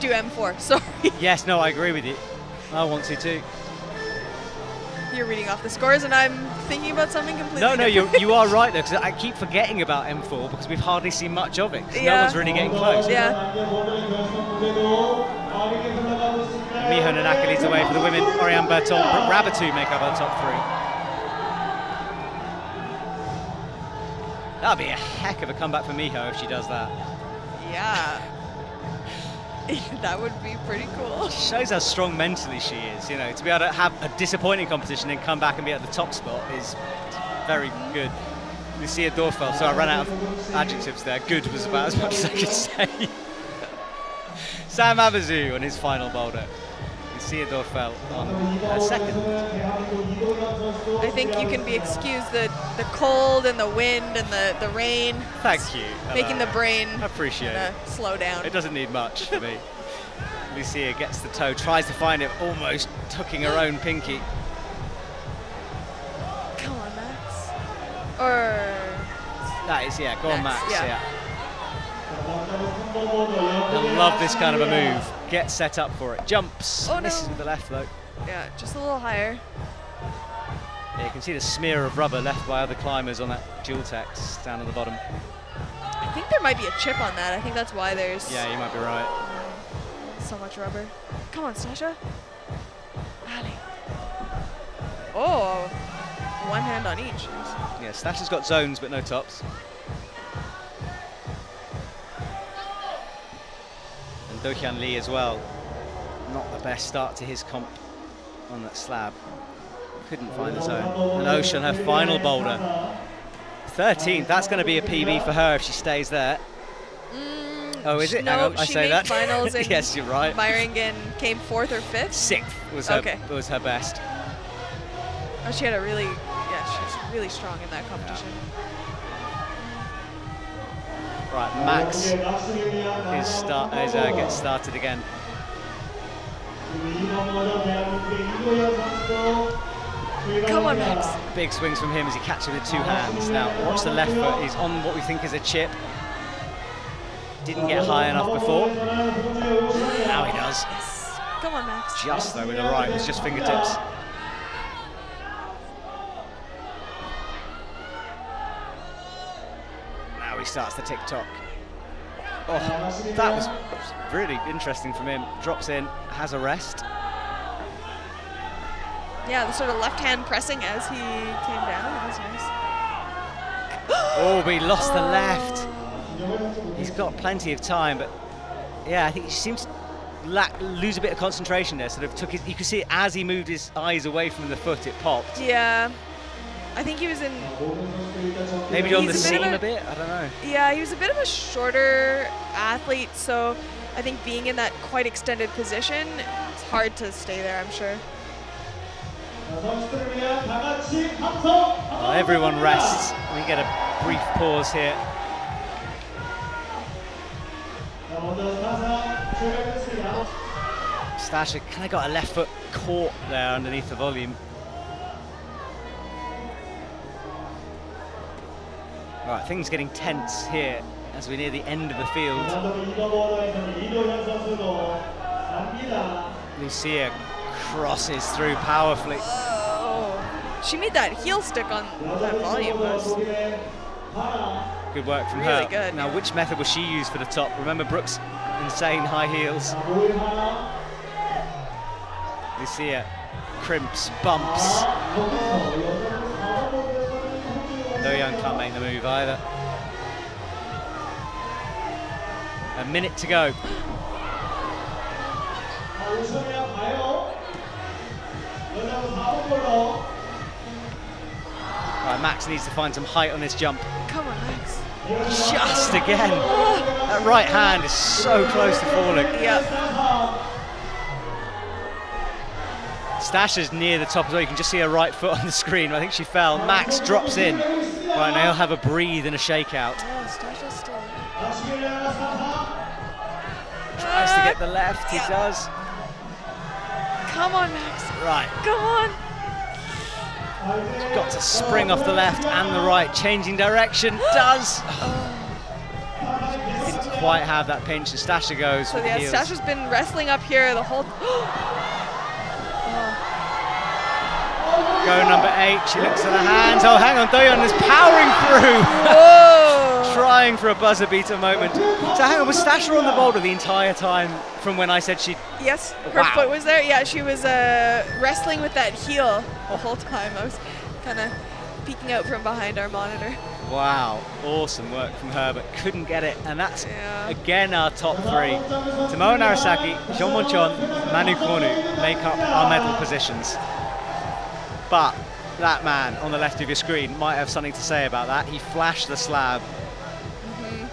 do M4, sorry. yes, no, I agree with you. I want to too. You're reading off the scores and I'm thinking about something completely No, no, you you are right though, because I keep forgetting about M4 because we've hardly seen much of it. Yeah. No one's really getting close. Yeah. Miho and Achilles away for the women. Oriane Bertone, Raboutou make up our top three. That'd be a heck of a comeback for Miho if she does that. Yeah. that would be pretty cool. Shows how strong mentally she is. You know, to be able to have a disappointing competition and come back and be at the top spot is very good. Lucia Dörffel, so I ran out of adjectives there. Good was about as much as I could say. Sam Avezou on his final boulder. Lucia Dörffel on her second. I think you can be excused the, the cold and the wind and the, the rain. Thank you. Making the brain I appreciate it. uh, slow down. It doesn't need much for me. Lucia gets the toe, tries to find it, almost tucking her own pinky. Come on, Max. Or That is, yeah, go on, Max, Max. yeah. Yeah. I love this kind of a move. Get set up for it. Jumps. Oh, no. Misses with the left, though. yeah, just a little higher. Yeah, you can see the smear of rubber left by other climbers on that dual text down at the bottom. I think there might be a chip on that. I think that's why there's Yeah, you might be right. so much rubber. Come on, Stasha. Ali. Oh, one hand on each. Yeah, Stash has got zones but no tops. Dohyun Lee as well. Not the best start to his comp on that slab. Couldn't find the zone. And Ocean, her final boulder. 13th, that's going to be a PB for her if she stays there. Mm, oh, is it? no, I say that. finals in yes, you're right. Meiringen came fourth or fifth. Sixth was her, Okay. was her best. Oh, she had a really, yeah, she was really strong in that competition. Right, Max is start is, uh, gets started again. Come on, Max. Big swings from him as he catches with two hands. Now, watch the left foot. He's on what we think is a chip. Didn't get high enough before. Now he does. Yes. Come on, Max. Just though with the right. It's just fingertips. Now he starts the tick-tock. Oh, that was really interesting from him. Drops in, has a rest. Yeah, the sort of left hand pressing as he came down. That was nice. Oh, we he lost the oh. left. He's got plenty of time, but yeah, I think he seems to lack, lose a bit of concentration there. Sort of took his, you could see it as he moved his eyes away from the foot, it popped. Yeah. I think he was in, Maybe on the seam a- a bit. I don't know. yeah, he was a bit of a shorter athlete, so I think being in that quite extended position, it's hard to stay there, I'm sure. Oh, everyone rests. We get a brief pause here. Stasha kind of got a left foot caught there underneath the volume. Right, things getting tense here as we near the end of the field. Lucia crosses through powerfully. Oh, she made that heel stick on that volume. Good work from Really her. good, Now, which method will she use for the top? Remember Brooks' insane high heels. Lucia crimps, bumps. Doyoung can't make the move either. A minute to go. Right, Max needs to find some height on this jump. come on, Max. Just again. That right hand is so close to falling. Yeah. Stash is near the top as well. You can just see her right foot on the screen. I think she fell. Max drops in. Right, now he'll have a breathe and a shakeout. Oh, Stasha's still. Tries to get the uh, left. He does. Come on, Max. Right. Come on. Got to spring off the left and the right. Changing direction. Does. Oh. Didn't quite have that pinch. And Stasha goes So the yeah, Stasha's been wrestling up here the whole. Go number eight. She looks at the hands. Oh, hang on. Doyon is powering through. Trying for a buzzer beater moment. So hang on, was Stasher on the boulder the entire time from when I said she? Yes, her Wow. foot was there. Yeah, she was uh, wrestling with that heel the whole time. I was kind of peeking out from behind our monitor. Wow, awesome work from her, but couldn't get it. And that's Yeah. again our top three. Tomoa Narasaki, Jongwon Chon, Manu Cornu make up our medal positions. But that man on the left of your screen might have something to say about that. He flashed the slab. Mm-hmm.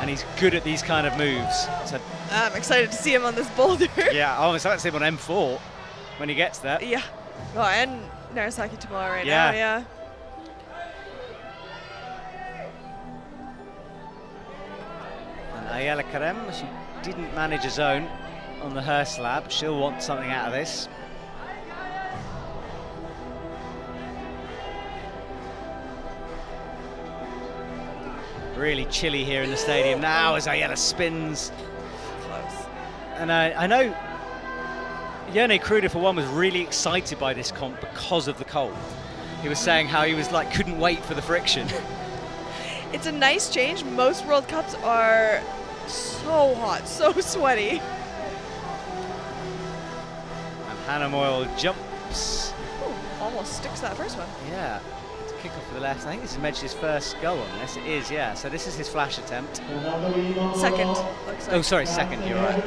And he's good at these kind of moves. So I'm excited to see him on this boulder. yeah, I was excited to see him on M4 when he gets there. yeah. Oh, and Narasaki tomorrow right Yeah. now. Yeah. And Ayala Kerem, she didn't manage a zone on the her slab. She'll want something out of this. Really chilly here in the stadium now as Ayala spins. Close. And I, I know Jernej Kruder, for one, was really excited by this comp because of the cold. He was saying how he was like, couldn't wait for the friction. It's a nice change. Most World Cups are so hot, so sweaty. and Hannah Meul jumps. Ooh, almost sticks that first one. Yeah, the left. I think this is Medj's first goal on this. It is, yeah. So this is his flash attempt. Second, looks oh, like. Oh, sorry, second, you're right.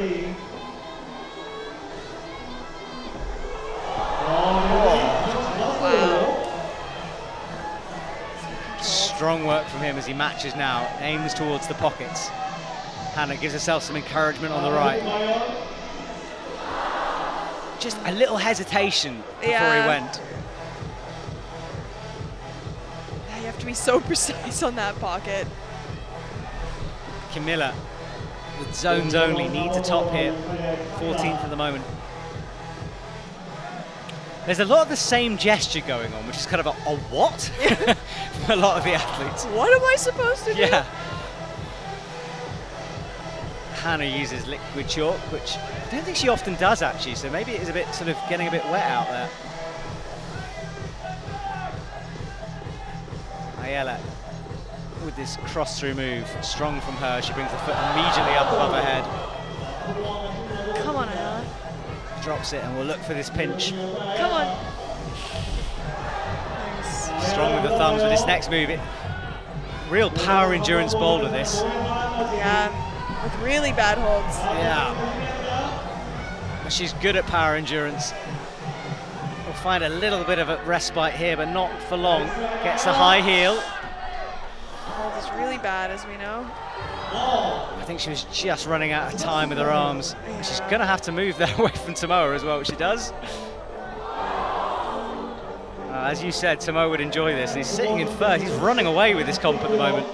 Wow. Strong work from him as he matches now, aims towards the pockets. Hannah gives herself some encouragement on the right. Just a little hesitation before Yeah. he went. To be so precise on that pocket. Camilla with zones only needs a top here. 14th at the moment. There's a lot of the same gesture going on, which is kind of a, a what? for a lot of the athletes. What am I supposed to do? Yeah. Hannah uses liquid chalk, which I don't think she often does actually, so maybe it is a bit sort of getting a bit wet out there. Ayala with this cross through move, strong from her. She brings the foot immediately up above her head, Come on, Ayala. drops it, and we'll look for this pinch. Come on. Nice. Strong with the thumbs with this next move. It, real power endurance boulder, this. Yeah, with really bad holds. Yeah. But she's good at power endurance. Find a little bit of a respite here, but not for long. Gets a high heel. Hold is really bad, as we know. I think she was just running out of time with her arms. She's going to have to move that away from Tomoa as well, which she does. Uh, as you said, Tomoa would enjoy this. And He's sitting in first. He's running away with this comp at the moment.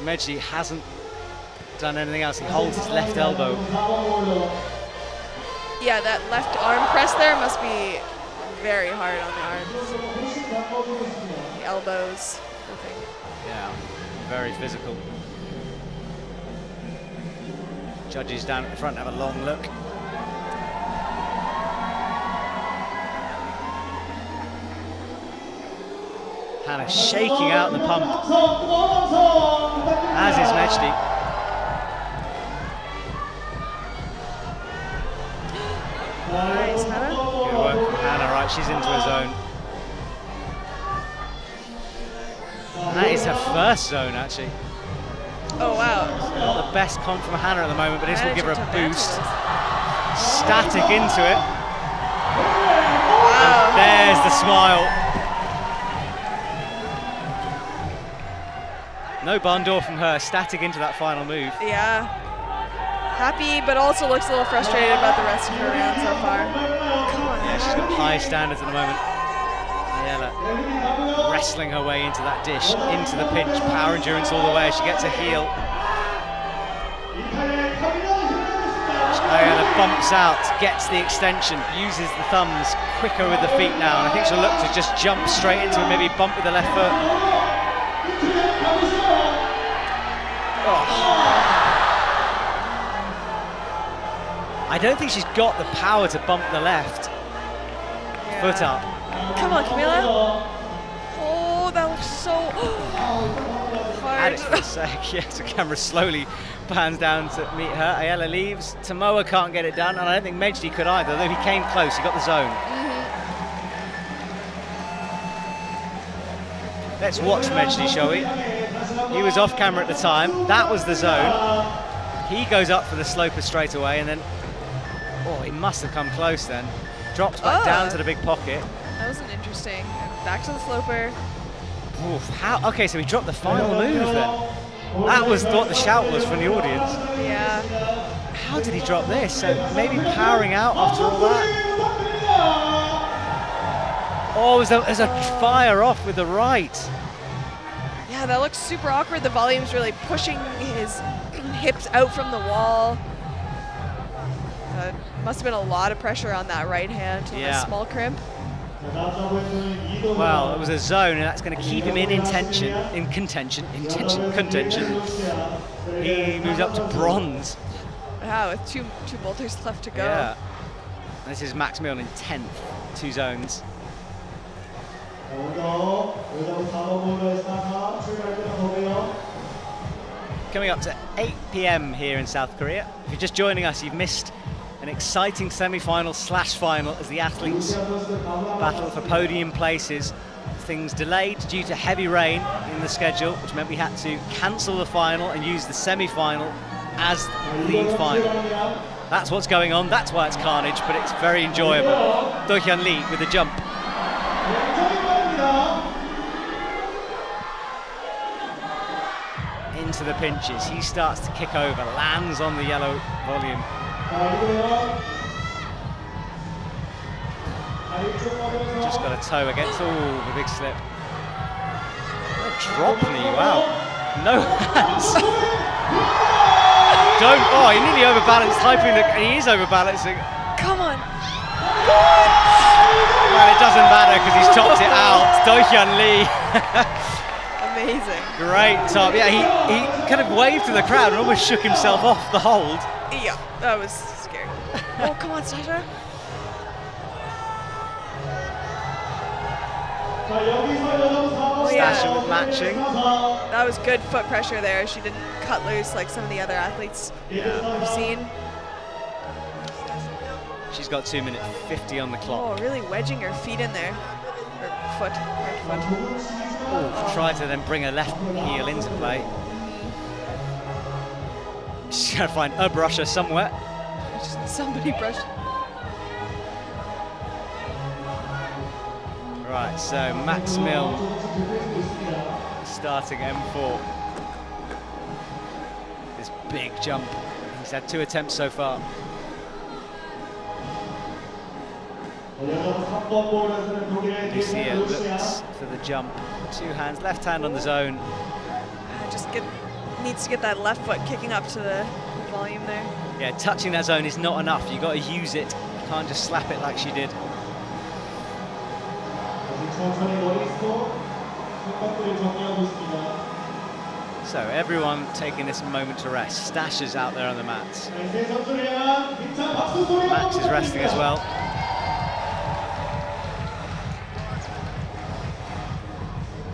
Mejdi hasn't done anything else. He holds his left elbow. Yeah, that left arm press there must be very hard on the arms. The elbows. everything. Yeah, very physical. Judges down at the front have a long look. Hannah shaking out the pump, as is Nice, Hannah. Good work from Hannah, right, she's into her zone. And that is her first zone, actually. Oh, wow. Not the best comp from Hannah at the moment, but this will give her a boost. Static into it. Wow. There's the smile. No barn door from her, static into that final move. Yeah. Happy, but also looks a little frustrated about the rest of her round so far. Come on, Yeah, she's got high standards at the moment. Ayala wrestling her way into that dish, into the pinch, power endurance all the way. She gets a heel. Ayala bumps out, gets the extension, uses the thumbs quicker with the feet now. And I think she'll look to just jump straight into it, maybe bump with the left foot. Oh. I don't think she's got the power to bump the left foot up. Come on, Camila. Oh, that had it scared. for a sec. Yeah, so camera slowly pans down to meet her. Ayala leaves. Tomoa can't get it done, and I don't think Mejdi could either, though he came close. He got the zone. Mm-hmm. Let's watch Mejdi, shall we? He was off camera at the time. That was the zone. He goes up for the sloper straight away, and then, oh, he must have come close then. Drops back down Oh. to the big pocket. That was an interesting. and Back to the sloper. Oof, how? Okay, so he dropped the final move then. That was what the shout was from the audience. Yeah. How did he drop this? So maybe powering out after all that. Oh, there's a, there's a fire off with the right. Yeah, that looks super awkward. The volume's really pushing his hips out from the wall. Uh, must have been a lot of pressure on that right hand, yeah. small crimp. Well, it was a zone, and that's going to keep him in intention, in contention, intention, contention. He moves up to bronze. Wow, with two two boulders left to go. Yeah. This is Max Milne in 10th, two zones. Coming up to 8 p.m. here in South Korea. If you're just joining us, you've missed an exciting semi-final slash final as the athletes battle for podium places. Things delayed due to heavy rain in the schedule, which meant we had to cancel the final and use the semi-final as the final. That's what's going on. That's why it's carnage, but it's very enjoyable. Dohyun Lee with a jump. Into the pinches. He starts to kick over, lands on the yellow volume. Just got a toe against. Oh, the big slip. A drop knee. Wow. No hands. Don't. Oh, he nearly overbalanced, hyping the. He is overbalancing. Come on. Well, it doesn't matter because he's topped it out. Dohyun Lee. Amazing. Great top. Yeah, he, he kind of waved to the crowd and almost shook himself off the hold. Yeah, that was scary. oh, come on, Sasha. Oh, Staša yeah. with matching. That was good foot pressure there. She didn't cut loose like some of the other athletes we've seen. She's got 2 minute 50 on the clock. Oh, really wedging her feet in there. Her foot, right foot. Oh, try to then bring her left heel into play. She's going to find a brusher somewhere. Somebody brushed. Right, so Max Milne starting M4. This big jump. He's had two attempts so far. You see it looks for the jump. Two hands, left hand on the zone. Uh, just get needs to get that left foot kicking up to the volume there. Yeah, touching that zone is not enough. You've got to use it. You can't just slap it like she did. So everyone taking this moment to rest. Stash is out there on the mats. Max is resting as well.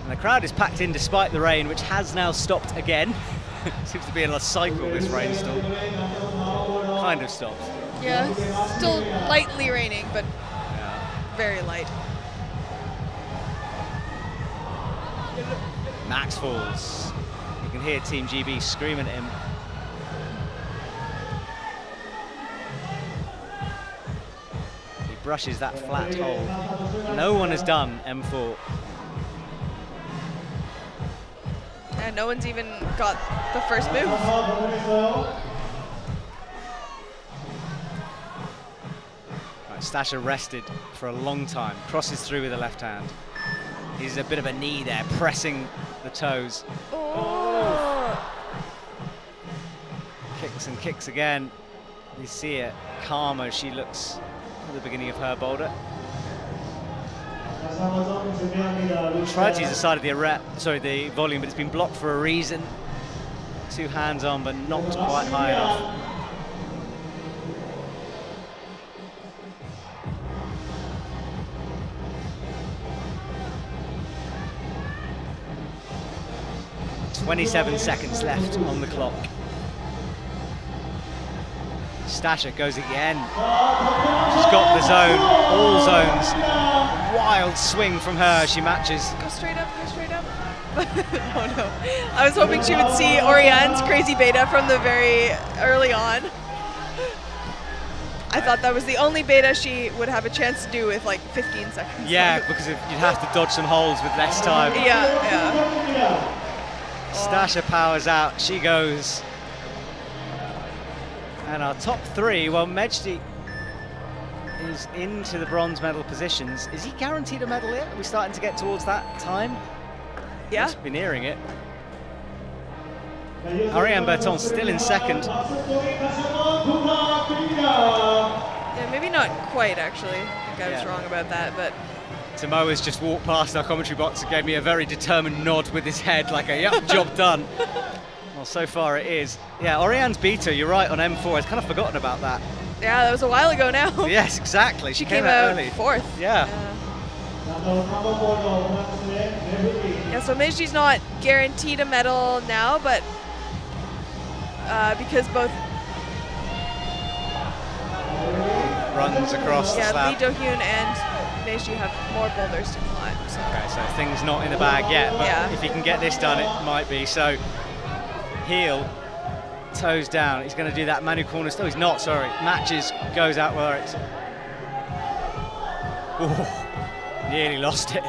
And the crowd is packed in despite the rain, which has now stopped again. Seems to be in a cycle, this rainstorm. Kind of stopped. Yeah, still lightly raining, but very light. Max falls. You can hear Team GB screaming at him. He brushes that flat hole. No one has done M4. And no one's even got the first move. Right, Staša rested for a long time. Crosses through with the left hand. He's a bit of a knee there, pressing the toes. Oh. Kicks and kicks again. You see it calm as she looks at the beginning of her boulder. Tried to use the side of the rep, sorry, the volume, but it's been blocked for a reason. Two hands on, but not quite high enough. 27 seconds left on the clock. Staša goes again. She's got the zone, all zones. Wild swing from her, she matches. Go straight up, go straight up. oh no. I was hoping she would see Oriane's crazy beta from the very early on. I thought that was the only beta she would have a chance to do with like 15 seconds. Yeah, because if you'd have to dodge some holes with less time. Yeah, yeah. Staša powers out, she goes. And our top three, well, Mejdi is into the bronze medal positions. Is he guaranteed a medal yet? Are we starting to get towards that time? Yeah. Must be nearing it. Oriane Bertone still in second. Yeah, maybe not quite actually. I think I was Yeah. wrong about that, but Tomoa has just walked past our commentary box and gave me a very determined nod with his head, like a yep, job done. Well, so far it is. Yeah, Oriane's beta, you're right, on M4. I'd kind of forgotten about that. yeah, that was a while ago now. yes, exactly. She, She came out early. fourth. Yeah. Yeah, so Mejdi's not guaranteed a medal now, but uh, because both Runs across the yeah, slab. Lee Do-hyun and Mejdi have more boulders to climb. So. Okay, so things not in the bag yet, but Yeah. if he can get this done, it might be. So, heel, toes down. He's going to do that Manu Cornu. Still, he's not, sorry. Matches, goes out where it's. Ooh, Nearly lost it.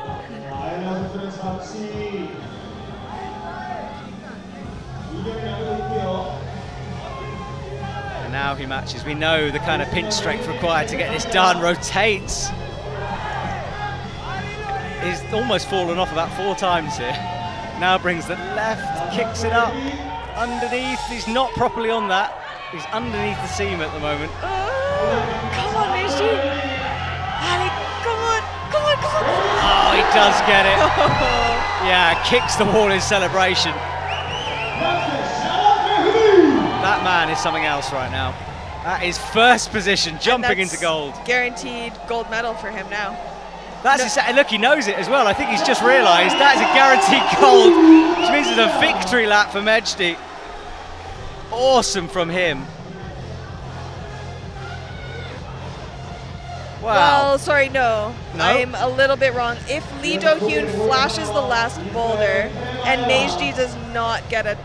And now he matches. We know the kind of pinch strength required to get this done. Rotates. He's almost fallen off about four times here. Now brings the left, kicks it up. Underneath, he's not properly on that. He's underneath the seam at the moment. Oh, come on, Ishii. Oh, he does get it. Yeah, kicks the wall in celebration. That man is something else right now. That is first position, jumping into gold. Guaranteed gold medal for him now. That's and look, he knows it as well. I think he's just realised that is a guaranteed gold, which means it's a victory lap for Mejdi. Awesome from him. Wow. Well, sorry, no. no. I'm a little bit wrong. If Lee Do Hyun flashes the last boulder and Mejdi does not get a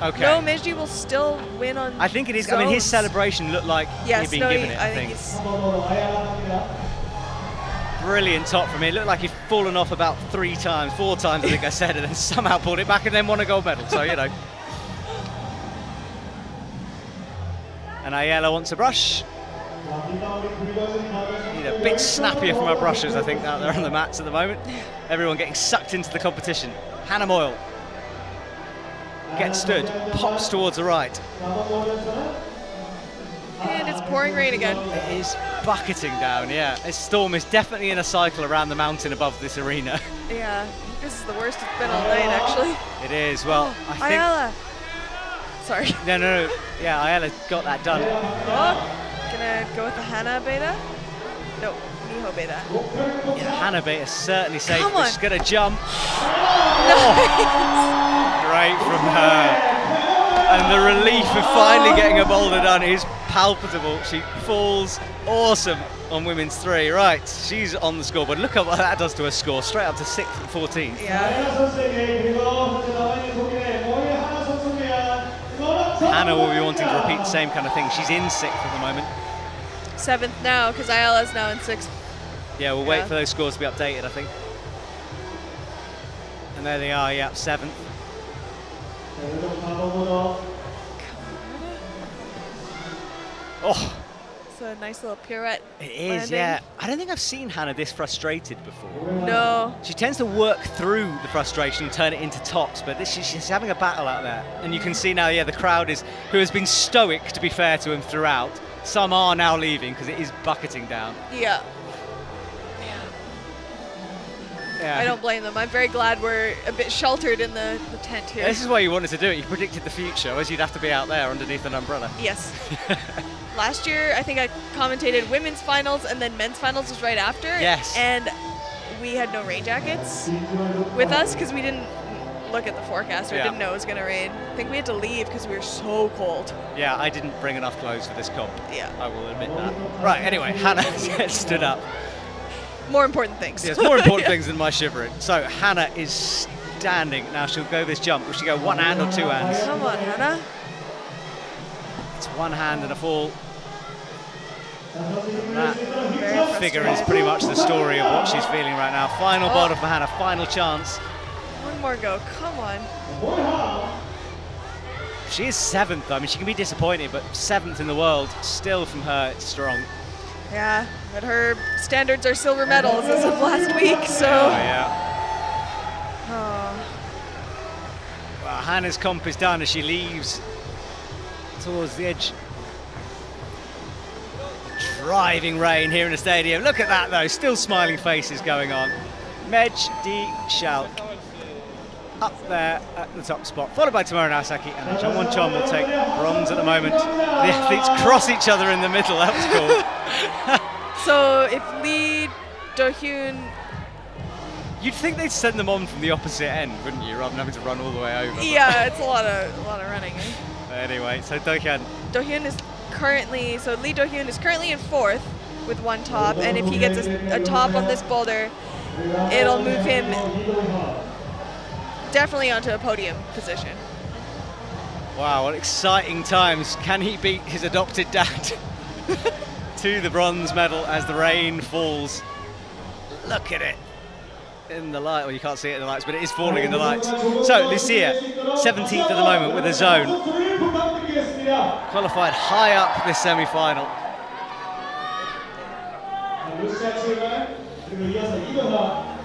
Okay. No, Mejdi will still win on. I think it is. Zones. I mean, his celebration looked like yes, he'd been no, given he, it. I, I think. think Brilliant top for me. It looked like he'd fallen off about three times, four times, I think I said, and then somehow pulled it back and then won a gold medal. So you know. and Ayala wants a brush. Need a bit snappier from our brushes, I think, out there on the mats at the moment. Everyone getting sucked into the competition. Hannah Meul gets stood, pops towards the right. And it's pouring rain again. It is bucketing down, yeah. This storm is definitely in a cycle around the mountain above this arena. Yeah, this is the worst it's been all night, actually. It is, well, oh, I think... Ayala. Sorry. No, no, no. Yeah, Ayala got that done. Oh, gonna go with the Hannah beta? No, Miho beta. Yeah, Hannah Beta certainly safe, Come on. she's going to jump. Oh, great from her. And the relief of finally oh. getting a boulder done is palpable. She falls awesome on women's three. Right, she's on the scoreboard. Look at what that does to her score, straight up to 6th and 14th. Yeah. Hannah will be wanting to repeat the same kind of thing. She's in sixth at the moment. Seventh now, because Ayala's now in sixth. Yeah, we'll yeah. wait for those scores to be updated, I think. And there they are, yeah, seventh. Oh, it's a nice little pirouette. it is, landing. yeah. I don't think I've seen Hannah this frustrated before. No. She tends to work through the frustration and turn it into tops, but this, she's having a battle out there. And you can see now, yeah, the crowd is, who has been stoic, to be fair to him, throughout. Some are now leaving because it is bucketing down. Yeah. Yeah. I don't blame them. I'm very glad we're a bit sheltered in the, the tent here. This is why you wanted to do it. You predicted the future, whereas you'd have to be out there underneath an umbrella. Yes. Last year, I think I commentated women's finals and then men's finals was right after. Yes. And we had no rain jackets with us because we didn't look at the forecast. We Yeah. didn't know it was going to rain. I think we had to leave because we were so cold. Yeah, I didn't bring enough clothes for this comp. Yeah. I will admit that. Right, anyway, Hannah stood up. More important things. There's more important Yeah. things than my shivering. So Hannah is standing. Now she'll go this jump. Will she go one hand or two hands? Come on, Hannah. It's one hand and a fall. That figure is pretty much the story of what she's feeling right now. Final Oh. bottle for Hannah, final chance. One more go. Come on. She is seventh. I mean, she can be disappointed, but seventh in the world, still from her, it's strong. Yeah, but her standards are silver medals as of last week, so. Oh, yeah. Oh. Well, Hannah's comp is done as she leaves towards the edge. Driving rain here in the stadium. Look at that though, still smiling faces going on. Medj D Schalk up there at the top spot, followed by Tomoa Narasaki and Jongwon Chon will take bronze at the moment. The athletes cross each other in the middle, that was cool. So if Lee Do-hyun, You'd think they'd send them on from the opposite end, wouldn't you, rather than having to run all the way over. yeah, it's a lot of a lot of running. eh? Anyway, so Dokyan Do-hyun is currently so Lee Do-hyun is currently in fourth with one top, and if he gets a, a top on this boulder, it'll move him definitely onto a podium position. Wow, what exciting times. Can he beat his adopted dad to the bronze medal as the rain falls? Look at it in the light. Well, you can't see it in the lights, but it is falling in the lights. So, Lucia, 17th at the moment with a zone. Qualified high up this semi final.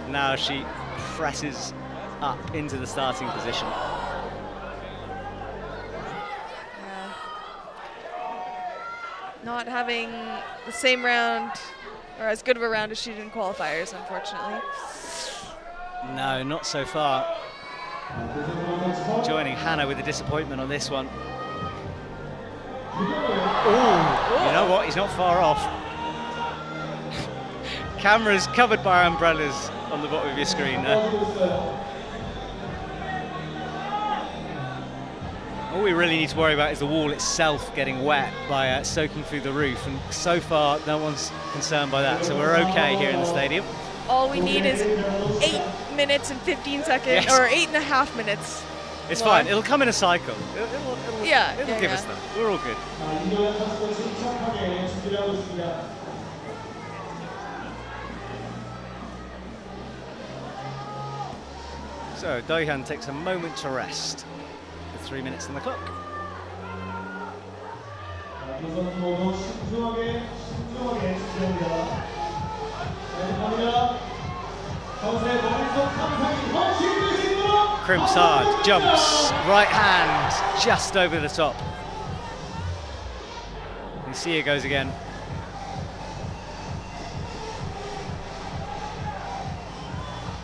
Now she presses up into the starting position. Not having the same round or as good of a round as she did in qualifiers, unfortunately. No, not so far. Joining Hannah with the disappointment on this one. Ooh, you know what? He's not far off. Cameras covered by umbrellas on the bottom of your screen there. All we really need to worry about is the wall itself getting wet by uh, soaking through the roof, and so far no one's concerned by that, so we're okay here in the stadium. All we need is eight minutes and 15 seconds, Yes. or eight and a half minutes. It's Why? fine, it'll come in a cycle. It'll, it'll, it'll- Yeah, it'll yeah, give yeah. us that. We're all good. So Dohyun takes a moment to rest with three minutes on the clock. Crimps hard, jumps, right hand, just over the top. Lucia goes again.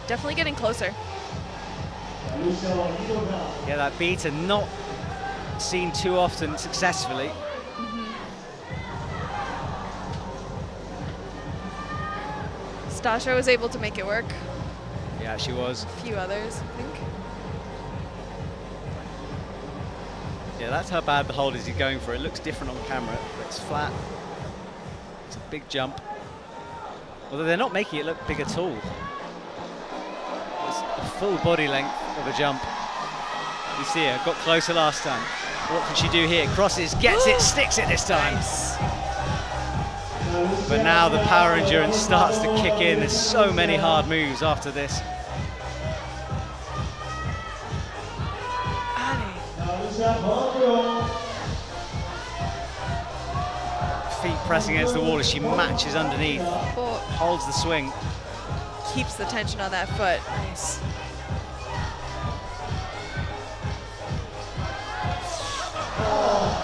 Definitely getting closer. Yeah, that beat and not seen too often successfully. Staša was able to make it work. Yeah, she was. A few others, I think. Yeah, that's how bad the hold is he's going for. It looks different on camera, but it's flat. It's a big jump. Although they're not making it look big at all. It's a full body length of a jump. You see her, got closer last time. What can she do here? Crosses, gets it, sticks it this time. But now the power endurance starts to kick in. There's so many hard moves after this. Feet pressing against the wall as she matches underneath. Oh, Holds the swing. keeps the tension on that foot. Nice. Oh.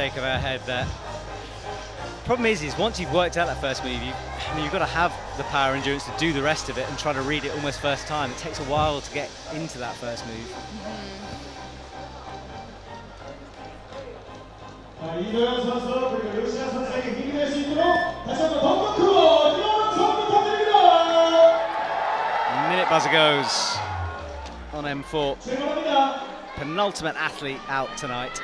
shake of our head there. Problem is, is once you've worked out that first move, you, I mean, you've got to have the power endurance to do the rest of it and try to read it almost first time. It takes a while to get into that first move. Minute buzzer goes on M4. Penultimate athlete out tonight.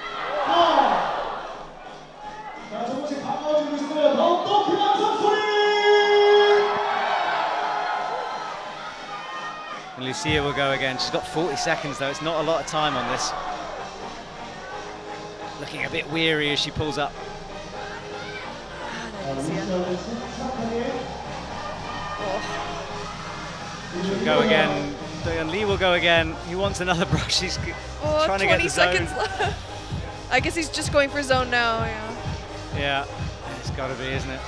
Lucia will go again. She's got 40 seconds though. It's not a lot of time on this. Looking a bit weary as she pulls up. Ah, She'll go again. Dohyun Lee will go again. He wants another brush. He's oh, trying to get the zone. seconds left. I guess he's just going for zone now. Yeah. Yeah, it's got to be, isn't it?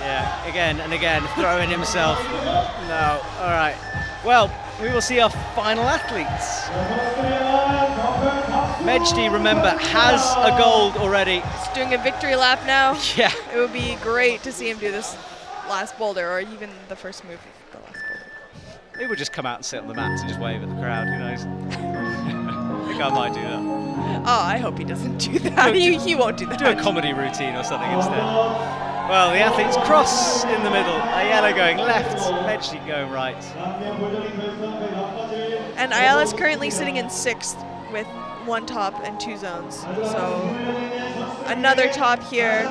Yeah, again and again, throwing himself. No, all right. Well, we will see our final athletes. Mejdi, remember, has a gold already. He's doing a victory lap now. Yeah. It would be great to see him do this last boulder or even the first move Maybe we'll just come out and sit on the mats and just wave at the crowd, who knows? I think I might do that. Oh, I hope he doesn't do that. he, he won't do that. Do a comedy routine or something instead. Well, the athletes cross in the middle. Ayala going left, Mejdi going right. And Ayala's currently sitting in sixth with one top and two zones. So another top here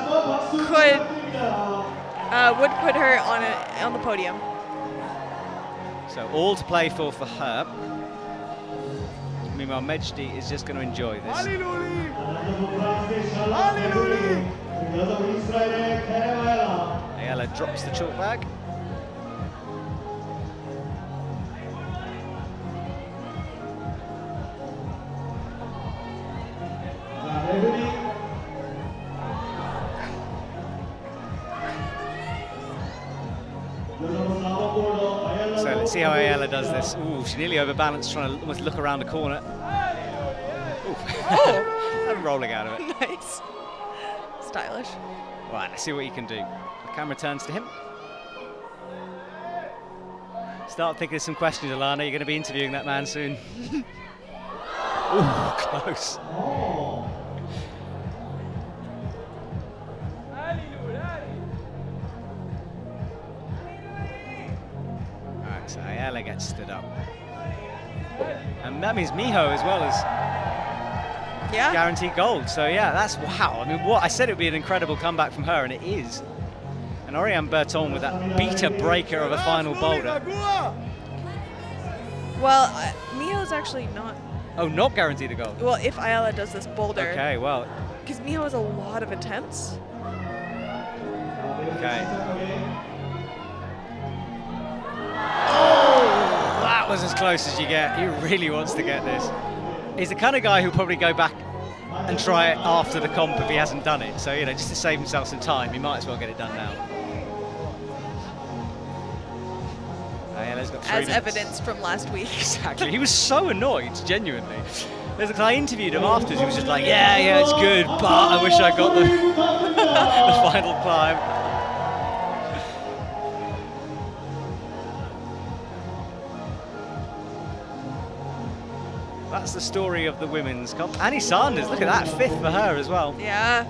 could uh, would put her on a, on the podium. So all to play for for her. Meanwhile, Mejdi is just going to enjoy this. Ayala drops the chalk bag. Let's see how Ayala does this. Ooh, she nearly overbalanced, trying to almost look around the corner. Ooh. and rolling out of it. nice. Stylish. Right, let's see what he can do. The camera turns to him. Start thinking of some questions, Alana. You're going to be interviewing that man soon. Ooh, close. So Ayala gets stood up. And that means Miho as well as Yeah. guaranteed gold. So yeah, that's wow. I mean, what I said it would be an incredible comeback from her, and it is. And Oriane Bertone with that beta breaker of a final boulder. Well, uh, Miho's actually not. Oh, not guaranteed a gold. Well, if Ayala does this boulder, Okay, well, because Miho has a lot of attempts. okay. Oh, that was as close as you get. He really wants to get this. He's the kind of guy who'll probably go back and try it after the comp if he hasn't done it. So, you know, just to save himself some time, he might as well get it done now. Oh, three As evidence from last week. Exactly. He was so annoyed, genuinely. There's a, I interviewed him afterwards. He was just like, "Yeah, yeah, it's good, but I wish I got the, the final climb." That's the story of the women's comp. Annie Sanders, look at that, fifth for her as well. Yeah.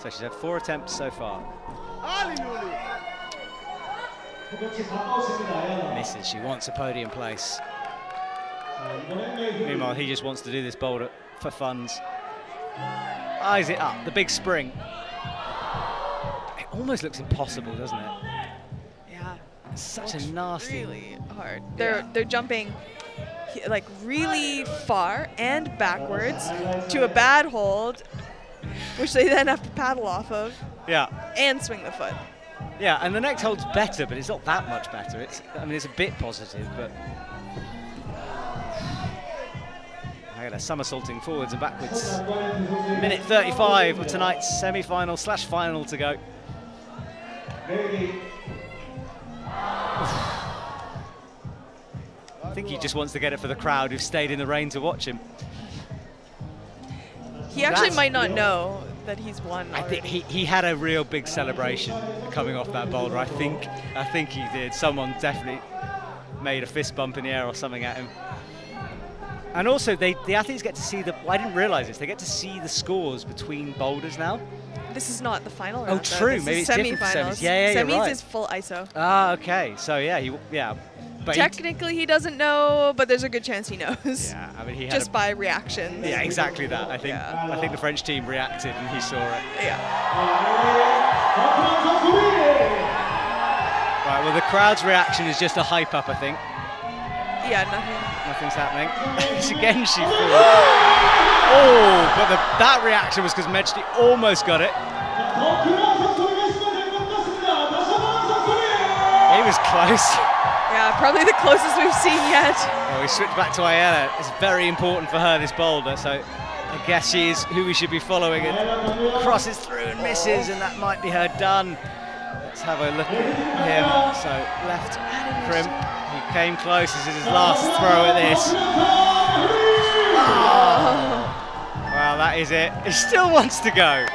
So she's had four attempts so far. Misses, she wants a podium place. Meanwhile, he just wants to do this boulder for funds. Eyes it up, the big spring almost looks impossible, doesn't it? Yeah. Such a nasty. Really hard. They're yeah. they're jumping like really far and backwards to a bad hold, which they then have to paddle off of. Yeah. And swing the foot. Yeah, and the next hold's better, but it's not that much better. It's I mean it's a bit positive, but A somersaulting forwards and backwards. Minute 35 of tonight's semi-final slash final to go. I think he just wants to get it for the crowd who've stayed in the rain to watch him. He actually That's might not know that he's won. Already. I think he, he had a real big celebration coming off that boulder. I think I think he did. Someone definitely made a fist bump in the air or something at him. And also, they, the athletes get to see the. I didn't realise this. They get to see the scores between boulders now. This is not the final Oh, round. though. true. This Maybe it's different semis. semifinals. Yeah, yeah, you're Semis right. is full ISO. Ah, okay. So yeah, he yeah. But Technically, he doesn't know, but there's a good chance he knows. yeah, I mean he had Just by reactions. yeah, exactly that. I think Yeah. I think the French team reacted and he saw it. Yeah. Right. Well, the crowd's reaction is just a hype up. I think Yeah, nothing. nothing's happening. It's again she flew. Oh, but the, that reaction was because Mejdi almost got it. He was close. Yeah, probably the closest we've seen yet. Oh, we switched back to Ayala. It's very important for her, this boulder, so I guess she is who we should be following. And crosses through and misses, and that might be her done. Let's have a look at him. So, left crimp. Came close. This is his last throw at this. Oh. Well, that is it. He still wants to go.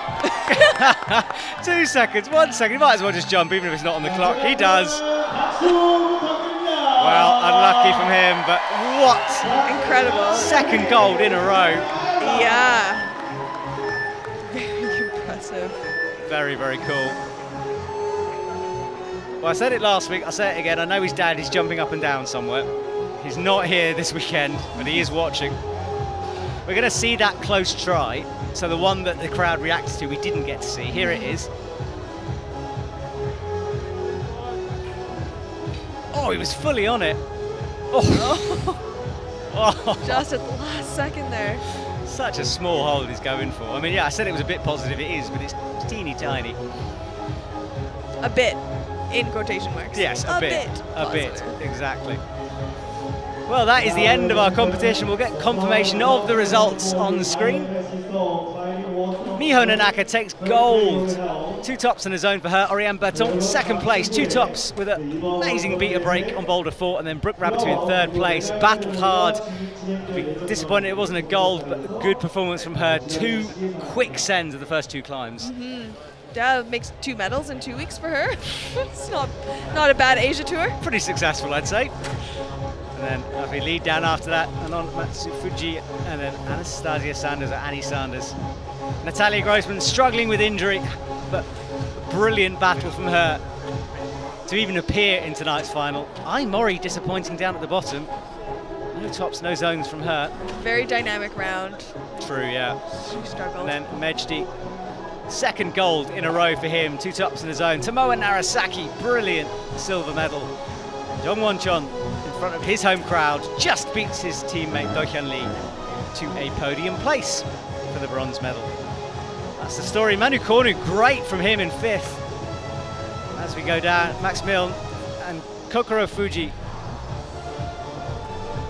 Two seconds, one second. He might as well just jump, even if it's not on the clock. He does. Well, unlucky from him, but what Incredible. second gold in a row. Yeah. Very impressive. Very, very cool. Well, I said it last week, I'll say it again. I know his dad is jumping up and down somewhere. He's not here this weekend, but he is watching. We're going to see that close try. So the one that the crowd reacted to, we didn't get to see. Here it is. Oh, he was fully on it. Oh. oh. Just at the last second there. Such a small hold he's going for. I mean, yeah, I said it was a bit positive. It is, but it's teeny tiny. A bit. In quotation marks. Yes, a, bit, a bit, exactly. Well, that is the end of our competition. We'll get confirmation of the results on the screen. Miho Nonaka takes gold. Two tops in a zone for her. Oriane Bertone, second place. Two tops with an amazing beta break on Boulder 4. And then Brooke Raboutou in third place. Battled hard. Be disappointed it wasn't a gold, but a good performance from her. Two quick sends of the first two climbs. Mm-hmm. Yeah, makes two medals in two weeks for her. it's not not a bad Asia tour. pretty successful, I'd say. And then we lead down after that, and on Matsu Fuji, and then Anastasia Sanders or Annie Sanders. Natalia Grossman struggling with injury, but brilliant battle from her to even appear in tonight's final. Ai Mori disappointing down at the bottom. No tops, no zones from her. Very dynamic round. True, yeah. She struggled. And then Mejdi, second gold in a row for him, two tops in his own. Tomoa Narasaki, brilliant silver medal. Jongwon Chon, in front of his home crowd, just beats his teammate Dohyun Lee to a podium place for the bronze medal. That's the story. Manu Cornu, great from him in fifth. As we go down, Max Milne and Kokoro Fujii.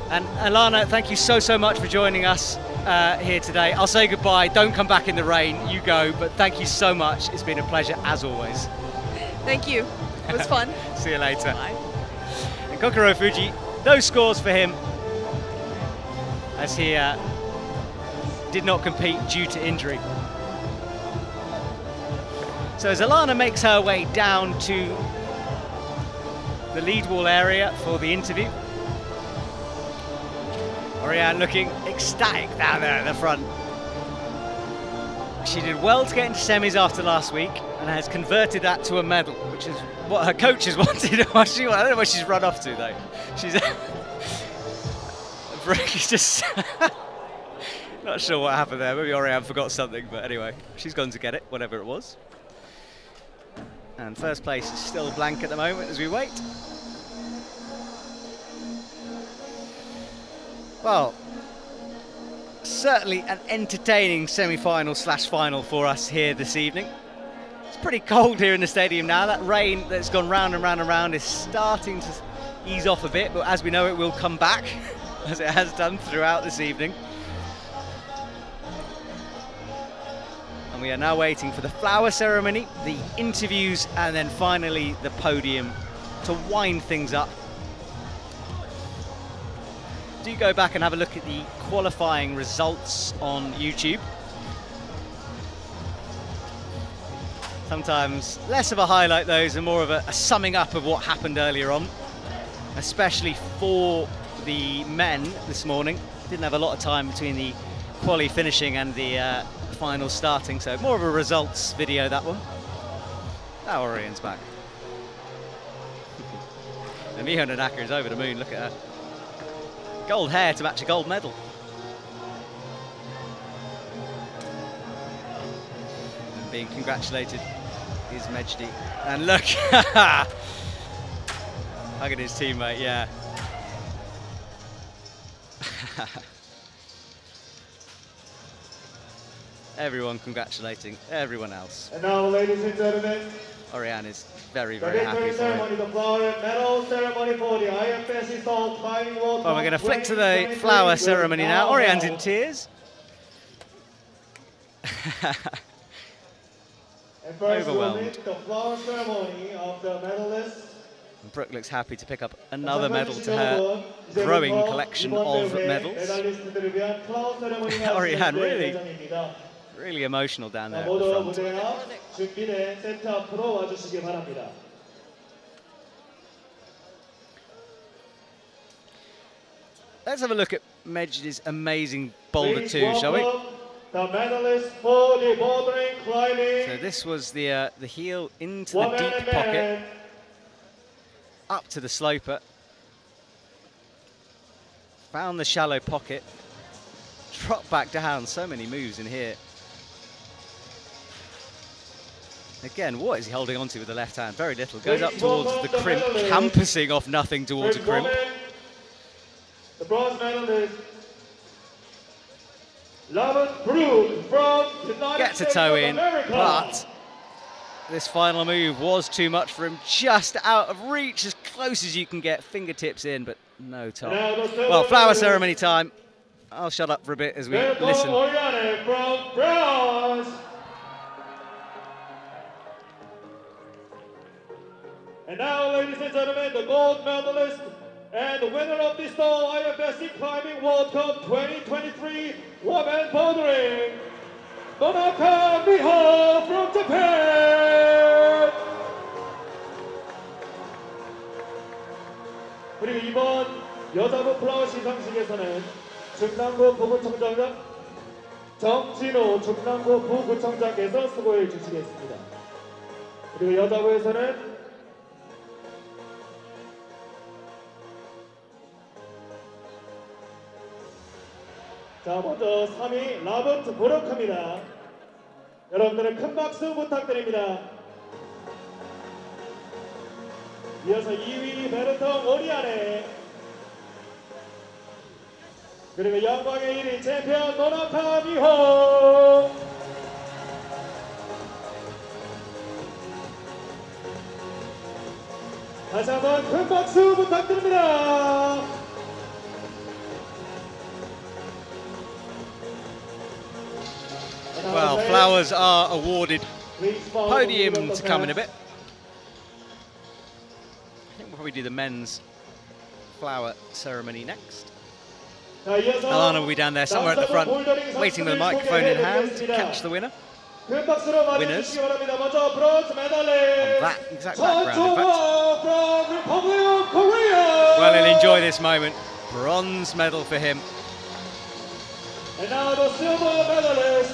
And Alana, thank you so, so much for joining us uh, here today. I'll say goodbye. Don't come back in the rain. You go. But thank you so much. It's been a pleasure as always. Thank you. It was fun. See you later. Bye. And Kokoro Fujii, no scores for him as he uh, did not compete due to injury. So as Alana makes her way down to the lead wall area for the interview, Oriane looking ecstatic down there at the front. She did well to get into semis after last week and has converted that to a medal, which is what her coaches wanted. I don't know where she's run off to though. She's just not sure what happened there. Maybe Oriane forgot something, but anyway, she's gone to get it, whatever it was. And first place is still blank at the moment as we wait. Well, certainly an entertaining semi-final slash final for us here this evening. It's pretty cold here in the stadium now. That rain that's gone round and round and round is starting to ease off a bit, but as we know, it will come back, as it has done throughout this evening. And we are now waiting for the flower ceremony, the interviews, and then finally the podium to wind things up do go back and have a look at the qualifying results on YouTube. Sometimes less of a highlight those and more of a, a summing up of what happened earlier on. especially for the men this morning. Didn't have a lot of time between the quali finishing and the uh, final starting, so more of a results video that one. Now Oriane's back. and Miho is over the moon, look at her. Gold hair to match a gold medal. And being congratulated is Mejdi. And look, hugging his teammate, yeah. everyone congratulating everyone else. And now, ladies and gentlemen, Oriane is very, very happy for him. the flower medal ceremony for the IFSC Seoul Climbing World Well, we're going to flick to the flower ceremony now. Oriane's in tears. And Overwhelmed. meet the flower ceremony of the medalists. Brooke looks happy to pick up another medal to her growing collection of medals. Oriane, really? really emotional down there. Let's have a look at Mejdi's amazing boulder too, shall we? The medalist for the bouldering climbing. So this was the uh, the heel into the deep pocket, up to the sloper, found the shallow pocket, dropped back down. So many moves in here. Again, what is he holding onto with the left hand? Very little. Goes up towards the crimp, campusing off nothing towards a crimp. the bronze medalist, Lavon Brooke from United Gets a toe in, but this final move was too much for him. Just out of reach, as close as you can get. Fingertips in, but no top. Now the silver Well, flower ceremony time. I'll shut up for a bit as we listen. And now, ladies and gentlemen, the gold medalist and the winner of the Seoul IFSC Climbing World Cup 2023 Women Bouldering, Nonaka Miho from Japan. 그리고 이번 여자부 플라워 시상식에서는 중랑구 부구청장 정진호 중랑구 부구청장께서 수고해 주시겠습니다. 그리고 여자부에서는 자 먼저 3위 라버트 보럭합니다. 여러분들의 큰 박수 부탁드립니다. 이어서 2위 베르터 오리아네 그리고 영광의 1위 챔피언 노나카 미호 다시 한번 큰 박수 부탁드립니다. Well, Flowers are awarded podium to come in a bit. I think we'll probably do the men's flower ceremony next. Alana will be down there somewhere at the front, waiting with a microphone in hand to catch the winner. Winners on that exact background, in fact. Well, he'll enjoy this moment. Bronze medal for him. And now the silver medalist,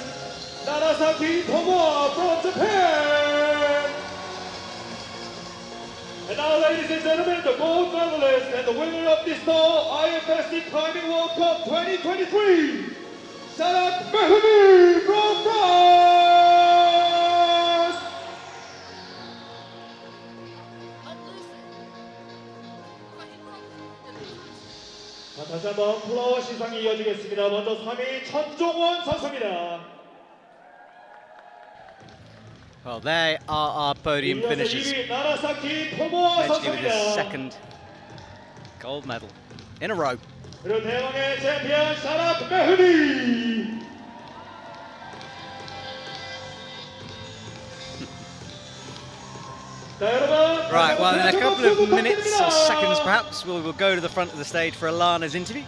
Narasaki Tomoa from Japan. And now, ladies and gentlemen, the gold medalist and the winner of this Seoul IFSC Climbing World Cup 2023, Sarat Mehdi from France. 자, 다시 한번 플로어 시상이 이어지겠습니다. 먼저 3위 천종원 선수입니다. Well, there are our podium finishes. Eventually with his second gold medal in a row. right, well, in a couple of minutes or seconds perhaps, we'll, we'll go to the front of the stage for Alana's interview.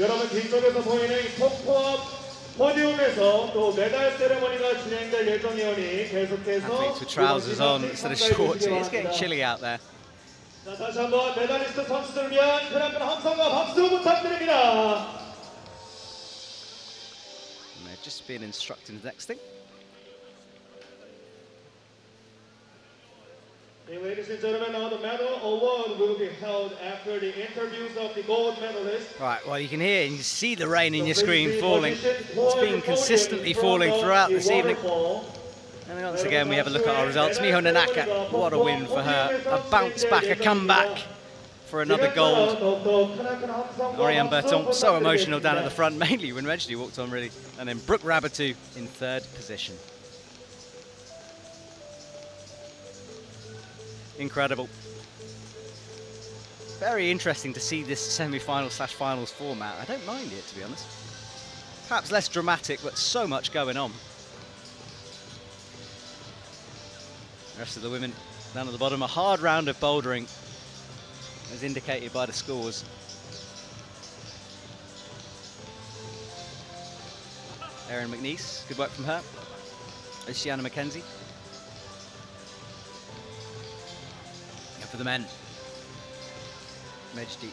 자, 그리고 이어서 잠시 후에는 여러분 뒤쪽에서 보이는 이 폭포 앞 포디움에서 또 메달 세레머니가 진행될 예정이오니 계속해서 Athletes with trousers on instead of shorts. It's getting chilly out there. 자, 다시 한번 메달리스트 선수들 위한 크라큰 함성과 박수 부탁드립니다. And they're just being instructed in the next thing. Ladies and gentlemen, now the medal award will be held after the interviews of the gold medalists. Right, well, you can hear and you see the rain in your screen falling. It's been consistently falling throughout this evening. And once again, we have a look at our results. Miho Nonaka, what a win for her. A bounce back, a comeback for another gold. Oriane Bertone, so emotional down at the front, mainly when Reggie walked on, really. And then Brooke Raboutou in third position. Incredible. Very interesting to see this semi-final slash finals format. I don't mind it, to be honest. Perhaps less dramatic, but so much going on. The rest of the women down at the bottom, a hard round of bouldering, as indicated by the scores. Erin McNeice, good work from her. Oceania Mackenzie. For the men, Mejdi,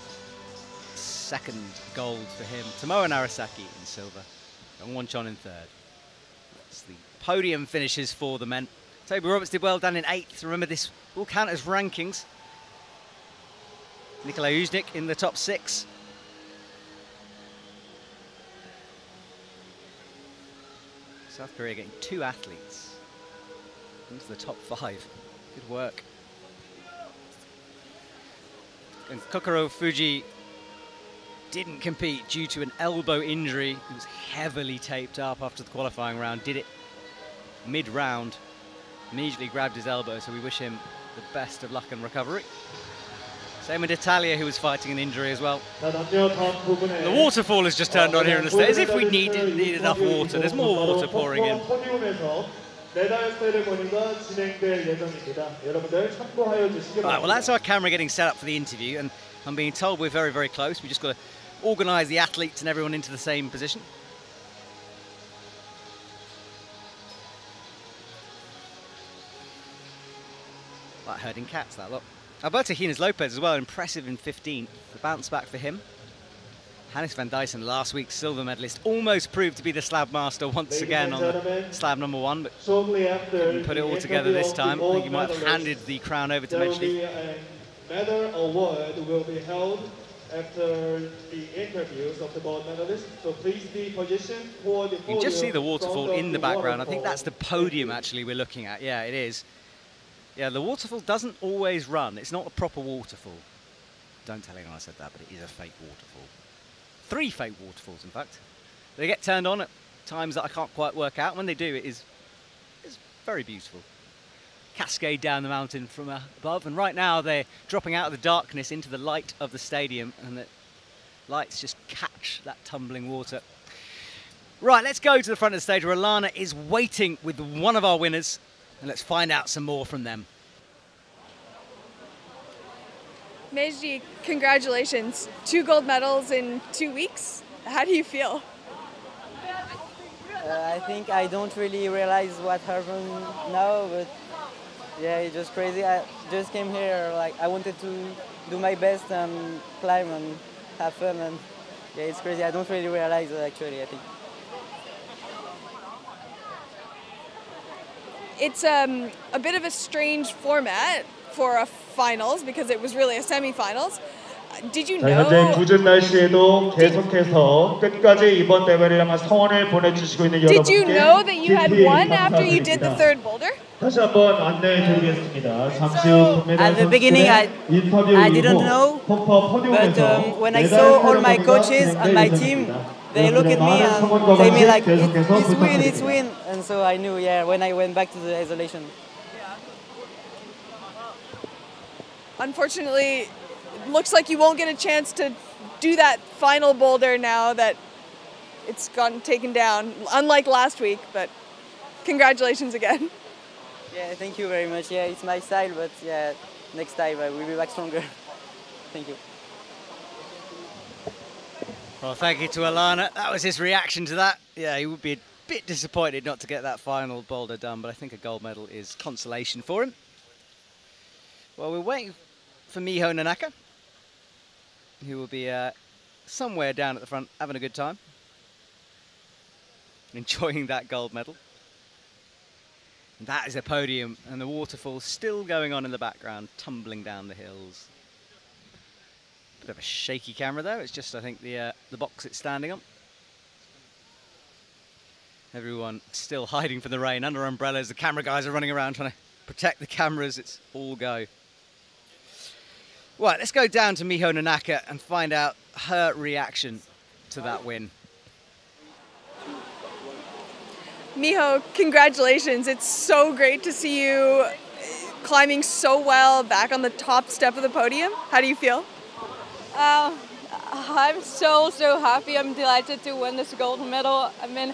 second gold for him. Tomoa Narasaki in silver, and Wonchon in third. That's the podium finishes for the men. Toby Roberts did well down in eighth. Remember, this will count as rankings. Nicolai Uznik in the top six. South Korea getting two athletes into the top five. Good work and Kokoro Fujii didn't compete due to an elbow injury. He was heavily taped up after the qualifying round, did it mid-round, immediately grabbed his elbow, so we wish him the best of luck and recovery. Same with Italia, who was fighting an injury as well. The waterfall has just turned on here in the States, if we needed, needed enough water. There's more water pouring in. Right, well, that's our camera getting set up for the interview, and I'm being told we're very, very close. We just got to organise the athletes and everyone into the same position. Like herding cats, that lot. Alberto Ginés López as well, impressive in 15th. The bounce back for him. Hannes Van Duysen, last week's silver medalist, almost proved to be the slab master once Ladies again on the slab number one, but Shortly after couldn't put it all together this time. I think you might have handed the crown over to There will Mejdi. be medal award will be held after the interviews of the gold medalists. So please be positioned for the You just see the waterfall in the background. I think that's the podium actually we're looking at. Yeah, it is. Yeah, the waterfall doesn't always run. It's not a proper waterfall. Don't tell anyone I said that, but it is a fake waterfall. Three fake waterfalls, in fact. They get turned on at times that I can't quite work out. When they do, it is it's very beautiful. Cascade down the mountain from above, and right now they're dropping out of the darkness into the light of the stadium, and the lights just catch that tumbling water. Right, let's go to the front of the stage where Alana is waiting with one of our winners, and let's find out some more from them. Mejdi, congratulations. Two gold medals in two weeks. How do you feel? Uh, I think I don't really realize what happened now, but yeah, it's just crazy. I just came here like I wanted to do my best and climb and have fun, and yeah, it's crazy. I don't really realize uh, actually. I think. It's um, a bit of a strange format for a finals because it was really a semifinals. Uh, Did you 자, 현재 know? 굳은 날씨에도 계속해서 끝까지 이번 대회를 향한 성원을 보내주시고 있는 여러분께 Did you know that you had 깊이 won after you did the 감사드립니다. third boulder? 다시 한번 안내해드리겠습니다. 잠시 후 So, 금메달 at the beginning, I- 인터뷰 I 이후 didn't know, 폭포 포디움에서 But um, when I 메달 saw all my 세레머니가 coaches and my 진행될 team, 예정입니다. they look at me 여러분의 많은 and 성원과 tell me 관심 like, it, 계속해서 it's win, it's 부탁드립니다. win, and so I knew, yeah, when I went back to the isolation. Unfortunately, it looks like you won't get a chance to do that final boulder now that it's gotten taken down, unlike last week, but congratulations again. Yeah, thank you very much. Yeah, it's my style, but yeah, next time I will be back stronger. thank you. Well, thank you to Alana. That was his reaction to that. Yeah, he would be a bit disappointed not to get that final boulder done, but I think a gold medal is consolation for him. Well, we're waiting for Miho Nonaka, who will be uh, somewhere down at the front having a good time, enjoying that gold medal. And that is a podium, and the waterfall still going on in the background, tumbling down the hills. Bit of a shaky camera though. It's just, I think, the uh, the box it's standing on. Everyone still hiding from the rain under umbrellas. The camera guys are running around trying to protect the cameras. It's all go. Right, let's go down to Miho Nonaka and find out her reaction to that win. Miho, congratulations. It's so great to see you climbing so well back on the top step of the podium. How do you feel? Uh, I'm so, so happy. I'm delighted to win this gold medal. I mean,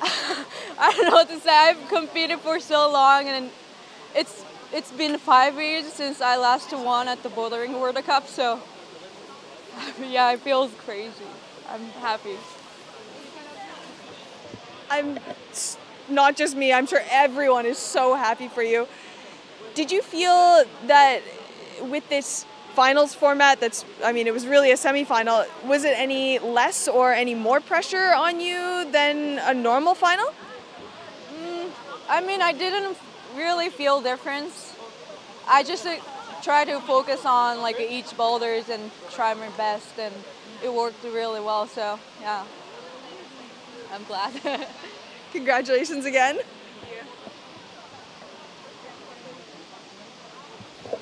I don't know what to say. I've competed for so long and it's it's been five years since I last won at the Bouldering World Cup, so yeah, it feels crazy. I'm happy. I'm not just me, I'm sure everyone is so happy for you. Did you feel that with this finals format that's I mean it was really a semifinal, was it any less or any more pressure on you than a normal final? Mm, I mean, I didn't really feel difference. I just uh, try to focus on like each boulders and try my best and it worked really well so yeah I'm glad. Congratulations again.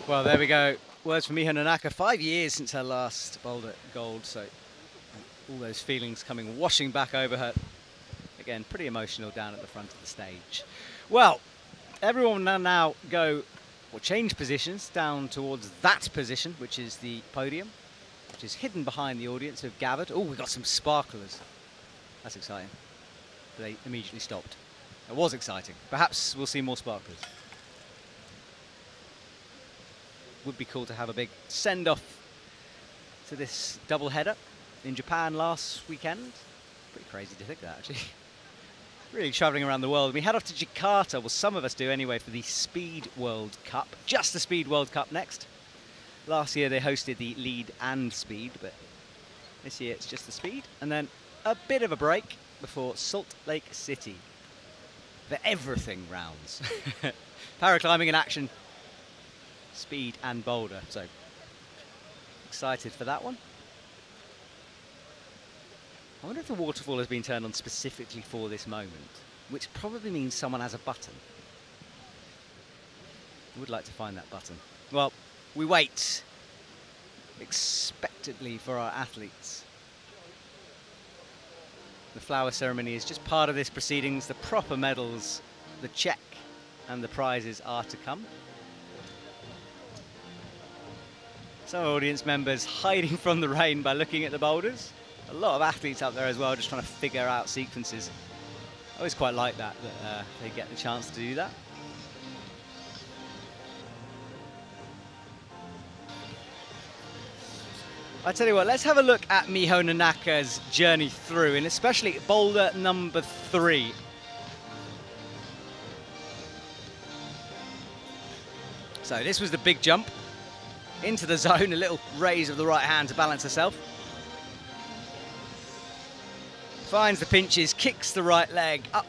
Well, there we go. Words from Miho Nonaka. Five years since her last boulder gold, so all those feelings coming washing back over her. Again, pretty emotional down at the front of the stage. Well, everyone will now go or change positions down towards that position, which is the podium, which is hidden behind the audience who've gathered. Oh, we've got some sparklers. That's exciting. They immediately stopped. It was exciting. Perhaps we'll see more sparklers. Would be cool to have a big send-off to this double header in Japan last weekend. Pretty crazy to think that, actually. really travelling around the world. We head off to Jakarta, well some of us do anyway, for the Speed World Cup. Just the Speed World Cup next. Last year they hosted the lead and speed, but this year it's just the speed. And then a bit of a break before Salt Lake City. The everything rounds. Paraclimbing in action, speed and boulder. So excited for that one. I wonder if the waterfall has been turned on specifically for this moment, which probably means someone has a button. I would like to find that button. Well, we wait expectantly for our athletes. The flower ceremony is just part of this proceedings. The proper medals, the check and the prizes are to come. Some audience members hiding from the rain by looking at the boulders a lot of athletes out there as well just trying to figure out sequences. I always quite like that, that uh, they get the chance to do that. I tell you what, let's have a look at Miho Nonaka's journey through, and especially boulder number three. So this was the big jump into the zone, a little raise of the right hand to balance herself. Finds the pinches, kicks the right leg up.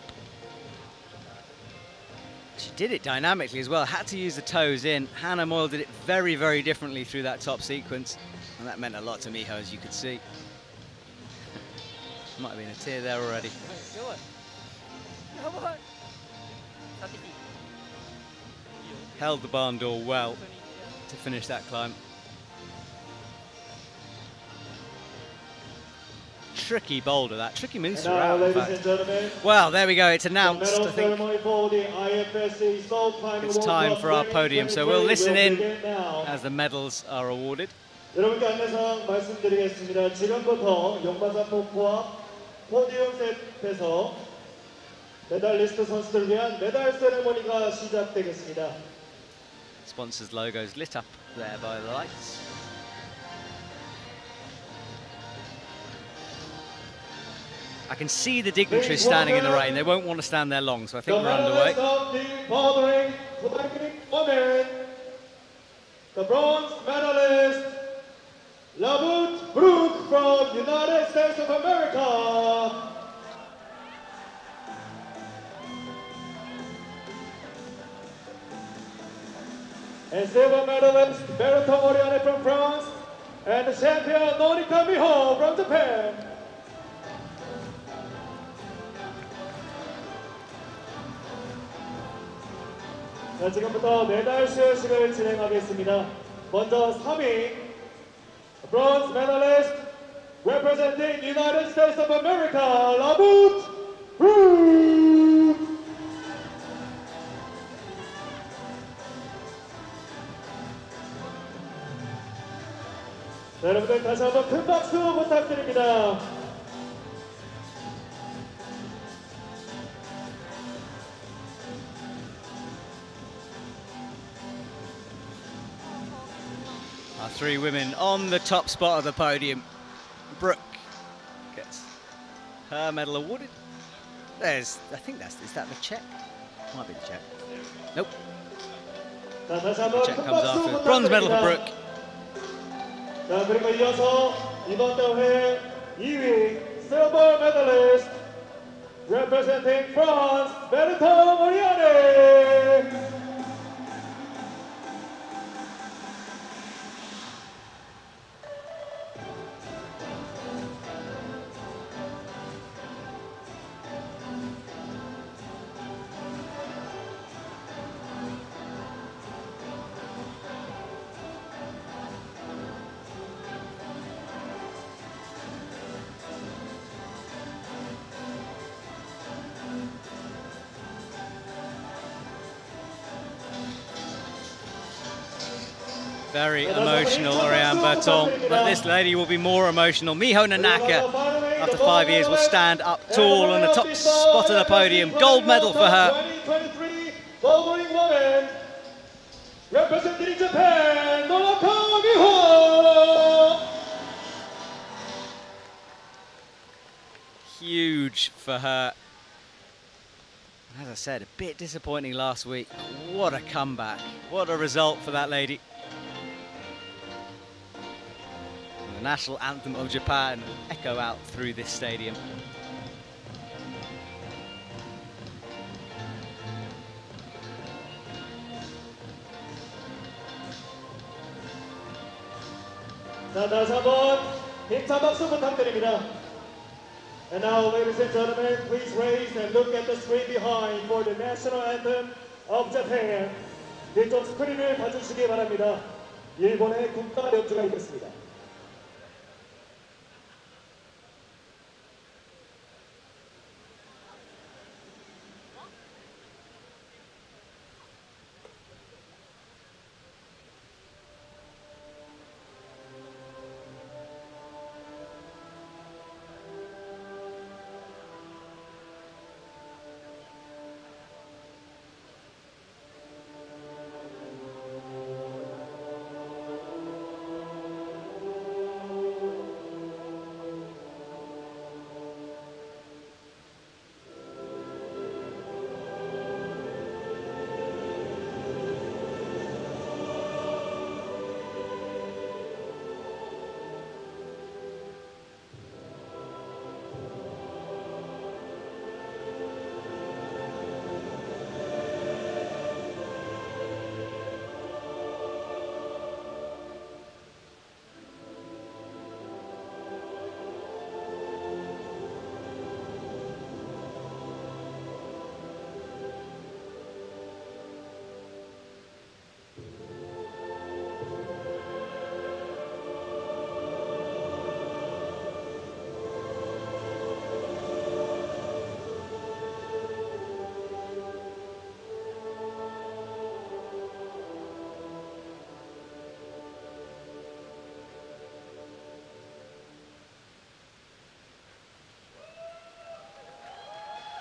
She did it dynamically as well, had to use the toes in. Hannah Meul did it very, very differently through that top sequence. And that meant a lot to Miho, as you could see. Might have been a tear there already. Held the barn door well to finish that climb. tricky boulder, that tricky moves now, Well, there we go. It's announced. I think it's time for our podium. So we'll listen in as the medals are awarded. 여러분께 안내사항 말씀드리겠습니다. 지금부터 용마산포와 포디움 셋에서 메달리스트 선수들 위한 메달 세레모니가 시작되겠습니다. Sponsors logos lit up there by the lights. I can see the dignitaries standing in the rain. They won't want to stand there long, so I think The we're underway. the bronze medalist, Labut Brook from United States of America. And silver medalist, Berto Moriane from France, and the champion, Nonaka Miho from Japan. 자, 지금부터 메달 수여식을 진행하겠습니다. 먼저 3위, bronze medalist representing United States of America, Labut Brook. 자, 여러분들 다시 한번 큰 박수 부탁드립니다. three women on the top spot of the podium. Brooke gets her medal awarded. There's, I think that's, is that the check? Might be the check. Nope, 자, 다시 the 한번 check 큰 comes 박수 after. Bronze medal for 부탁드립니다. Brooke. 자, 그리고 이어서 이번 대회 2위 silver medalist representing France, Benito Moriane. Very emotional, Oriane Bertone. But this lady will be more emotional. Miho Nonaka, after five years, will stand up tall on the top spot of the podium. Gold medal for her. 2023 bouldering woman representing Japan. Huge for her. As I said, a bit disappointing last week. What a comeback. What a result for that lady. The national anthem of Japan echo out through this stadium. 자, 다시 한번 힘찬 박수 부탁드립니다. And now, ladies and gentlemen, please raise and look at the screen behind for the national anthem of Japan. 뒤쪽 스크린을 봐주시기 바랍니다. 일본의 국가 연주가 있겠습니다.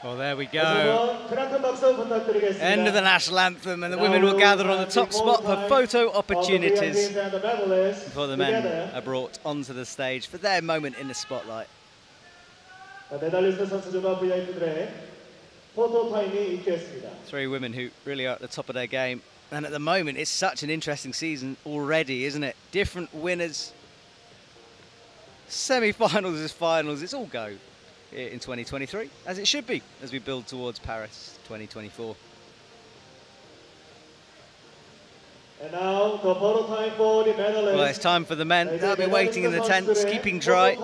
Well, there we go. End of the national anthem, and the women will gather on the top spot for photo opportunities before the men are brought onto the stage for their moment in the spotlight. Three women who really are at the top of their game. And at the moment, it's such an interesting season already, isn't it? Different winners, semi-finals is finals, it's all go in 2023, as it should be, as we build towards Paris 2024. And now the photo time for the medalists. Well, it's time for the men. They'll be waiting in the tents, keeping dry.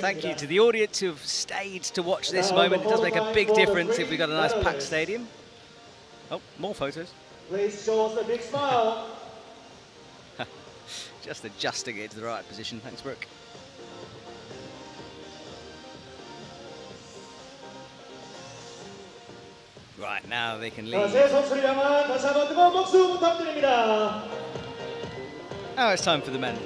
Thank you to the audience who have stayed to watch this moment. It does make a big difference if we've got a nice packed stadium. Oh, more photos. Please show us a big smile. Just adjusting it to the right position. Thanks, Brooke. Right now they can leave. Now it's time for the men.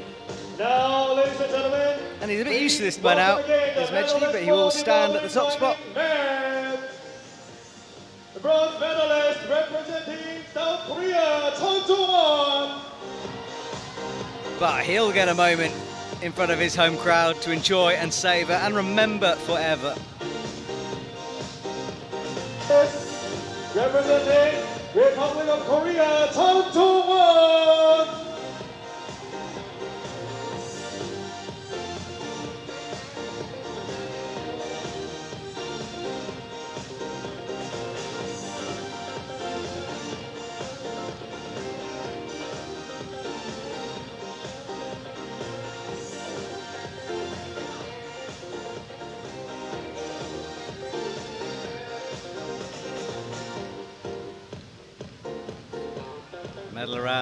Now, ladies and gentlemen. And he's a bit used to this by now, as mentioned, but he will stand at the top spot. The bronze medalist representing South Korea, Chun But he'll get a moment in front of his home crowd to enjoy and savour and remember forever. Representing Republic of Korea, Chun Jong-won.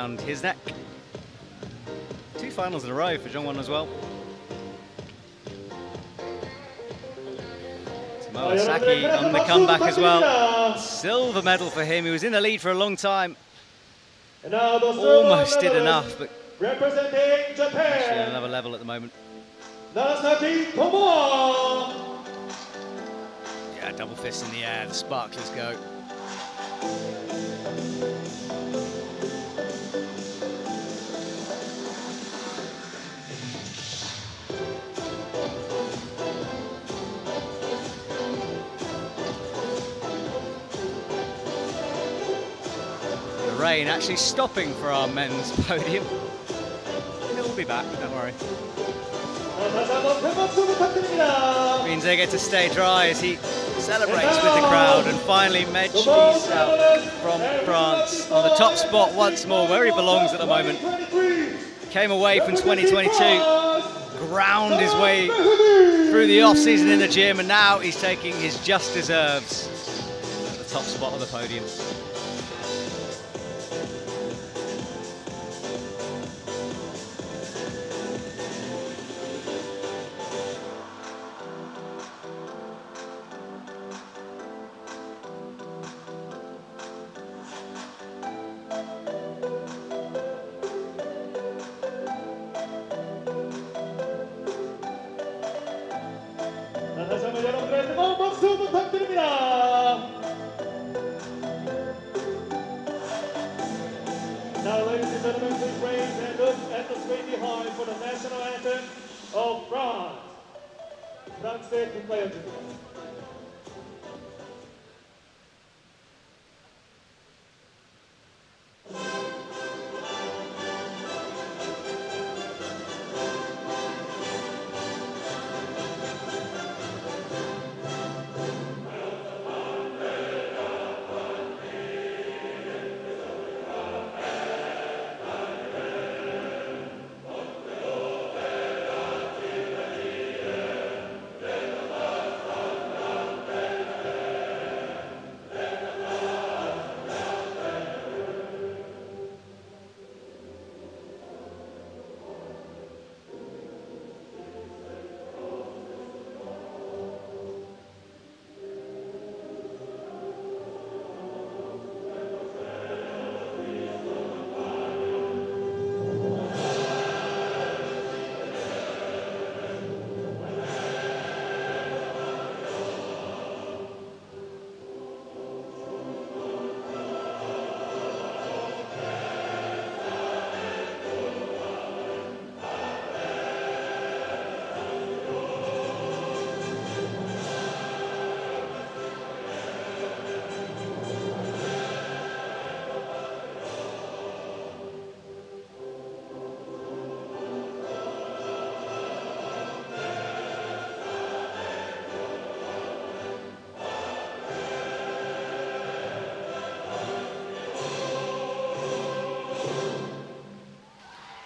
Around his neck. Two finals in a row for Jongwon as well. Samoa Saki on the comeback as well. Silver medal for him. He was in the lead for a long time. And now the silver Almost did enough, but Representing Japan, another level at the moment. Yeah, double fist in the air. The sparklers go. Lane actually stopping for our men's podium. He'll be back, don't worry. Means they get to stay dry as he celebrates with the crowd. And finally, Med out from France on the top spot once more, where he belongs at the moment. Came away from 2022, ground his way through the off-season in the gym, and now he's taking his just deserves at the top spot of the podium.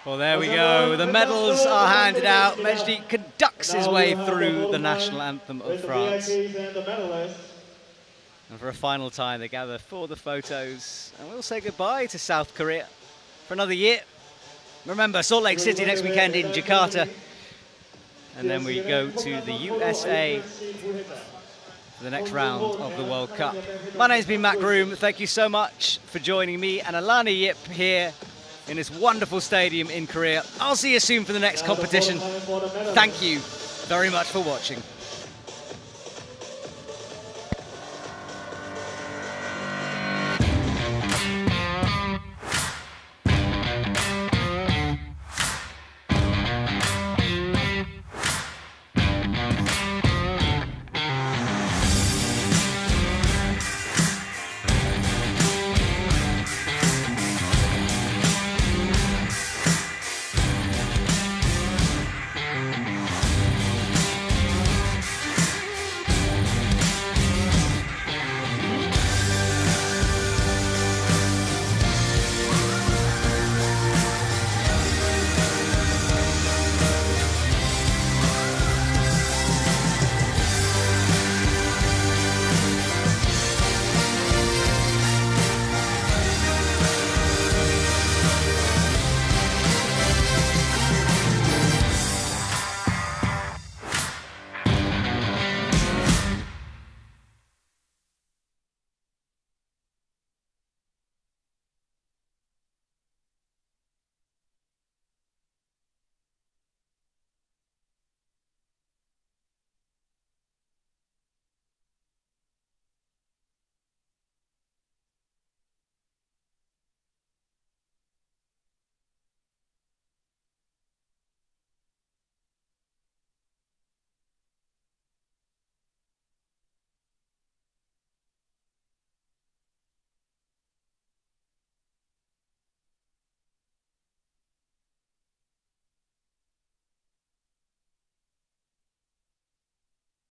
Well, there we go. The medals are handed out. Mejdi conducts his way through the national anthem of France. And for a final time, they gather for the photos. And we'll say goodbye to South Korea for another year. Remember, Salt Lake City next weekend in Jakarta. And then we go to the USA for the next round of the World Cup. My name's been Matt Groom. Thank you so much for joining me and Alana Yip here in this wonderful stadium in Korea. I'll see you soon for the next competition. Thank you very much for watching.